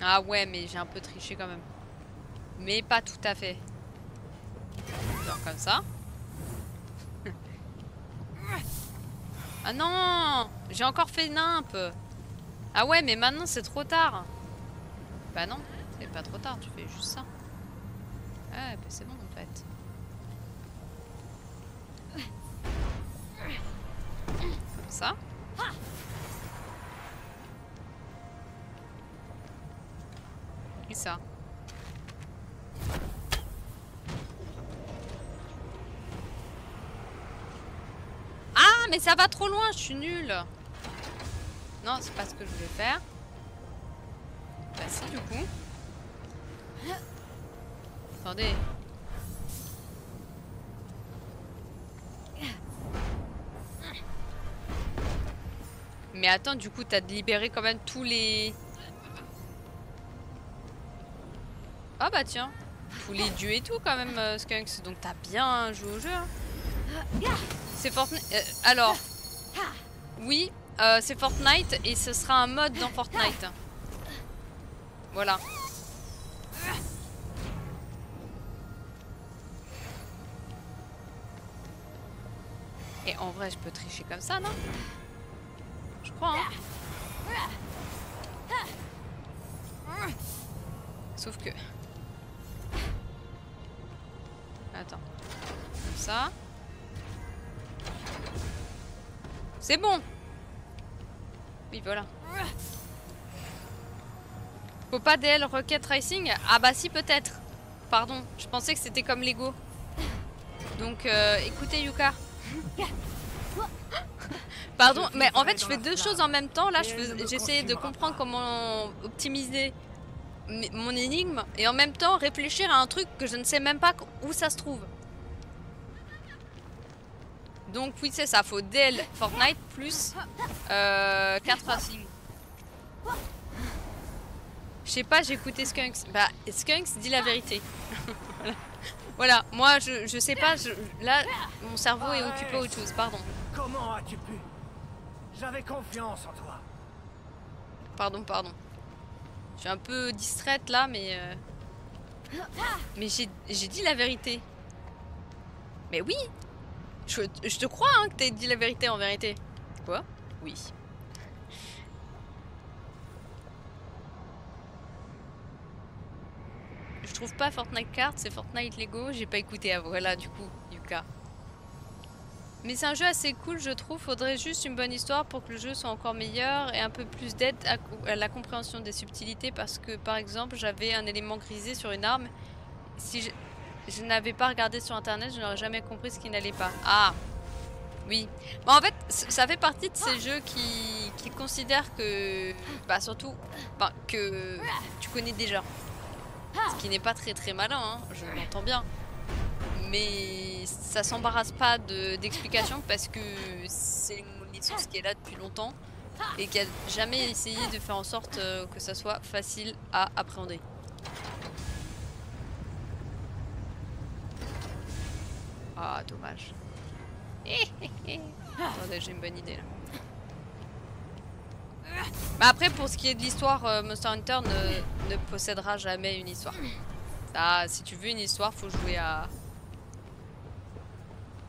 Ah ouais, mais j'ai un peu triché quand même. Mais pas tout à fait. Comme ça. Ah non J'ai encore fait nimp Ah ouais, mais maintenant c'est trop tard. Bah non, c'est pas trop tard, tu fais juste ça. Ouais, bah c'est bon en fait. Comme ça. Et ça? Ah, mais ça va trop loin, je suis nulle. Non, c'est pas ce que je voulais faire. Bah si, du coup. Attendez. Mais attends, du coup, t'as libéré quand même tous les... Ah bah tiens. Tous les dieux et tout quand même, euh, Skunks. Donc t'as bien joué au jeu. hein. C'est Fortnite. euh, alors. Oui, euh, c'est Fortnite et ce sera un mode dans Fortnite. Voilà. Et en vrai, je peux tricher comme ça, non? Je crois, hein Sauf que... Attends. Comme ça. C'est bon Oui, voilà. Faut pas DL Rocket Racing? Ah bah si, peut-être. Pardon, je pensais que c'était comme Lego. Donc, euh, écoutez Yuka. Pardon, mais en fait, je fais deux choses en même temps. Là, je j'essayais de comprendre comment optimiser mi- mon énigme et en même temps réfléchir à un truc que je ne sais même pas où ça se trouve. Donc, oui, c'est ça. Faut DL Fortnite plus euh, 4 racing. Je sais pas, j'ai écouté Skunks. Bah, Skunks dit la vérité. voilà. Voilà, moi je, je sais pas, je- là mon cerveau est occupé à autre chose, pardon. Comment as-tu pu? J'avais confiance en toi. Pardon, pardon. Je suis un peu distraite là, mais. euh, Mais j'ai j'ai dit la vérité. Mais oui Je, te crois hein, que t'aies dit la vérité en vérité. Quoi? Oui. Je trouve pas Fortnite Card, c'est Fortnite Lego. J'ai pas écouté. Ah, voilà, du coup, Yuka. Mais c'est un jeu assez cool, je trouve. Faudrait juste une bonne histoire pour que le jeu soit encore meilleur et un peu plus d'aide à, à la compréhension des subtilités. Parce que, par exemple, j'avais un élément grisé sur une arme. Si je, je n'avais pas regardé sur internet, je n'aurais jamais compris ce qui n'allait pas. Ah Oui. En fait, ça fait partie de ces jeux qui, considèrent que. Bah, surtout. bah, que tu connais déjà. Ce qui n'est pas très très malin, hein, je l'entends bien mais ça s'embarrasse pas de- d'explications parce que c'est une licence qui est là depuis longtemps et qui a jamais essayé de faire en sorte euh, que ça soit facile à appréhender. Ah, dommage. Attendez, j'ai une bonne idée là. Mais après, pour ce qui est de l'histoire, euh, Monster Hunter ne, ne possédera jamais une histoire. Ça, si tu veux une histoire, faut jouer à.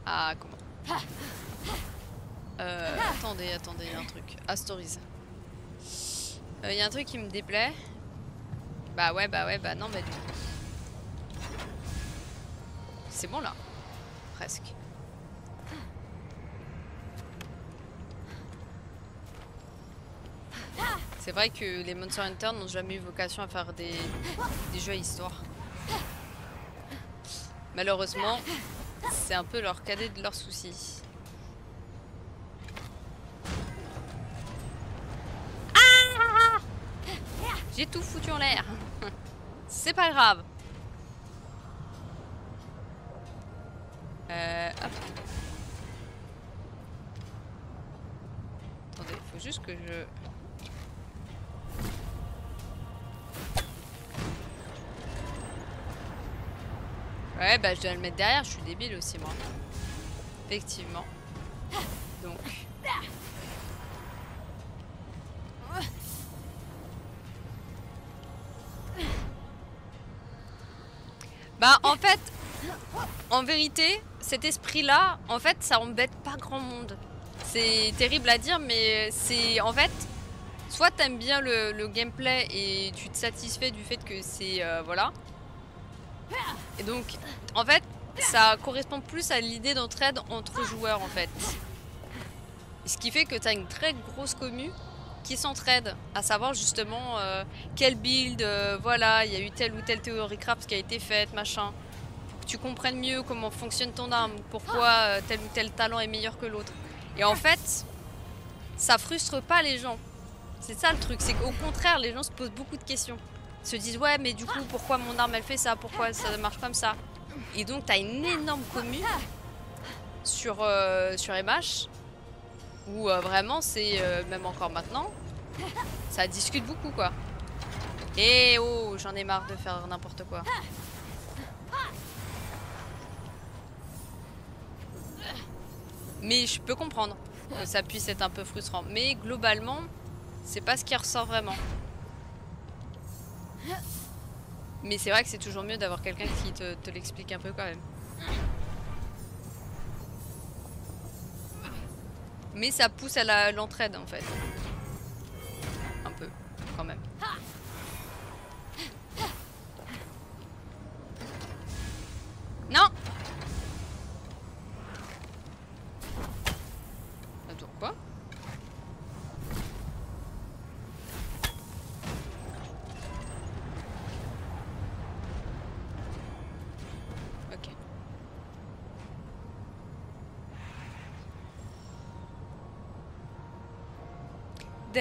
à comment? Euh, Attendez, attendez, il y a un truc. À Stories. Il y a un truc qui me déplaît. Bah ouais, bah ouais, bah non, mais. C'est bon là. C'est vrai que les Monster Hunter n'ont jamais eu vocation à faire des, des jeux à histoire. Malheureusement, c'est un peu leur cadet de leurs soucis. Ah J'ai tout foutu en l'air. C'est pas grave. Euh, hop. Attendez, faut juste que je... Ouais, bah je dois le mettre derrière, je suis débile aussi moi. Effectivement. Donc. Bah en fait, en vérité, cet esprit-là, en fait, ça embête pas grand monde. C'est terrible à dire, mais c'est en fait, soit t'aimes bien le, gameplay et tu te satisfais du fait que c'est euh, voilà. Et donc, en fait, ça correspond plus à l'idée d'entraide entre joueurs en fait. Ce qui fait que tu as une très grosse commu qui s'entraide, à savoir justement euh, quel build, euh, voilà, il y a eu telle ou telle théorie craft qui a été faite, machin. Tu comprennes mieux comment fonctionne ton arme, pourquoi euh, tel ou tel talent est meilleur que l'autre. Et en fait, ça frustre pas les gens. C'est ça le truc, c'est qu'au contraire, les gens se posent beaucoup de questions. Ils se disent, ouais, mais du coup, pourquoi mon arme elle fait ça? Pourquoi ça marche comme ça? Et donc, tu as une énorme commune sur, euh, sur MH où euh, vraiment c'est euh, même encore maintenant ça discute beaucoup quoi et oh j'en ai marre de faire n'importe quoi mais je peux comprendre que ça puisse être un peu frustrant. Mais globalement c'est pas ce qui ressort vraiment. Mais c'est vrai que c'est toujours mieux d'avoir quelqu'un qui te, te l'explique un peu quand même. Mais ça pousse à l'entraide en fait.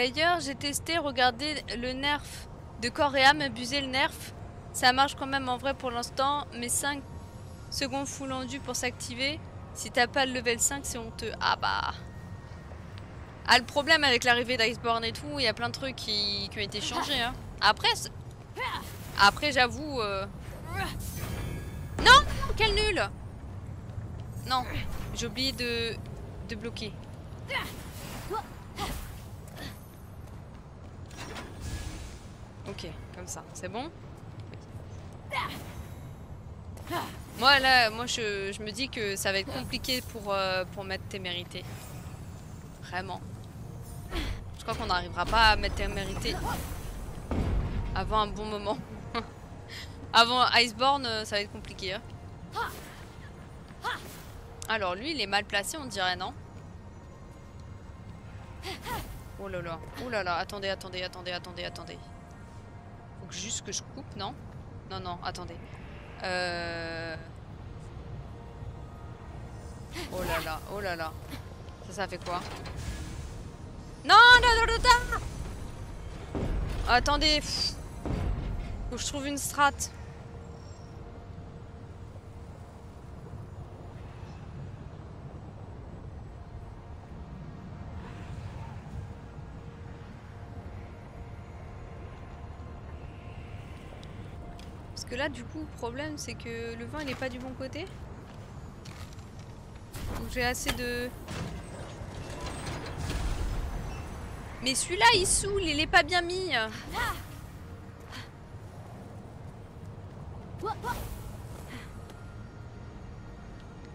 D'ailleurs, j'ai testé, regardez le nerf de âme, abuser le nerf. Ça marche quand même en vrai pour l'instant, mais 5 secondes full pour s'activer. Si t'as pas le level 5, c'est honteux. Ah bah. Ah, le problème avec l'arrivée d'Iceborne et tout, il y a plein de trucs qui, ont été changés. Hein. Après, après j'avoue. euh, Non, non, quel nul Non, j'ai oublié de, de bloquer. Ok, ça, c'est bon? Moi là, moi je, je me dis que ça va être compliqué pour, euh, pour mettre témérité. Vraiment. Je crois qu'on n'arrivera pas à mettre témérité avant un bon moment. avant Iceborne, euh, ça va être compliqué. hein. Alors lui, il est mal placé, on dirait, non? Oh là là, oh là là, attendez, attendez, attendez, attendez, attendez. Juste que je coupe, non? Non, non, attendez. Euh... Oh là là, oh là là. Ça, ça fait quoi? Non, non, non, non, non Attendez. Faut que je trouve une strat. Là, du coup, le problème, c'est que le vent, il est pas du bon côté. Donc j'ai assez de... Mais celui-là, il saoule, il est pas bien mis.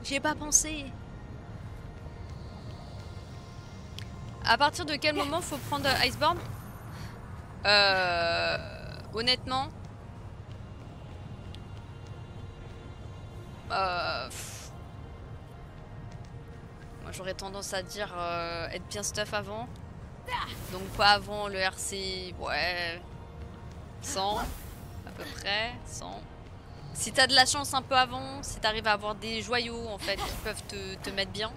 J'y ai pas pensé. À partir de quel moment faut prendre Iceborne? Euh... Honnêtement... Euh... Moi j'aurais tendance à dire euh, être bien stuff avant. Donc pas avant le RC... Ouais... 100 à peu près, 100. Si t'as de la chance un peu avant, si t'arrives à avoir des joyaux en fait qui peuvent te, te mettre bien.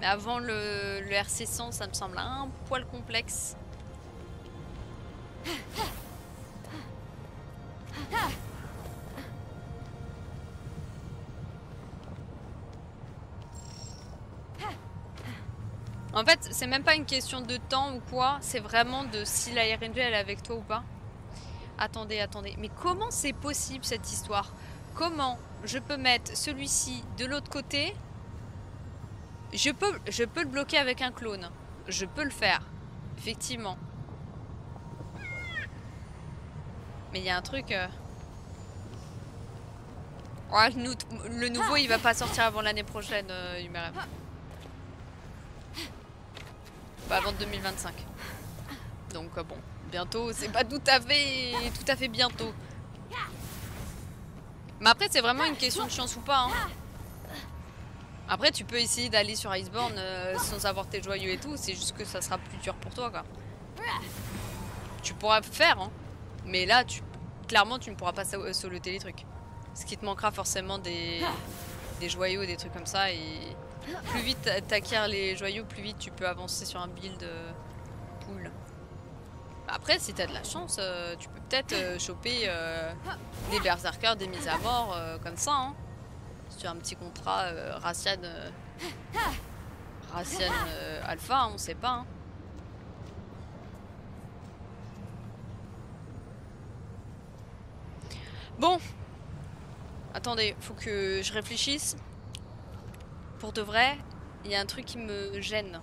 Mais avant le, le RC 100, ça me semble un poil complexe. En fait, c'est même pas une question de temps ou quoi, c'est vraiment de si la RNG elle est avec toi ou pas. Attendez, attendez, mais comment c'est possible cette histoire? Comment je peux mettre celui-ci de l'autre côté? Je peux, le bloquer avec un clone. Je peux le faire, effectivement. Mais il y a un truc... euh, le nouveau il va pas sortir avant l'année prochaine, euh. Pas avant 2025. Donc euh, bon, bientôt, c'est pas tout à fait tout à fait bientôt. Mais après c'est vraiment une question de chance ou pas. hein. Après tu peux essayer d'aller sur Iceborne euh, sans avoir tes joyaux et tout, c'est juste que ça sera plus dur pour toi quoi. Tu pourras faire hein. Mais là clairement tu ne pourras pas so- soloter les trucs. Ce qui te manquera forcément des des joyaux, des trucs comme ça et plus vite t'acquiers les joyaux, plus vite tu peux avancer sur un build euh, cool. Après, si t'as de la chance, euh, tu peux peut-être euh, choper des berserkers, des mises à mort, comme ça. Hein. Si tu as un petit contrat Racian, Racian Alpha, on sait pas. hein. Bon, attendez, faut que je réfléchisse pour de vrai, il y a un truc qui me gêne.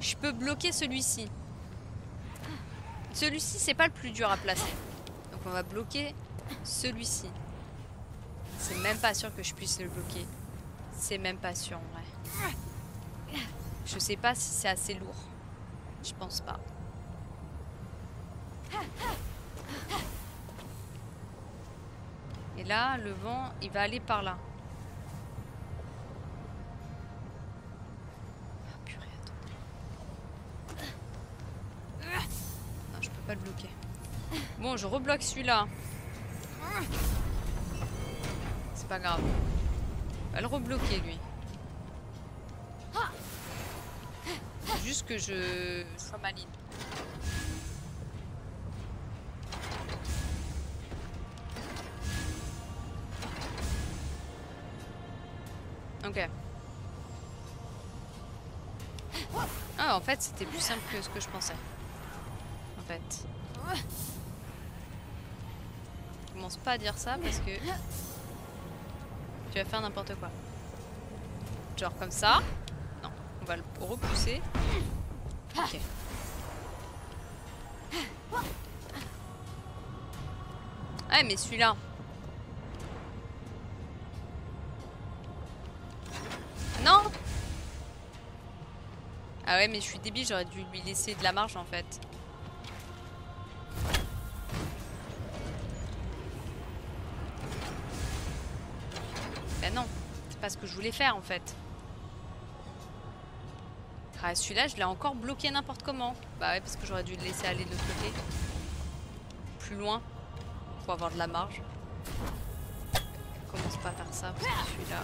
Je peux bloquer celui-ci. Celui-ci, c'est pas le plus dur à placer. Donc on va bloquer celui-ci. C'est même pas sûr que je puisse le bloquer. C'est même pas sûr en vrai. Je sais pas si c'est assez lourd. Je pense pas. Et là, le vent, il va aller par là. Je peux pas le bloquer. Bon, je rebloque celui-là. C'est pas grave. On va le rebloquer, lui. juste que je sois maligne. Ok. Ah, en fait, c'était plus simple que ce que je pensais. Fait. Commence pas à dire ça parce que tu vas faire n'importe quoi. Genre comme ça. Non, on va le repousser. Ok. Ah mais celui-là. Non Ah ouais mais je suis débile, j'aurais dû lui laisser de la marge en fait. Que je voulais faire en fait. Ah celui-là je l'ai encore bloqué n'importe comment. Bah ouais parce que j'aurais dû le laisser aller de l'autre côté. Plus loin. Pour avoir de la marge. Commence pas à faire ça parce que celui-là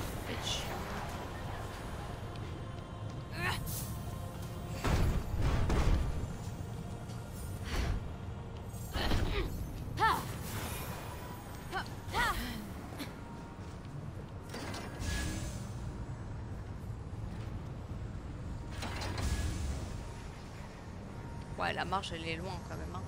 marche elle est loin quand même. Hein.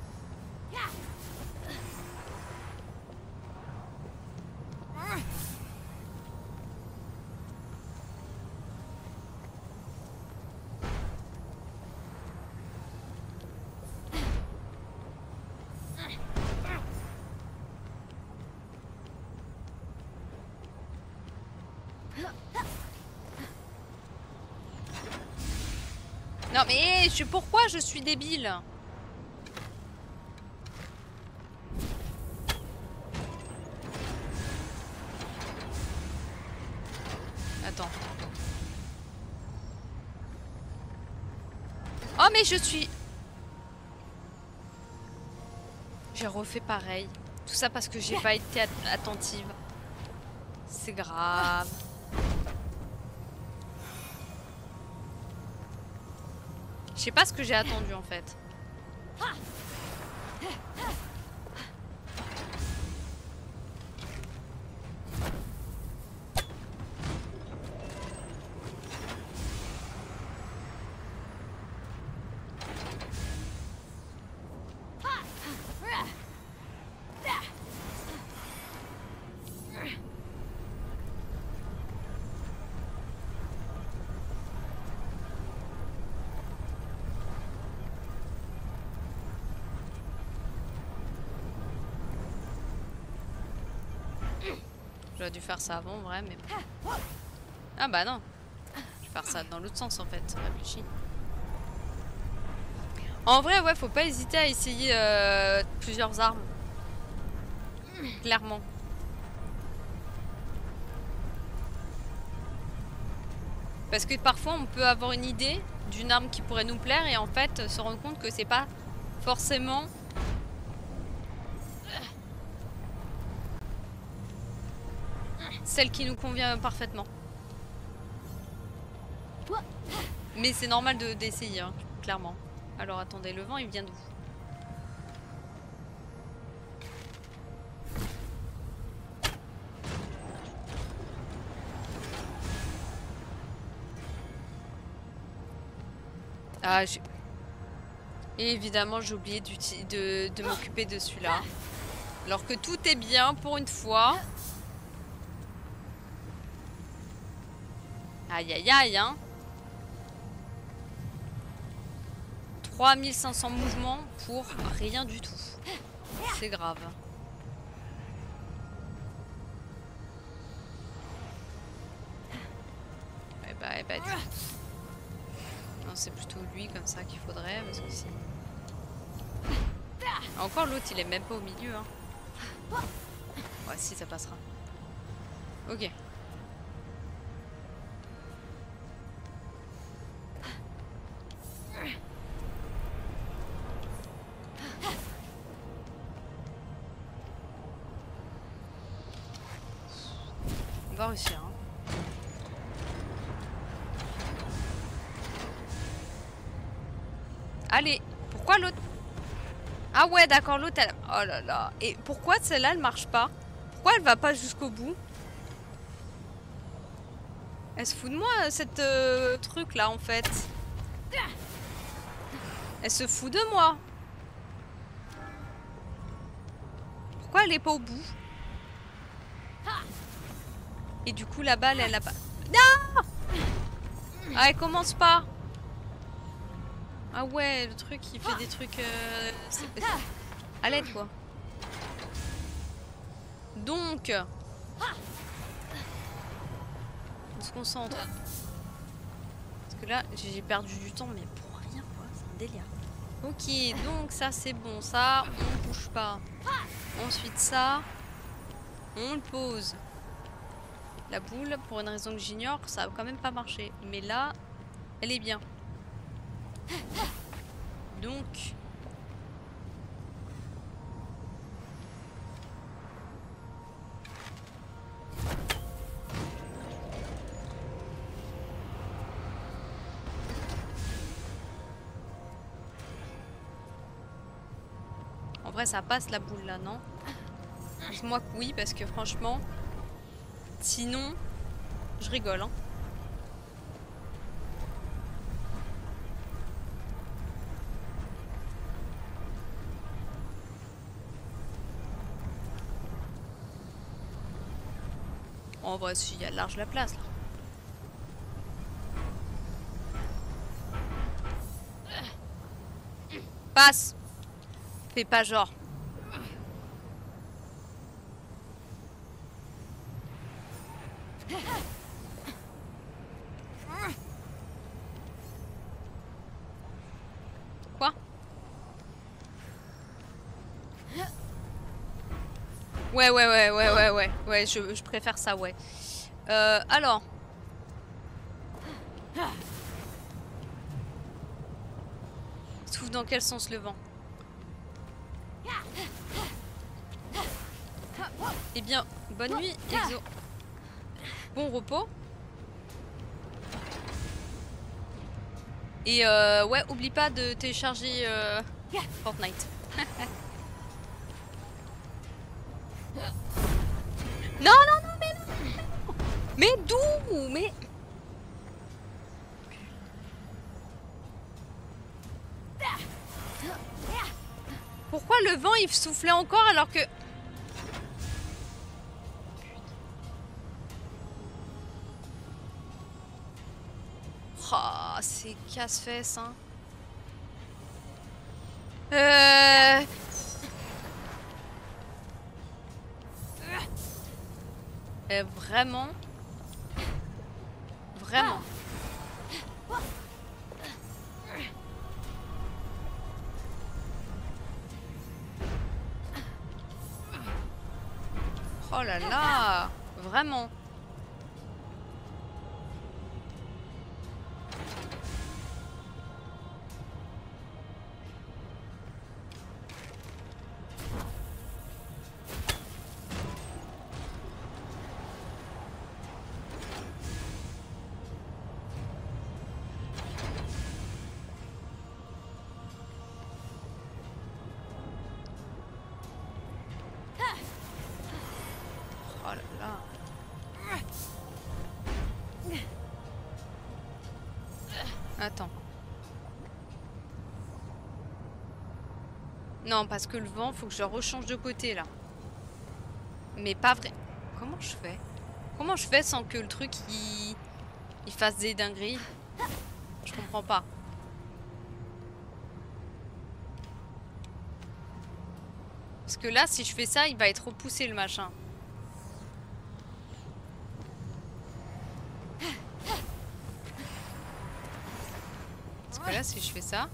Non mais je, pourquoi je suis débile Attends. Oh mais je suis... J'ai refait pareil. Tout ça parce que j'ai pas été at- attentive. C'est grave. Sais pas ce que j'ai attendu en fait. J'aurais dû faire ça avant, vrai, mais. Ah bah non. Je faire ça dans l'autre sens en fait. En vrai, ouais, faut pas hésiter à essayer euh, plusieurs armes. Clairement. Parce que parfois on peut avoir une idée d'une arme qui pourrait nous plaire et en fait se rendre compte que c'est pas forcément celle qui nous convient parfaitement. Mais c'est normal de- d'essayer, hein, clairement. Alors attendez, le vent il vient d'où? Ah, j'ai... Et évidemment, j'ai oublié de, de m'occuper de celui-là. Alors que tout est bien pour une fois. Aïe aïe aïe hein 3500 mouvements pour rien du tout. C'est grave. Eh bah, eh bah, Non, c'est plutôt lui comme ça qu'il faudrait, parce que si... Encore l'autre, il est même pas au milieu, hein. Ouais, si, ça passera. Ok. Ah ouais, d'accord, l'autre elle... Oh là là. Et pourquoi celle-là elle marche pas? Pourquoi elle va pas jusqu'au bout? Elle se fout de moi cette euh, truc là en fait. Elle se fout de moi. Pourquoi elle est pas au bout? Et du coup la balle elle a pas... Non Ah elle commence pas ah ouais, le truc il fait des trucs... Euh, à l'aide quoi. Donc... On se concentre. Parce que là, j'ai perdu du temps, mais pour rien quoi, c'est un délire. Ok, donc ça c'est bon, ça on bouge pas. Ensuite ça, on le pose. La boule, pour une raison que j'ignore, ça a quand même pas marché. Mais là, elle est bien. Donc... En vrai, ça passe la boule là, non? Moi oui, parce que franchement, sinon, je rigole. Hein. En vrai, si, il y a large la place là. Passe Fais pas genre. Quoi Ouais, ouais, ouais, ouais, ouais, ouais. Ouais, je, je préfère ça, ouais. Euh, alors. Trouve dans quel sens le vent? Eh bien, bonne nuit, Exo. Bon repos. Et euh, ouais, oublie pas de télécharger euh, Fortnite. il soufflait encore alors que... Oh, c'est casse-fesses, hein. Euh... Euh, Vraiment Non, parce que le vent, faut que je rechange de côté là. Mais pas vrai. Comment je fais? Comment je fais sans que le truc il, il fasse des dingueries? Je comprends pas. Parce que là, si je fais ça, il va être repoussé le machin. Parce que là, si je fais ça...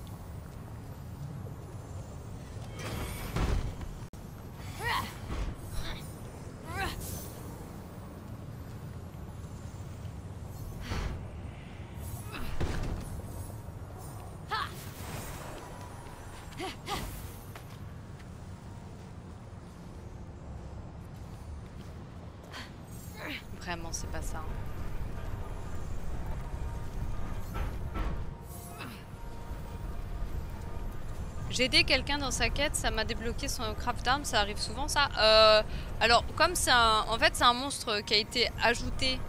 J'ai aidé quelqu'un dans sa quête, ça m'a débloqué son craft d'armes, ça arrive souvent ça. Euh, alors comme c'est un, en fait un monstre qui a été ajouté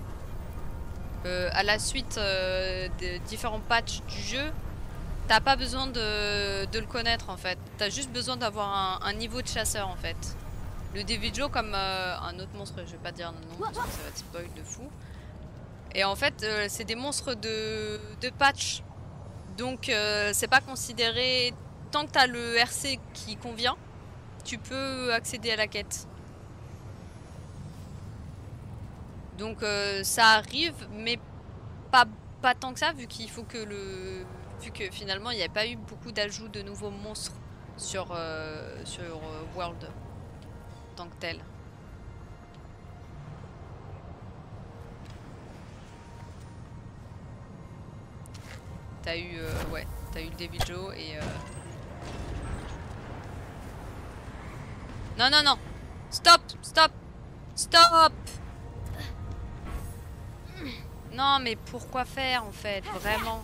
euh, à la suite euh, de différents patchs du jeu, t'as pas besoin de, le connaître en fait. T'as juste besoin d'avoir un, niveau de chasseur en fait. Le David Joe comme un autre monstre, je vais pas dire non parce que ça va te spoil de fou. Et en fait c'est des monstres de, de patch. Donc c'est pas considéré tant que t'as le RC qui convient, tu peux accéder à la quête. Donc euh, ça arrive, mais pas, pas tant que ça, vu qu'il faut que le. Vu que finalement il n'y a pas eu beaucoup d'ajouts de nouveaux monstres sur, euh, sur euh, World tant que tel. T'as eu, ouais, t'as eu le Devil Joe et. Non, non, non! Stop! Stop! Stop! Non, mais pourquoi faire en fait, vraiment?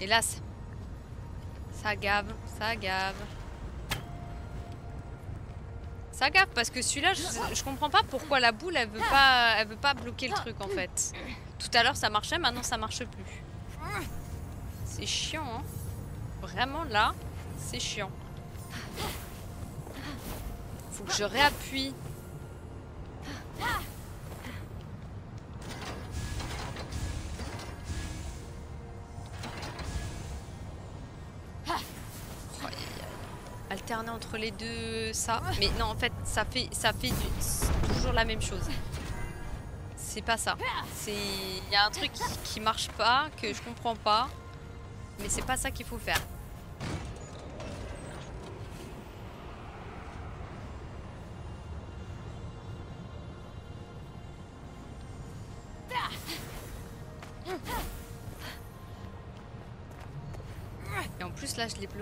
Là, ça- gave, ça gave. Ça gave parce que celui-là, je, je comprends pas pourquoi la boule, elle veut pas, elle veut pas bloquer le truc en fait. Tout à l'heure, ça marchait, maintenant ça marche plus. C'est chiant, hein Vraiment là, c'est chiant. Faut que je réappuie. Alterner entre les deux, ça. Mais non, en fait, ça fait, ça fait toujours la même chose. C'est pas ça. C'est, il y a un truc qui marche pas, que je comprends pas. Mais c'est pas ça qu'il faut faire.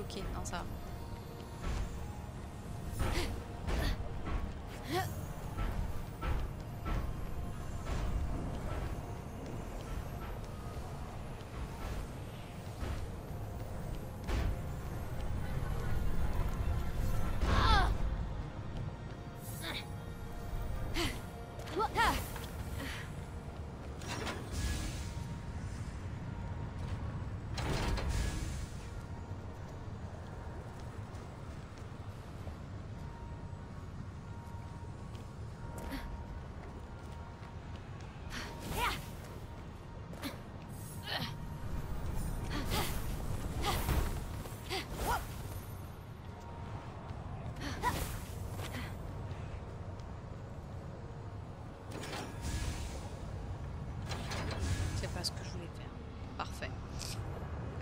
Bloqué. Non ça. va.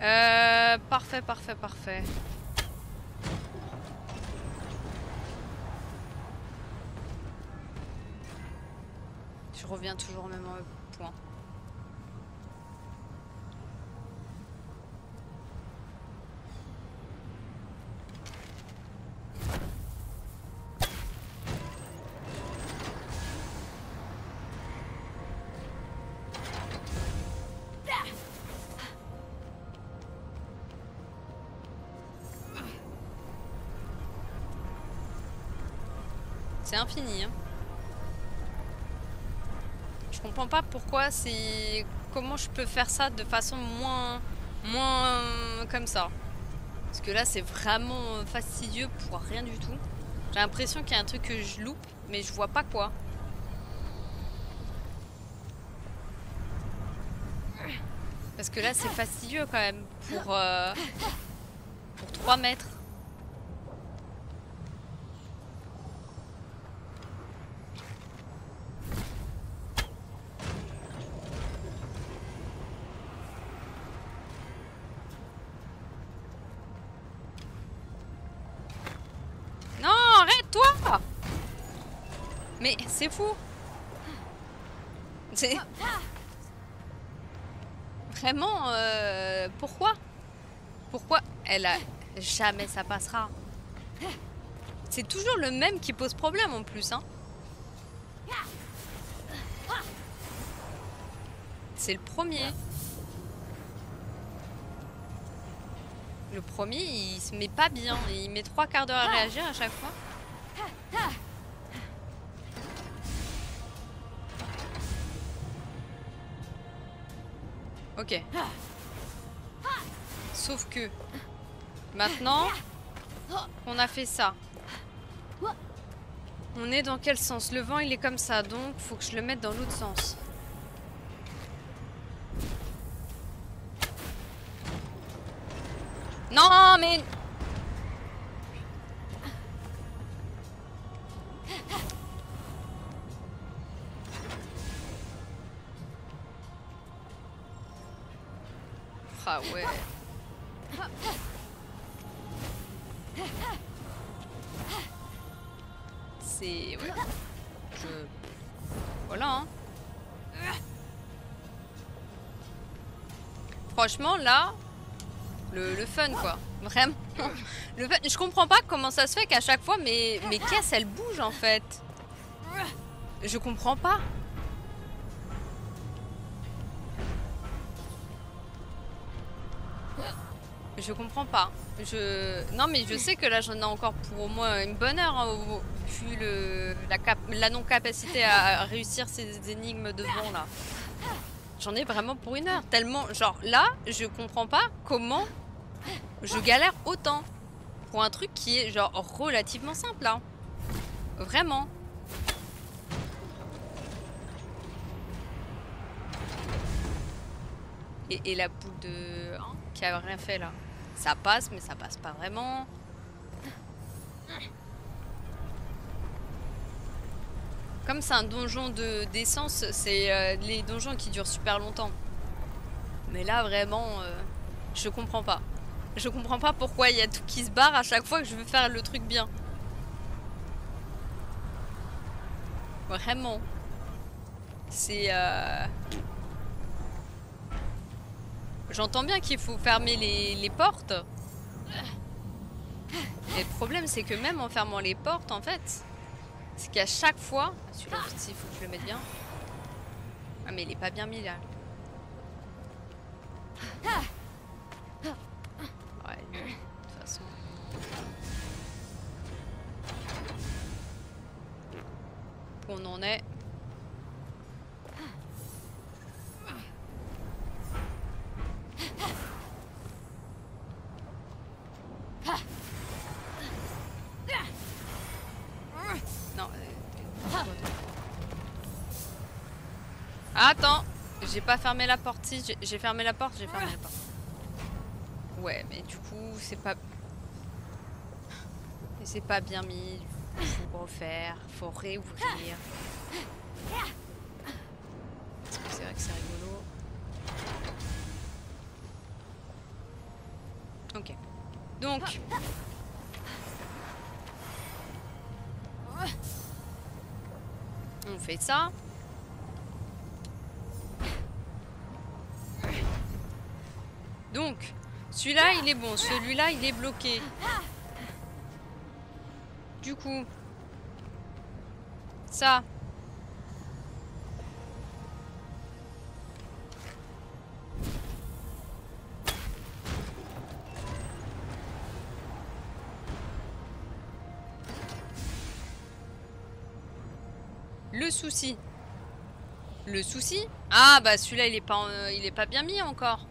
Euh, parfait, parfait, parfait. Je reviens toujours au même point. Infini. Hein. Je comprends pas pourquoi c'est. Comment je peux faire ça de façon moins. moins. comme ça. Parce que là, c'est vraiment fastidieux pour rien du tout. J'ai l'impression qu'il y a un truc que je loupe, mais je vois pas quoi. Parce que là, c'est fastidieux quand même pour. euh, pour 3 mètres. Pourquoi? Pourquoi Elle a... Jamais ça passera? C'est toujours le même qui pose problème en plus, hein. C'est le premier. Le premier, il se met pas bien. Il met trois quarts d'heure à réagir à chaque fois. Ok. Sauf que maintenant qu'on a fait ça, on est dans quel sens? Le vent il est comme ça, donc faut que je le mette dans l'autre sens. Non mais Franchement, là, le, fun, quoi. Vraiment. Je comprends pas comment ça se fait qu'à chaque fois, mes, mes caisses, elles bougent, en fait. Je comprends pas. Je comprends pas. Je... Non mais je sais que là j'en ai encore pour au moins une bonne heure, hein, vu le... la, cap- la non-capacité à réussir ces énigmes de vent là. J'en ai vraiment pour une heure. Tellement, genre là, je comprends pas comment je galère autant pour un truc qui est genre relativement simple là. Vraiment. Et, et la boule de... hein, qui a rien fait là. Ça passe, mais ça passe pas vraiment. C'est un donjon de d'essence, c'est euh, les donjons qui durent super longtemps. Mais là, vraiment, euh, je comprends pas. Je comprends pas pourquoi il y a tout qui se barre à chaque fois que je veux faire le truc bien. Vraiment. C'est... euh, J'entends bien qu'il faut fermer les, les portes. Et le problème, c'est que même en fermant les portes, en fait, c'est qu'à chaque fois... Celui-là aussi, il faut que je le mette bien. Ah, mais il est pas bien mis, là. Fermé la porte. Si, j'ai- fermé la porte, j'ai fermé la porte. Ouais, mais du coup, c'est pas. C'est pas bien mis. Faut refaire, faut réouvrir. Parce que c'est vrai que c'est rigolo. Ok. Donc. On fait ça. Celui-là, il est bon. Celui-là, il est bloqué. Du coup, ça. Le souci. Le souci? Ah bah celui-là il est pas en- il est pas bien mis encore.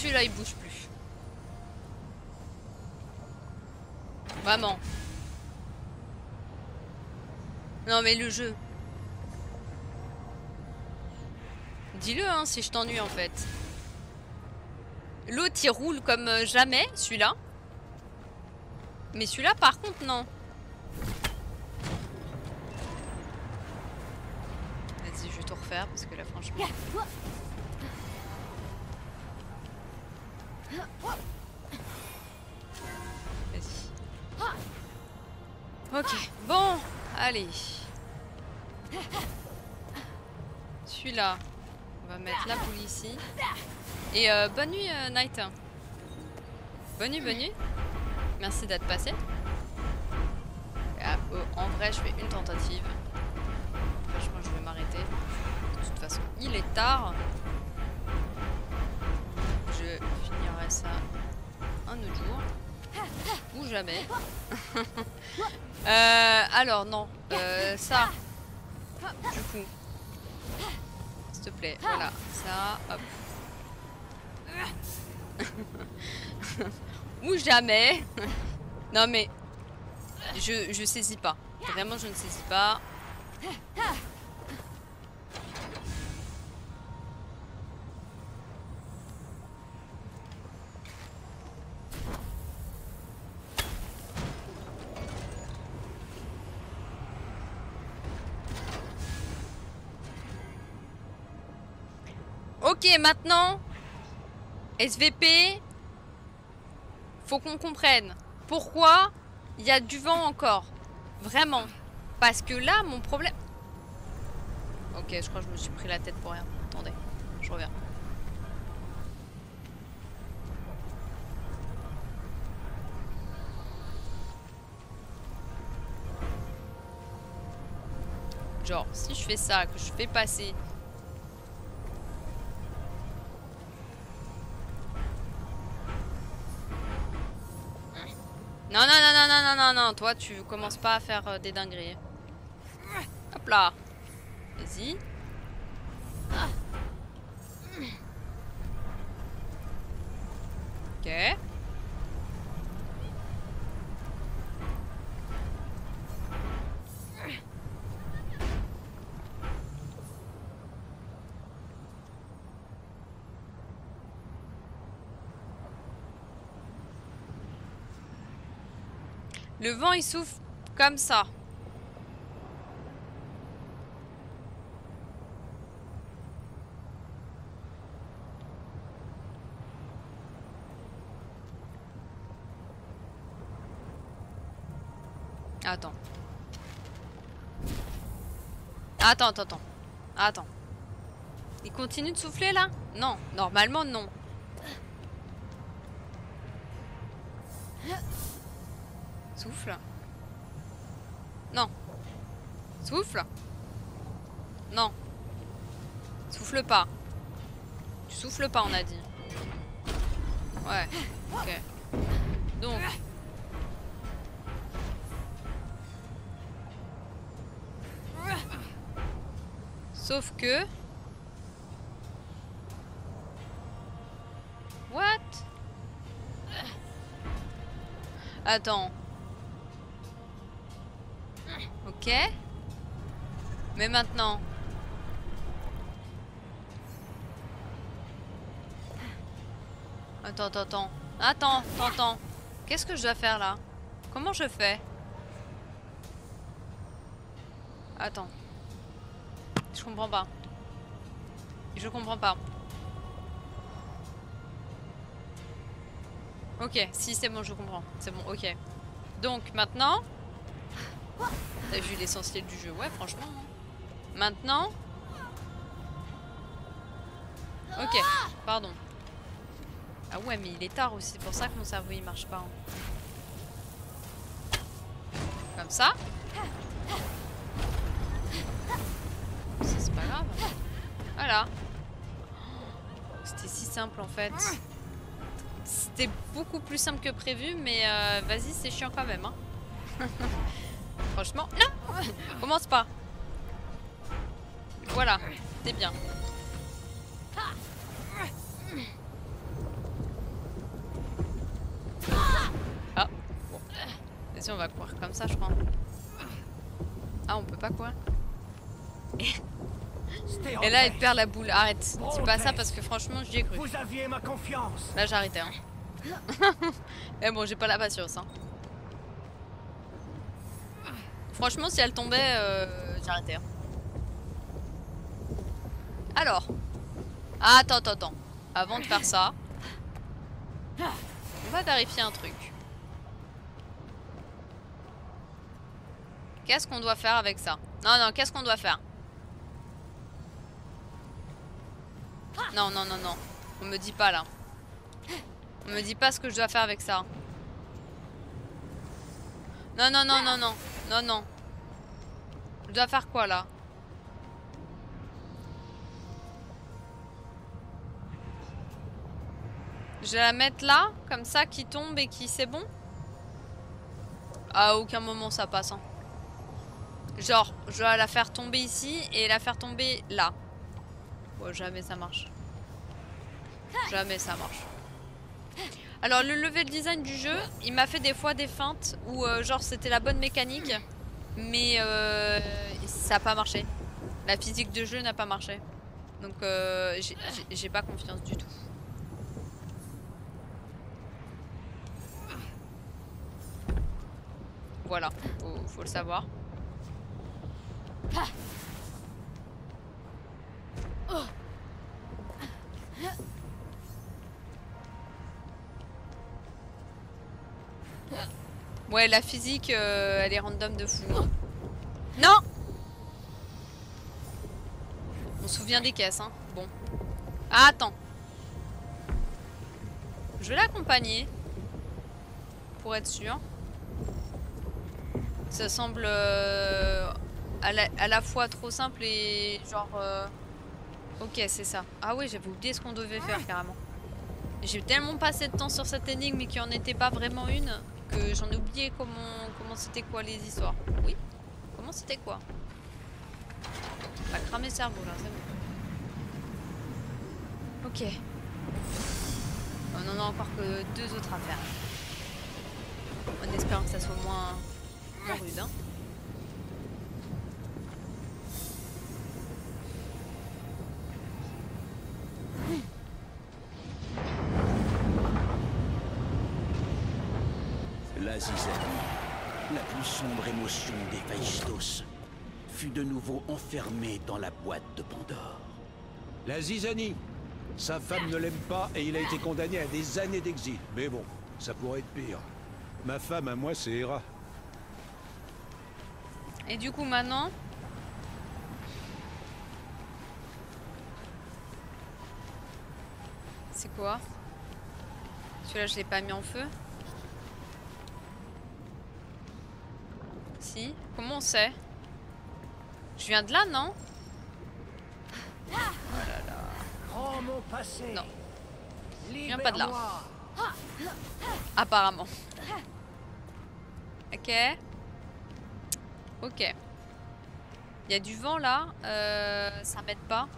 Celui-là il bouge plus Vraiment. Non mais le jeu. Dis-le hein si je t'ennuie en fait. L'autre il roule comme euh, jamais, celui-là. Mais celui-là par contre non. Vas-y je vais tout refaire parce que là franchement... Vas-y. Ok, bon, allez. Celui-là, on va mettre la boule ici. Et euh, bonne nuit, euh, Night. Bonne nuit, bonne nuit. Merci d'être passé. Ah, euh, en vrai, je fais une tentative. Franchement, je vais m'arrêter. De toute façon, il est tard. Ça un autre jour. Ou jamais. Euh, alors, non. Euh, ça. Du coup. S'il te plaît. Voilà. Ça. Hop. Ou jamais. non, mais. Je, je saisis pas. Vraiment, je ne saisis pas. Maintenant, SVP, faut qu'on comprenne pourquoi il y a du vent encore? Vraiment. Parce que là, mon problème... Ok, je crois que je me suis pris la tête pour rien. Attendez, je reviens. Genre, si je fais ça, que je fais passer non, non, toi tu commences pas à faire euh, des dingueries. Hop là. Vas-y. Ok. Le vent il souffle comme ça. Attends. Attends, attends, attends. Attends. Il continue de souffler là? Non, normalement non. Souffle. Non. Souffle. Non. Souffle pas. Tu souffles pas, on a dit. Ouais. Ok. Donc. Sauf que... What? Attends. Ok. Mais maintenant... Attends, attends, attends. Attends, attends. Qu'est-ce que je dois faire là? Comment je fais? Attends. Je comprends pas. Je comprends pas. Ok, si c'est bon, je comprends. C'est bon, ok. Donc maintenant... T'as vu l'essentiel du jeu? Ouais, franchement. hein. Maintenant... Ok, pardon. Ah ouais, mais il est tard aussi. C'est pour ça que mon cerveau il marche pas. hein. Comme ça? Ça, C'est pas grave. Voilà. C'était si simple en fait. C'était beaucoup plus simple que prévu, mais euh, vas-y, c'est chiant quand même. Hein. Franchement, non Commence pas. Voilà, c'est bien. Ah, bon. Vas-y, on va courir comme ça, je crois. Ah, on peut pas courir Et là, baisse. perd la boule. Arrête, dis pas ça parce que franchement, j'y ai cru. Vous aviez ma confiance. Là, j'ai arrêté. Hein. Mais bon, j'ai pas la patience. Hein. Franchement, si elle tombait, euh, arrêté. hein. Alors. Ah, attends, attends, attends. Avant de faire ça, on va vérifier un truc. Qu'est-ce qu'on doit faire avec ça? Non, non, qu'est-ce qu'on doit faire? Non, non, non, non. On me dit pas là. On me dit pas ce que je dois faire avec ça. Non, non, non, non, non. Non, non. Je dois faire quoi, là? Je vais la mettre là, comme ça, qui tombe et qui... C'est bon? À aucun moment, ça passe, hein. Genre, je dois la faire tomber ici et la faire tomber là. Jamais ça marche. Jamais ça marche. Alors le level design du jeu, il m'a fait des fois des feintes où euh, genre c'était la bonne mécanique, mais euh, ça n'a pas marché. La physique de jeu n'a pas marché. Donc euh, j'ai pas confiance du tout. Voilà, faut, faut le savoir. Ouais, la physique, euh, elle est random de fou. Non On se souvient des caisses, hein. Bon. Ah, attends. Je vais l'accompagner. Pour être sûr. Ça semble euh, à, la, fois trop simple et genre... Euh, ok, c'est ça. Ah oui, j'avais oublié ce qu'on devait faire carrément. J'ai tellement passé de temps sur cette énigme mais qui en était pas vraiment une que j'en ai oublié comment comment c'était quoi les histoires. Oui Comment c'était quoi On va cramer le cerveau là, c'est bon. Ok. On en a encore que deux autres à faire. En espérant que ça soit moins, moins rude. Hein. d'Héphaïstos, fut de nouveau enfermée dans la boîte de Pandore. La zizanie Sa femme ne l'aime pas et il a été condamné à des années d'exil. Mais bon, ça pourrait être pire. Ma femme à moi, c'est Hera. Et du coup, maintenant... C'est quoi? Celui-là, je l'ai pas mis en feu? Comment on sait? Je viens de là, non? Oh là là. Non. Je viens pas de là. Apparemment. Ok. Ok. Il y a du vent là. Euh, ça m'aide pas.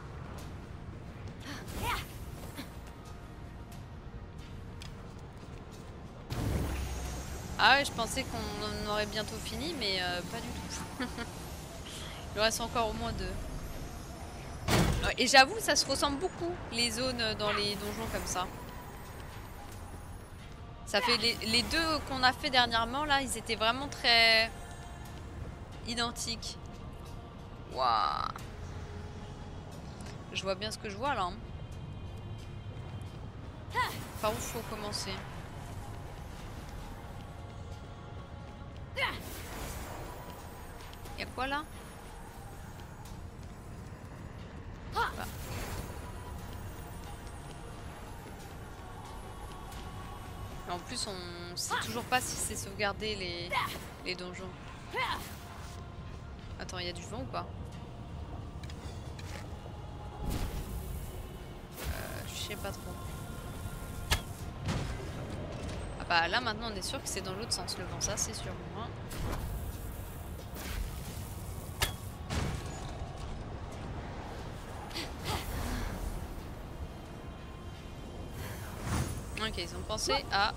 Ah ouais, je pensais qu'on aurait bientôt fini, mais euh, pas du tout. Il reste encore au moins deux. Et j'avoue, ça se ressemble beaucoup, les zones dans les donjons comme ça. Ça fait les, deux qu'on a fait dernièrement, là, ils étaient vraiment très identiques. Waouh Je vois bien ce que je vois, là. Hein. Par où faut commencer? Y'a quoi là ah. En plus, on sait toujours pas si c'est sauvegardé les, les donjons. Attends, il y a du vent ou pas euh, Je sais pas trop. Bah là maintenant on est sûr que c'est dans l'autre sens le vent, ça c'est sûr. Ok, ils ont pensé à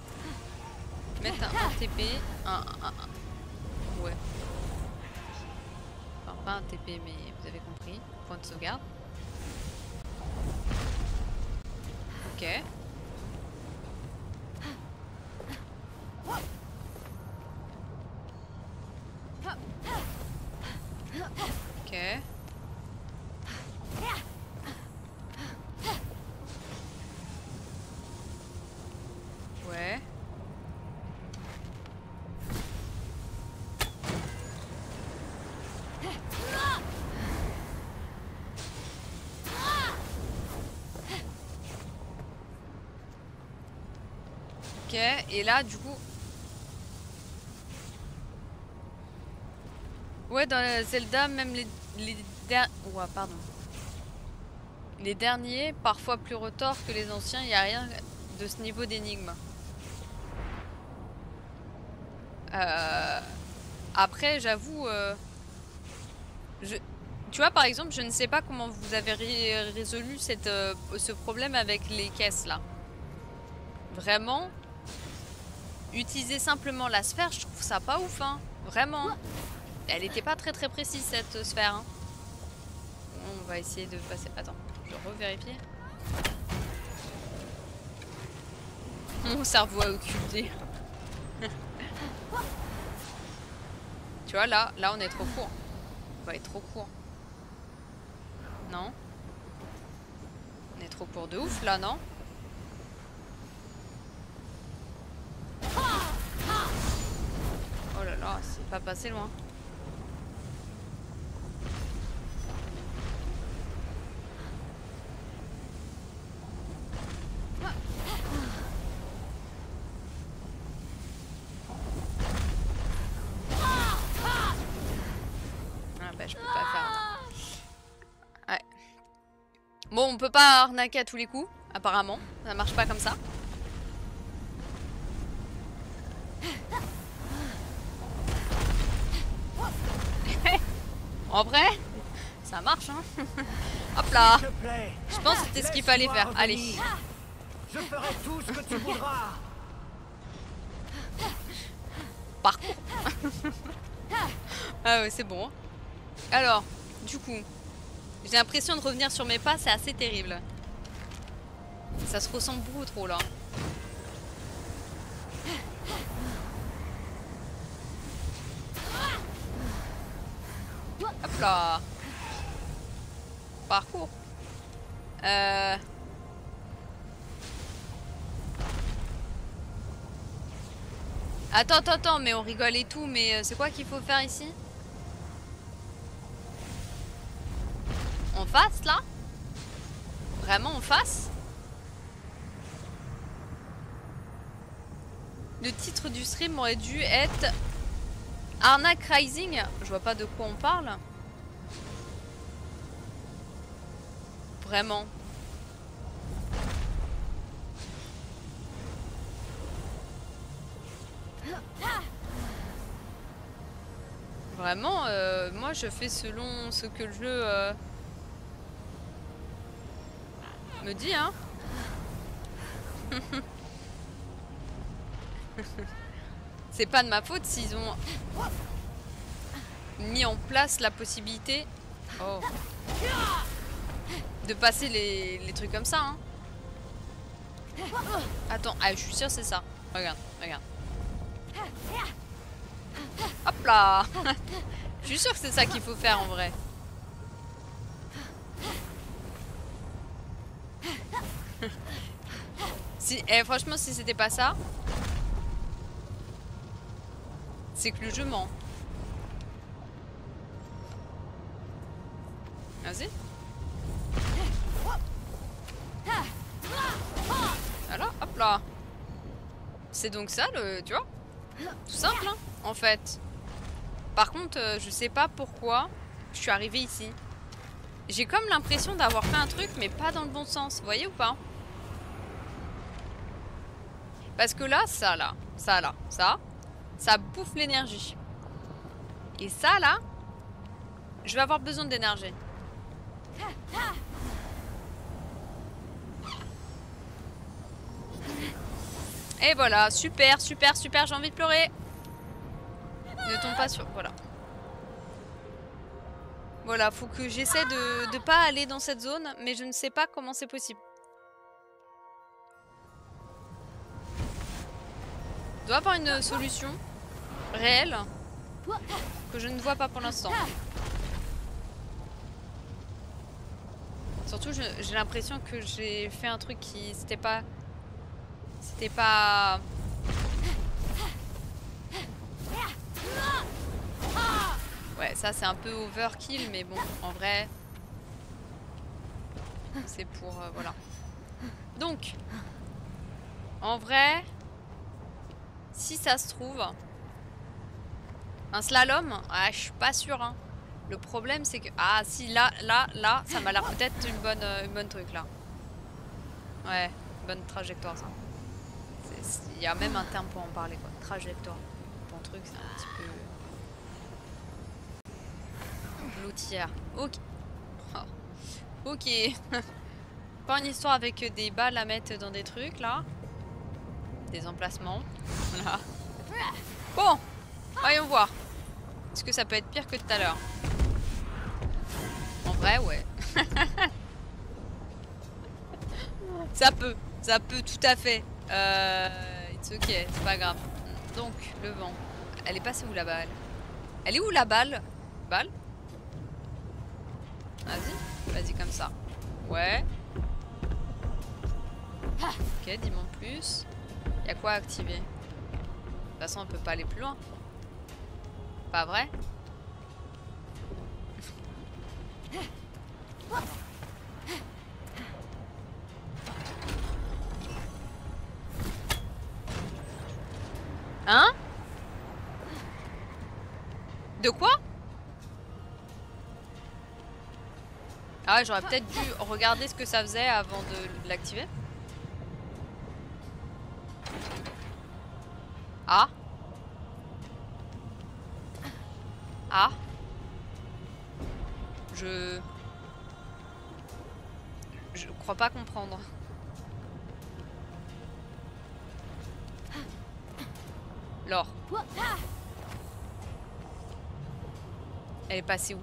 mettre un, TP, un, ouais. Enfin, pas un TP, mais vous avez compris. Point de sauvegarde. Ok. Ok. Ouais. Ok, et là du coup Dans Zelda, même les, les pardon. Les derniers, parfois plus retors que les anciens, il n'y a rien de ce niveau d'énigme. Euh, après, j'avoue, euh, tu vois, par exemple, je ne sais pas comment vous avez ré- résolu euh, ce problème avec les caisses là. Vraiment, utiliser simplement la sphère, je trouve ça pas ouf, hein. Vraiment. Elle était pas très très précise cette sphère. hein. On va essayer de passer. Attends, je revérifie. Mon cerveau a occulté. tu vois, là, là, on est trop court. On va être trop court. Non? On est trop court de ouf, là, non? Oh là là, c'est pas passé loin. Bon, on peut pas arnaquer à tous les coups, apparemment. Ça marche pas comme ça. en vrai, ça marche, hein. Hop là. Je pense que c'était ce qu'il fallait faire. Allez. Je ferai tout ce que tu voudras. Parcours. ah ouais, c'est bon. Alors, du coup, j'ai l'impression de revenir sur mes pas, c'est assez terrible. Ça se ressemble beaucoup trop là. Hop là. Parcours. Euh... Attends, attends, attends, mais on rigole et tout, mais euh, c'est quoi qu'il faut faire ici? Face, là Vraiment en face Le titre du stream aurait dû être Arnaque Rising. Je vois pas de quoi on parle. Vraiment. Vraiment, euh, moi je fais selon ce que le jeu euh, me hein. C'est pas de ma faute s'ils ont mis en place la possibilité oh, de passer les, trucs comme ça. Hein. Attends, ah, je suis sûre c'est ça. Regarde, regarde. Hop là Je suis sûre que c'est ça qu'il faut faire en vrai. Eh, franchement, si c'était pas ça, c'est que le jeu ment. Vas-y. Voilà, hop là. C'est donc ça le, tu vois? Tout simple, hein, en fait. Par contre, euh, je sais pas pourquoi je suis arrivée ici. J'ai comme l'impression d'avoir fait un truc, mais pas dans le bon sens. Vous voyez ou pas? Parce que là, ça, là, ça, là, ça, ça bouffe l'énergie. Et ça, là, je vais avoir besoin d'énergie. Et voilà, super, super, super, j'ai envie de pleurer. Ne tombe pas sur... Voilà. Voilà, faut que j'essaie de ne pas aller dans cette zone, mais je ne sais pas comment c'est possible. Il doit avoir une solution réelle que je ne vois pas pour l'instant. Surtout, j'ai l'impression que j'ai fait un truc qui c'était pas, c'était pas. Ouais, ça c'est un peu overkill, mais bon, en vrai, c'est pour euh, voilà. Donc, en vrai, si ça se trouve, un slalom, ah, je suis pas sûre. Hein. Le problème c'est que ah si là là là, ça m'a l'air peut-être une bonne euh, une bonne truc là. Ouais. bonne trajectoire ça. Il y a même un terme pour en parler quoi. Trajectoire. Ton truc c'est un petit peu. L'outière. Ok. Oh. Ok. Pas une histoire avec des balles à mettre dans des trucs là. Des emplacements. Voilà. Bon. Voyons voir. Est-ce que ça peut être pire que tout à l'heure? En vrai, ouais. ça peut. Ça peut tout à fait. Euh, it's ok, c'est pas grave. Donc, le vent. Elle est passée où la balle? Elle est où la balle? Balle? Vas-y, vas-y comme ça. Ouais. Ok, dis-moi plus. Y a quoi à activer? De toute façon, on peut pas aller plus loin. Pas vrai? Hein? De quoi? Ah j'aurais peut-être dû regarder ce que ça faisait avant de l'activer. Ah Ah Je... Je crois pas comprendre. Laure. Elle est passée où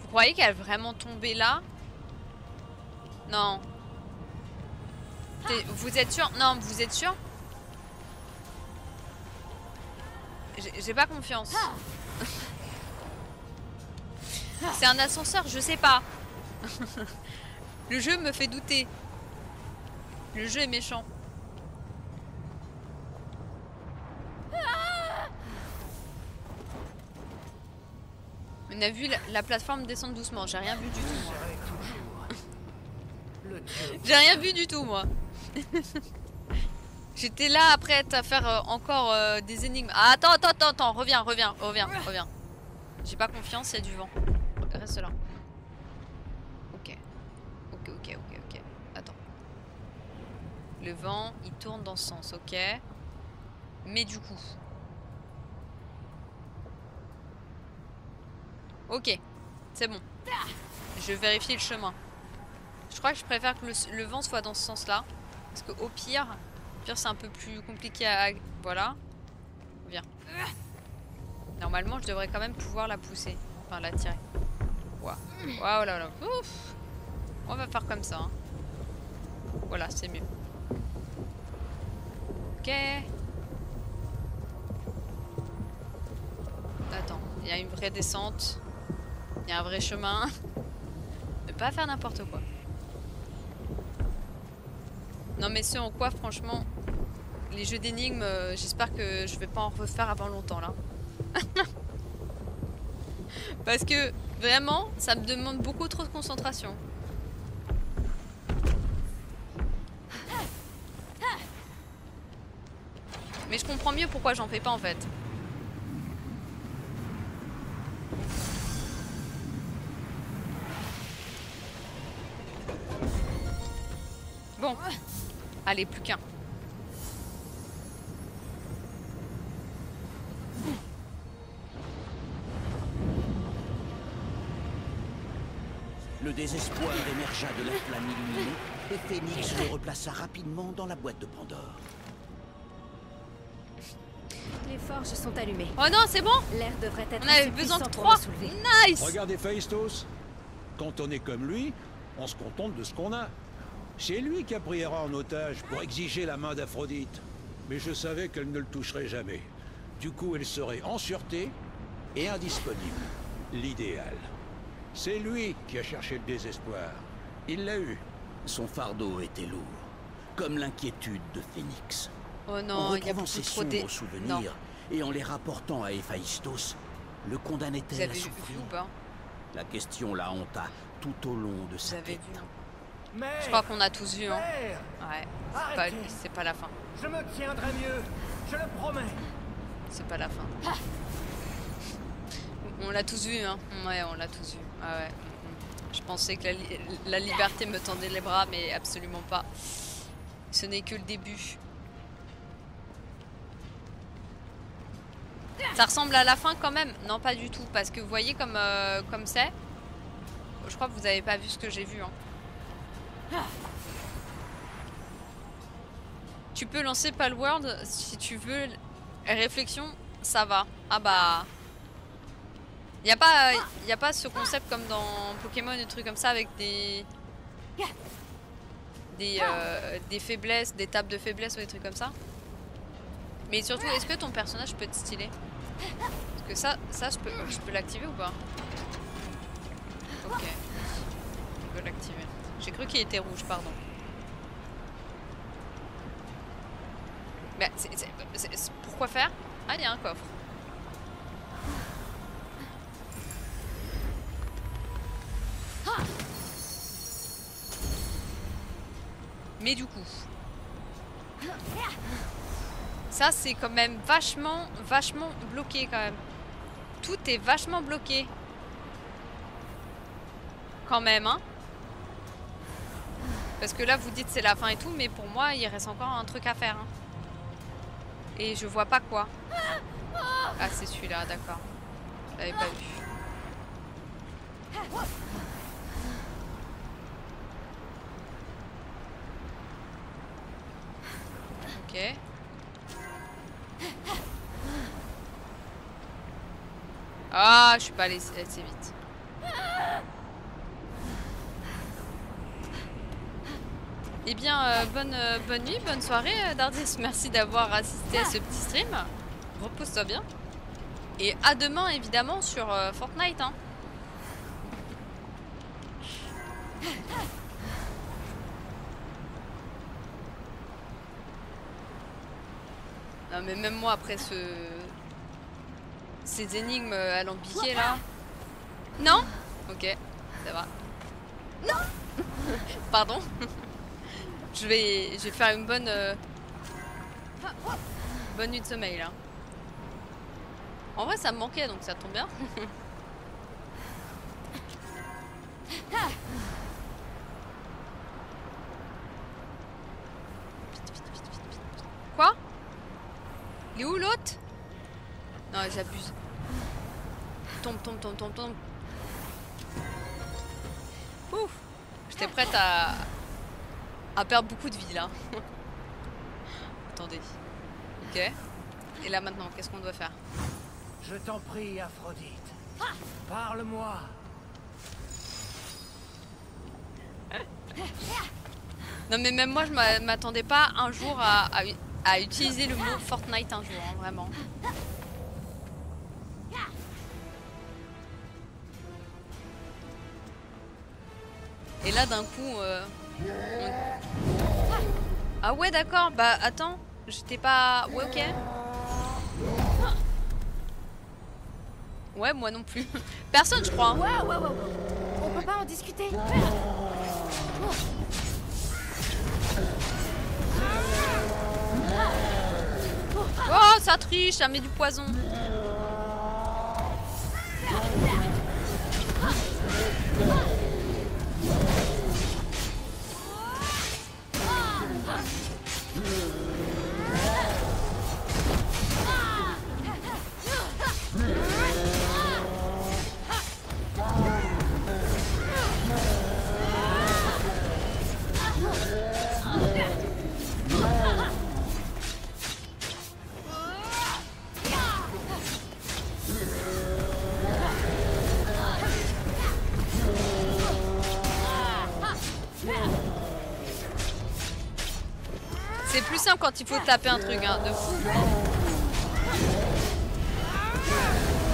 Vous croyez qu'elle est vraiment tombée là? Non. Vous êtes sûr? Non, vous êtes sûr? J'ai pas confiance. C'est un ascenseur, je sais pas. Le jeu me fait douter. Le jeu est méchant. On a vu la, plateforme descendre doucement. J'ai rien vu du tout. J'ai rien vu du tout, moi. J'étais là après à faire euh, encore euh, des énigmes. Ah, attends, attends, attends, attends, reviens, reviens, reviens, reviens. J'ai pas confiance, il y a du vent. Reste là. Ok. Ok, ok, ok, ok. Attends. Le vent, il tourne dans ce sens, ok. Mais du coup. Ok, c'est bon. Je vérifie le chemin. Je crois que je préfère que le, le vent soit dans ce sens-là. Parce que au pire, c'est un peu plus compliqué à... Voilà. Viens. Normalement, je devrais quand même pouvoir la pousser. Enfin, la tirer. Waouh. Waouh là là. Ouf. On va faire comme ça. Hein. Voilà, c'est mieux. Ok. Attends, il y a une vraie descente. Il y a un vrai chemin. Ne pas faire n'importe quoi. Non mais ce en quoi franchement les jeux d'énigmes, euh, j'espère que je vais pas en refaire avant longtemps là. Parce que vraiment, ça me demande beaucoup trop de concentration. Mais je comprends mieux pourquoi j'en fais pas en fait. Allez, plus qu'un. Le désespoir émergea de la flamme illuminée et Phoenix le replaça rapidement dans la boîte de Pandore. Les forges sont allumées. Oh non, c'est bon L'air devrait être On avait besoin de trois Nice Regardez Phaistos. Quand on est comme lui, on se contente de ce qu'on a. C'est lui qui a pris Hera en otage pour exiger la main d'Aphrodite. Mais je savais qu'elle ne le toucherait jamais. Du coup, elle serait en sûreté et indisponible. L'idéal. C'est lui qui a cherché le désespoir. Il l'a eu. Son fardeau était lourd, comme l'inquiétude de Phénix. Oh non, y a beaucoup ses sombres souvenirs et en les rapportant à Héphaïstos, le condamnait-elle à souffrir La question la hanta tout au long de sa quête. Vu. Je crois qu'on a tous vu. Hein. Ouais, c'est pas, pas la fin. Je me tiendrai mieux, je le promets. C'est pas la fin. On l'a tous vu, hein. Ouais, on l'a tous vu. Ah ouais. Je pensais que la, liberté me tendait les bras, mais absolument pas. Ce n'est que le début. Ça ressemble à la fin quand même Non, pas du tout. Parce que vous voyez comme euh, comme c'est. Je crois que vous avez pas vu ce que j'ai vu. hein. Tu peux lancer Palworld si tu veux. Réflexion, ça va. Ah bah. Y a pas, y a pas ce concept comme dans Pokémon, des trucs comme ça avec des des, euh, des faiblesses, des tables de faiblesse ou des trucs comme ça. Mais surtout, est-ce que ton personnage peut être stylé? Parce que ça, ça je peux, je peux l'activer ou pas? Ok, je peux l'activer. J'ai cru qu'il était rouge, pardon. Mais c'est- pourquoi faire? Ah, il y a un coffre. Mais du coup, ça c'est quand même vachement, vachement bloqué quand même. Tout est vachement bloqué. Quand même, hein. Parce que là vous dites c'est la fin et tout, mais pour moi il reste encore un truc à faire. hein. Et je vois pas quoi. Ah c'est celui-là, d'accord. J'avais pas vu. Ok. Ah, je suis pas allée assez vite. Eh bien, euh, bonne, euh, bonne nuit, bonne soirée, euh, Dardis. Merci d'avoir assisté à ce petit stream. Repose-toi bien. Et à demain, évidemment, sur Fortnite. Hein. Non, mais même moi, après ce... ces énigmes alambiquées là. Non? Ok, ça va. Non Pardon? je vais, je vais faire une bonne, euh, bonne nuit de sommeil là. En vrai, ça me manquait donc ça tombe bien. Quoi? Il est où l'autre Non, j'abuse. Tombe, tombe, tombe, tombe, tombe. Ouf J'étais prête à... à perdre beaucoup de vie là. Attendez. Ok. Et là maintenant, qu'est-ce qu'on doit faire? Je t'en prie, Aphrodite. Parle-moi. Non mais même moi je m'a- m'attendais pas un jour à, à u- à utiliser le mot Fortnite un jour, hein, vraiment. Et là d'un coup... euh, Ah ouais d'accord, bah attends, j'étais pas... Ouais ok. Ouais moi non plus. Personne je crois. hein. Waouh, waouh, waouh. On peut pas en discuter Oh ça triche, ça met du poison. C'est quand il faut taper un truc, hein, de fou.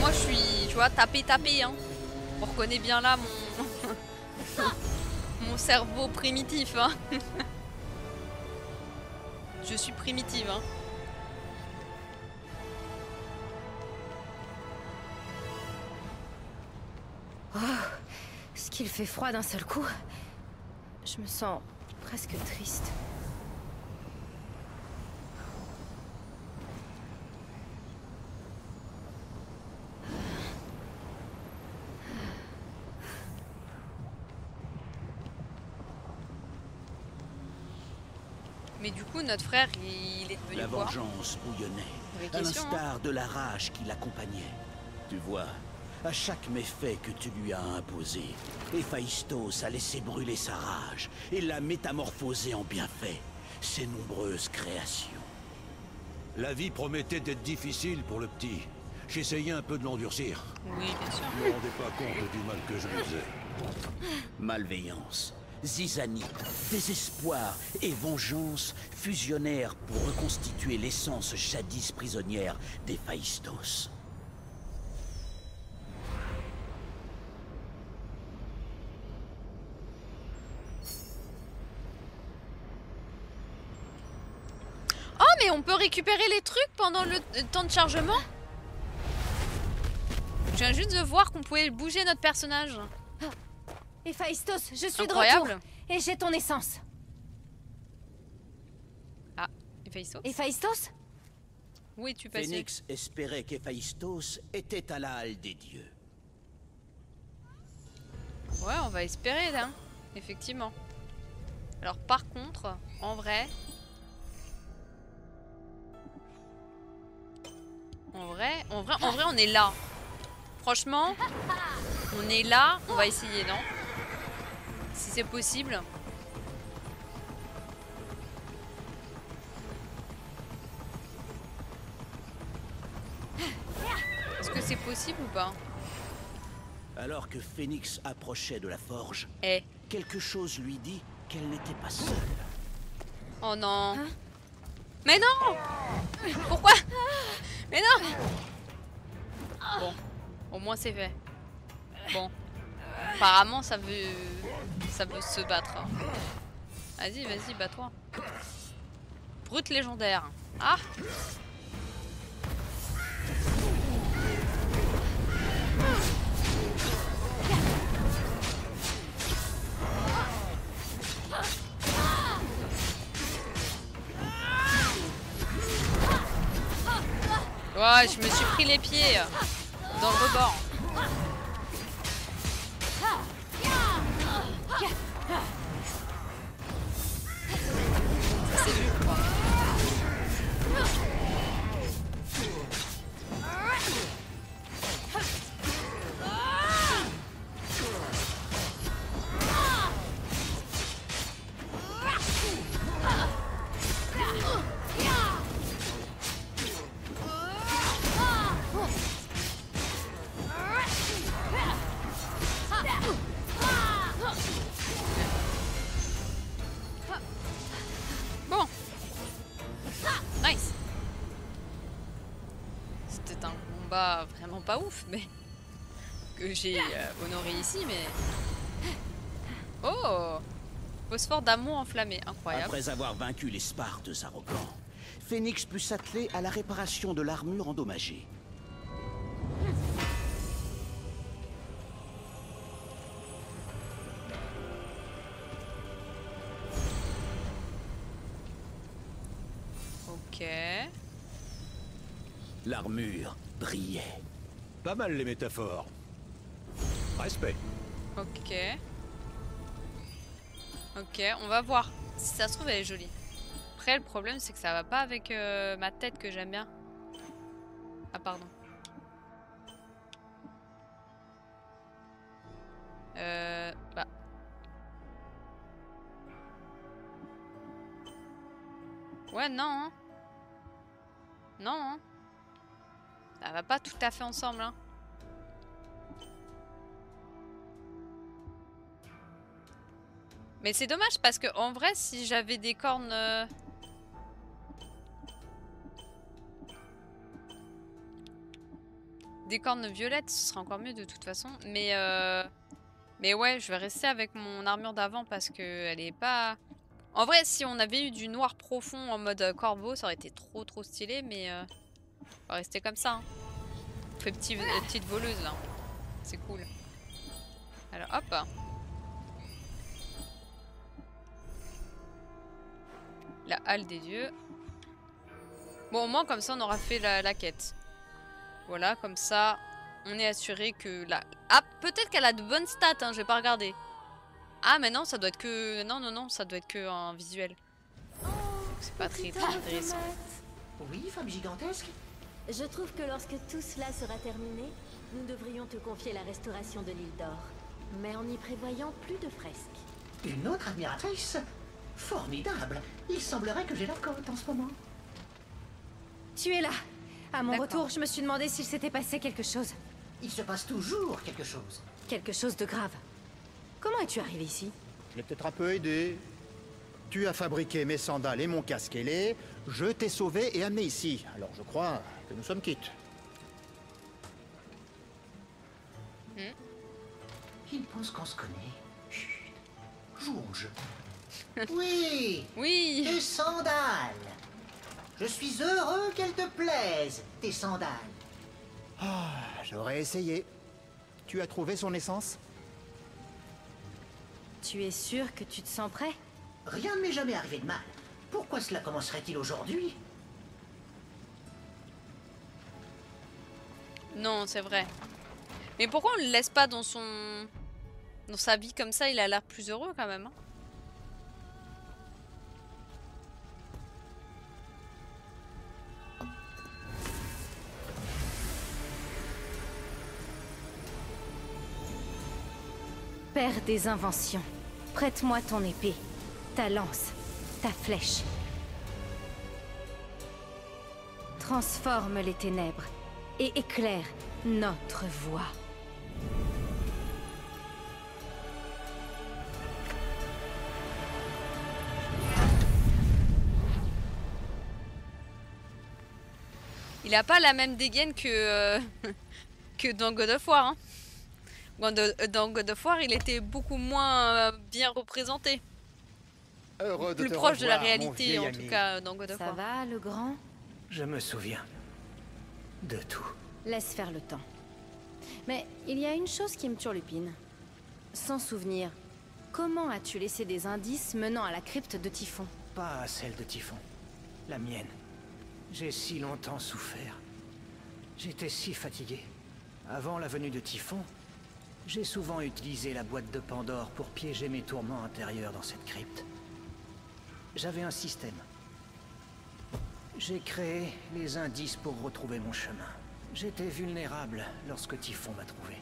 Moi je suis, tu vois, taper, taper, hein. On reconnaît bien là mon, mon cerveau primitif, hein. Je suis primitive, hein. Ce qu'il fait froid d'un seul coup. Je me sens presque triste. Coup, notre frère, il, est devenu La quoi vengeance bouillonnait, à question, hein. l'instar de la rage qui l'accompagnait. Tu vois, à chaque méfait que tu lui as imposé, Héphaïstos a laissé brûler sa rage et l'a métamorphosé en bienfait, ses nombreuses créations. La vie promettait d'être difficile pour le petit. J'essayais un peu de l'endurcir. Oui, bien sûr. Je me rendais pas compte du mal que je lui faisais. Malveillance, zizanie, désespoir et vengeance fusionnèrent pour reconstituer l'essence jadis prisonnière d'Héphaïstos. Oh, mais on peut récupérer les trucs pendant le euh, temps de chargement? Je viens juste de voir qu'on pouvait bouger notre personnage. Héphaïstos, je suis de Incroyable. retour. Et j'ai ton essence. Héphaïstos Héphaïstos Où es-tu passé Phénix espérait qu'Héphaïstos était à la halle des dieux. Ouais, on va espérer là, effectivement. Alors par contre, en vrai... En vrai, en vrai, en vrai, on est là. Franchement, on est là, on va essayer, non? Si c'est possible. Est-ce que c'est possible ou pas Alors que Phénix approchait de la forge, Eh, quelque chose lui dit qu'elle n'était pas seule. Oh non Mais non Pourquoi Mais non Bon, au moins c'est fait. Bon. Apparemment ça veut... ça veut se battre. Vas-y, vas-y, bats-toi. Brute légendaire. Ah Ouais, je me suis pris les pieds dans le rebord. Ça, C'est vu j'ai euh, honoré ici, mais. Oh Phosphore d'amour enflammé, incroyable. Après avoir vaincu les Spartes arrogants, Phénix put s'atteler à la réparation de l'armure endommagée. Ok. L'armure brillait. Pas mal les métaphores. Respect. Ok. Ok, on va voir. Si ça se trouve, elle est jolie. Après, le problème, c'est que ça va pas avec euh, ma tête que j'aime bien. Ah, pardon. Euh... Bah... Ouais, non. hein. Non, hein. Ça va pas tout à fait ensemble, hein. Mais c'est dommage parce que en vrai, si j'avais des cornes. euh, Des cornes violettes, ce serait encore mieux de toute façon. Mais euh, Mais ouais, je vais rester avec mon armure d'avant parce que elle est pas. En vrai, si on avait eu du noir profond en mode euh, corbeau, ça aurait été trop trop stylé, mais on va rester comme ça. Hein. On fait petit, euh, petite voleuse là. C'est cool. Alors hop. La halle des dieux. Bon, au moins, comme ça, on aura fait la, la quête. Voilà, comme ça, on est assuré que la... Ah, peut-être qu'elle a de bonnes stats, hein, je vais pas regarder. Ah, mais non, ça doit être que... Non, non, non, ça doit être que en visuel. c'est pas très, intéressant. Oui, femme gigantesque Je trouve que lorsque tout cela sera terminé, nous devrions te confier la restauration de l'île d'or. Mais en y prévoyant plus de fresques. Une autre admiratrice Formidable Il semblerait que j'ai la cote en ce moment. Tu es là À mon retour, je me suis demandé s'il s'était passé quelque chose. Il se passe toujours quelque chose. Quelque chose de grave. Comment es-tu arrivé ici? Je l'ai peut-être un peu aidé. Tu as fabriqué mes sandales et mon casque ailé, je t'ai sauvé et amené ici. Alors je crois que nous sommes quittes. Il pense qu'on se connaît. Oui Oui Tes sandales Je suis heureux qu'elles te plaisent, tes sandales. J'aurais essayé. Tu as trouvé son essence? Tu es sûr que tu te sens prêt? Rien ne m'est jamais arrivé de mal. Pourquoi cela commencerait-il aujourd'hui? Non, c'est vrai. Mais pourquoi on le laisse pas dans son... Dans sa vie comme ça, il a l'air plus heureux quand même. hein. Père des inventions, prête-moi ton épée, ta lance, ta flèche. Transforme les ténèbres et éclaire notre voie. Il a pas la même dégaine que, euh, que dans God of War. Hein. Dans de- Dans God of War, il était beaucoup moins euh, bien représenté. Heureux de Plus te proche de la réalité, en ami. tout cas, dans God of Ça va, le grand? Je me souviens. De tout. Laisse faire le temps. Mais il y a une chose qui me turlupine. Sans souvenir, comment as-tu laissé des indices menant à la crypte de Typhon? Pas celle de Typhon. La mienne. J'ai si longtemps souffert. J'étais si fatigué. Avant la venue de Typhon, j'ai souvent utilisé la boîte de Pandore pour piéger mes tourments intérieurs dans cette crypte. J'avais un système. J'ai créé les indices pour retrouver mon chemin. J'étais vulnérable lorsque Typhon m'a trouvé.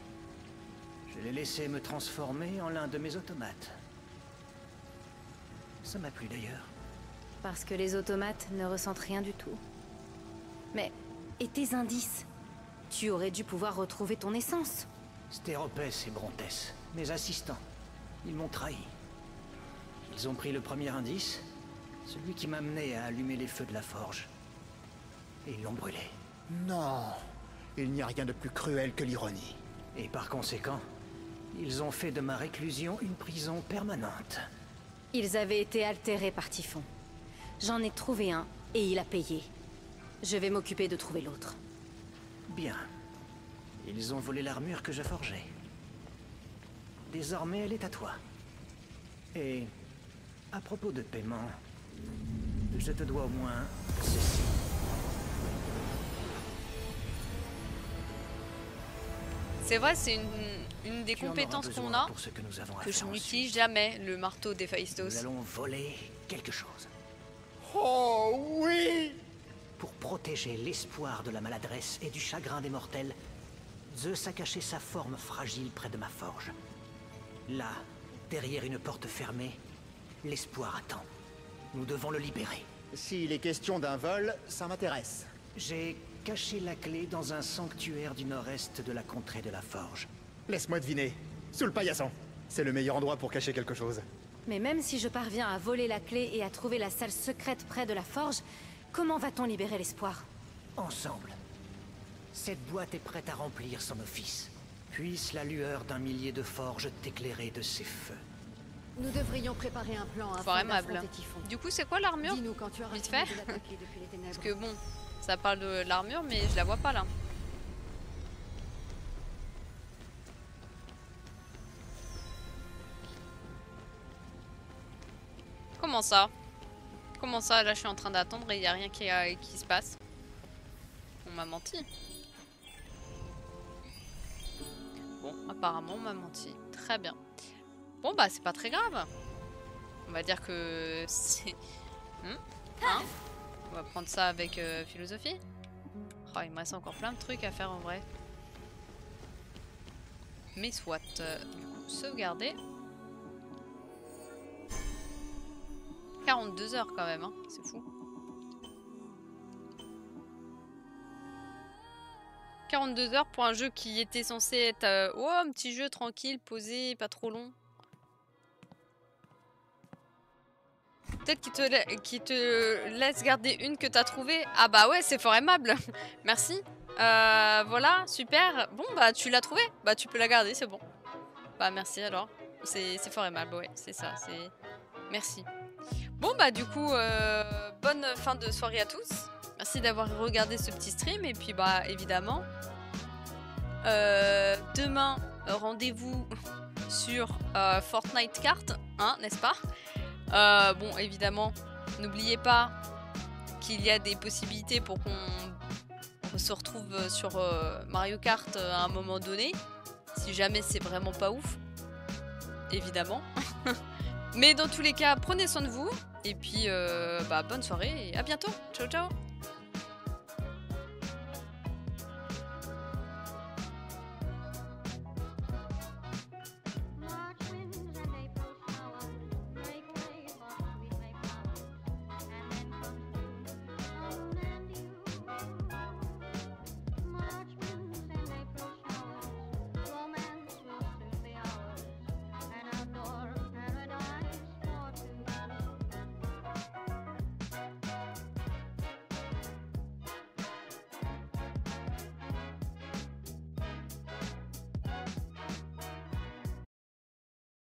Je l'ai laissé me transformer en l'un de mes automates. Ça m'a plu d'ailleurs. Parce que les automates ne ressentent rien du tout. Mais, et tes indices? Tu aurais dû pouvoir retrouver ton essence. Stéropès et Brontès, mes assistants, ils m'ont trahi. Ils ont pris le premier indice, celui qui m'amenait à allumer les feux de la forge. Et ils l'ont brûlé. Non, il n'y a rien de plus cruel que l'ironie. Et par conséquent, ils ont fait de ma réclusion une prison permanente. Ils avaient été altérés par Typhon. J'en ai trouvé un, et il a payé. Je vais m'occuper de trouver l'autre. Bien. Ils ont volé l'armure que je forgeais. Désormais, elle est à toi. Et à propos de paiement, je te dois au moins ceci. C'est vrai, c'est une, une des Tu compétences qu'on a pour ce que nous avons à que je n'utilise jamais, le marteau des Nous allons voler quelque chose. Oh oui Pour protéger l'espoir de la maladresse et du chagrin des mortels, Zeus a caché sa forme fragile près de ma forge. Là, derrière une porte fermée, l'espoir attend. Nous devons le libérer. S'il est question d'un vol, ça m'intéresse. J'ai caché la clé dans un sanctuaire du nord-est de la contrée de la forge. Laisse-moi deviner. Sous le paillasson. C'est le meilleur endroit pour cacher quelque chose. Mais même si je parviens à voler la clé et à trouver la salle secrète près de la forge, comment va-t-on libérer l'espoir? Ensemble. Cette boîte est prête à remplir son office. Puisse la lueur d'un millier de forges t'éclairer de ses feux. Nous devrions préparer un plan afin aimable. Typhon. Du coup, c'est quoi l'armure Dis-nous quand tu auras Vite fait. Parce que bon, ça parle de l'armure, mais je la vois pas là. Comment ça? Comment ça? Là, je suis en train d'attendre et il y a rien qui, a- qui se passe. On m'a menti. Bon, apparemment, on m'a menti. Très bien. Bon, bah, c'est pas très grave. On va dire que c'est... Hein On va prendre ça avec euh, philosophie. Oh, il me reste encore plein de trucs à faire en vrai. Mais soit. euh, du coup, sauvegarder. 42 heures quand même, hein. c'est fou. 42 heures pour un jeu qui était censé être euh, oh, un petit jeu tranquille, posé, pas trop long. Peut-être qu'il te, te laisse garder une que t'as trouvée. Ah bah ouais, c'est fort aimable. Merci. Euh, voilà, super. Bon bah tu l'as trouvée. Bah tu peux la garder, c'est bon. Bah merci alors. C'est c'est fort aimable, ouais, c'est ça. C'est Merci. Bon bah du coup, euh, bonne fin de soirée à tous. Merci d'avoir regardé ce petit stream et puis bah évidemment, euh, demain rendez-vous sur euh, Fortnite Carte, hein, n'est-ce pas? Euh, Bon évidemment, n'oubliez pas qu'il y a des possibilités pour qu'on on se retrouve sur Mario Kart à un moment donné, si jamais c'est vraiment pas ouf, évidemment. Mais dans tous les cas, prenez soin de vous et puis bah, bonne soirée et à bientôt. Ciao ciao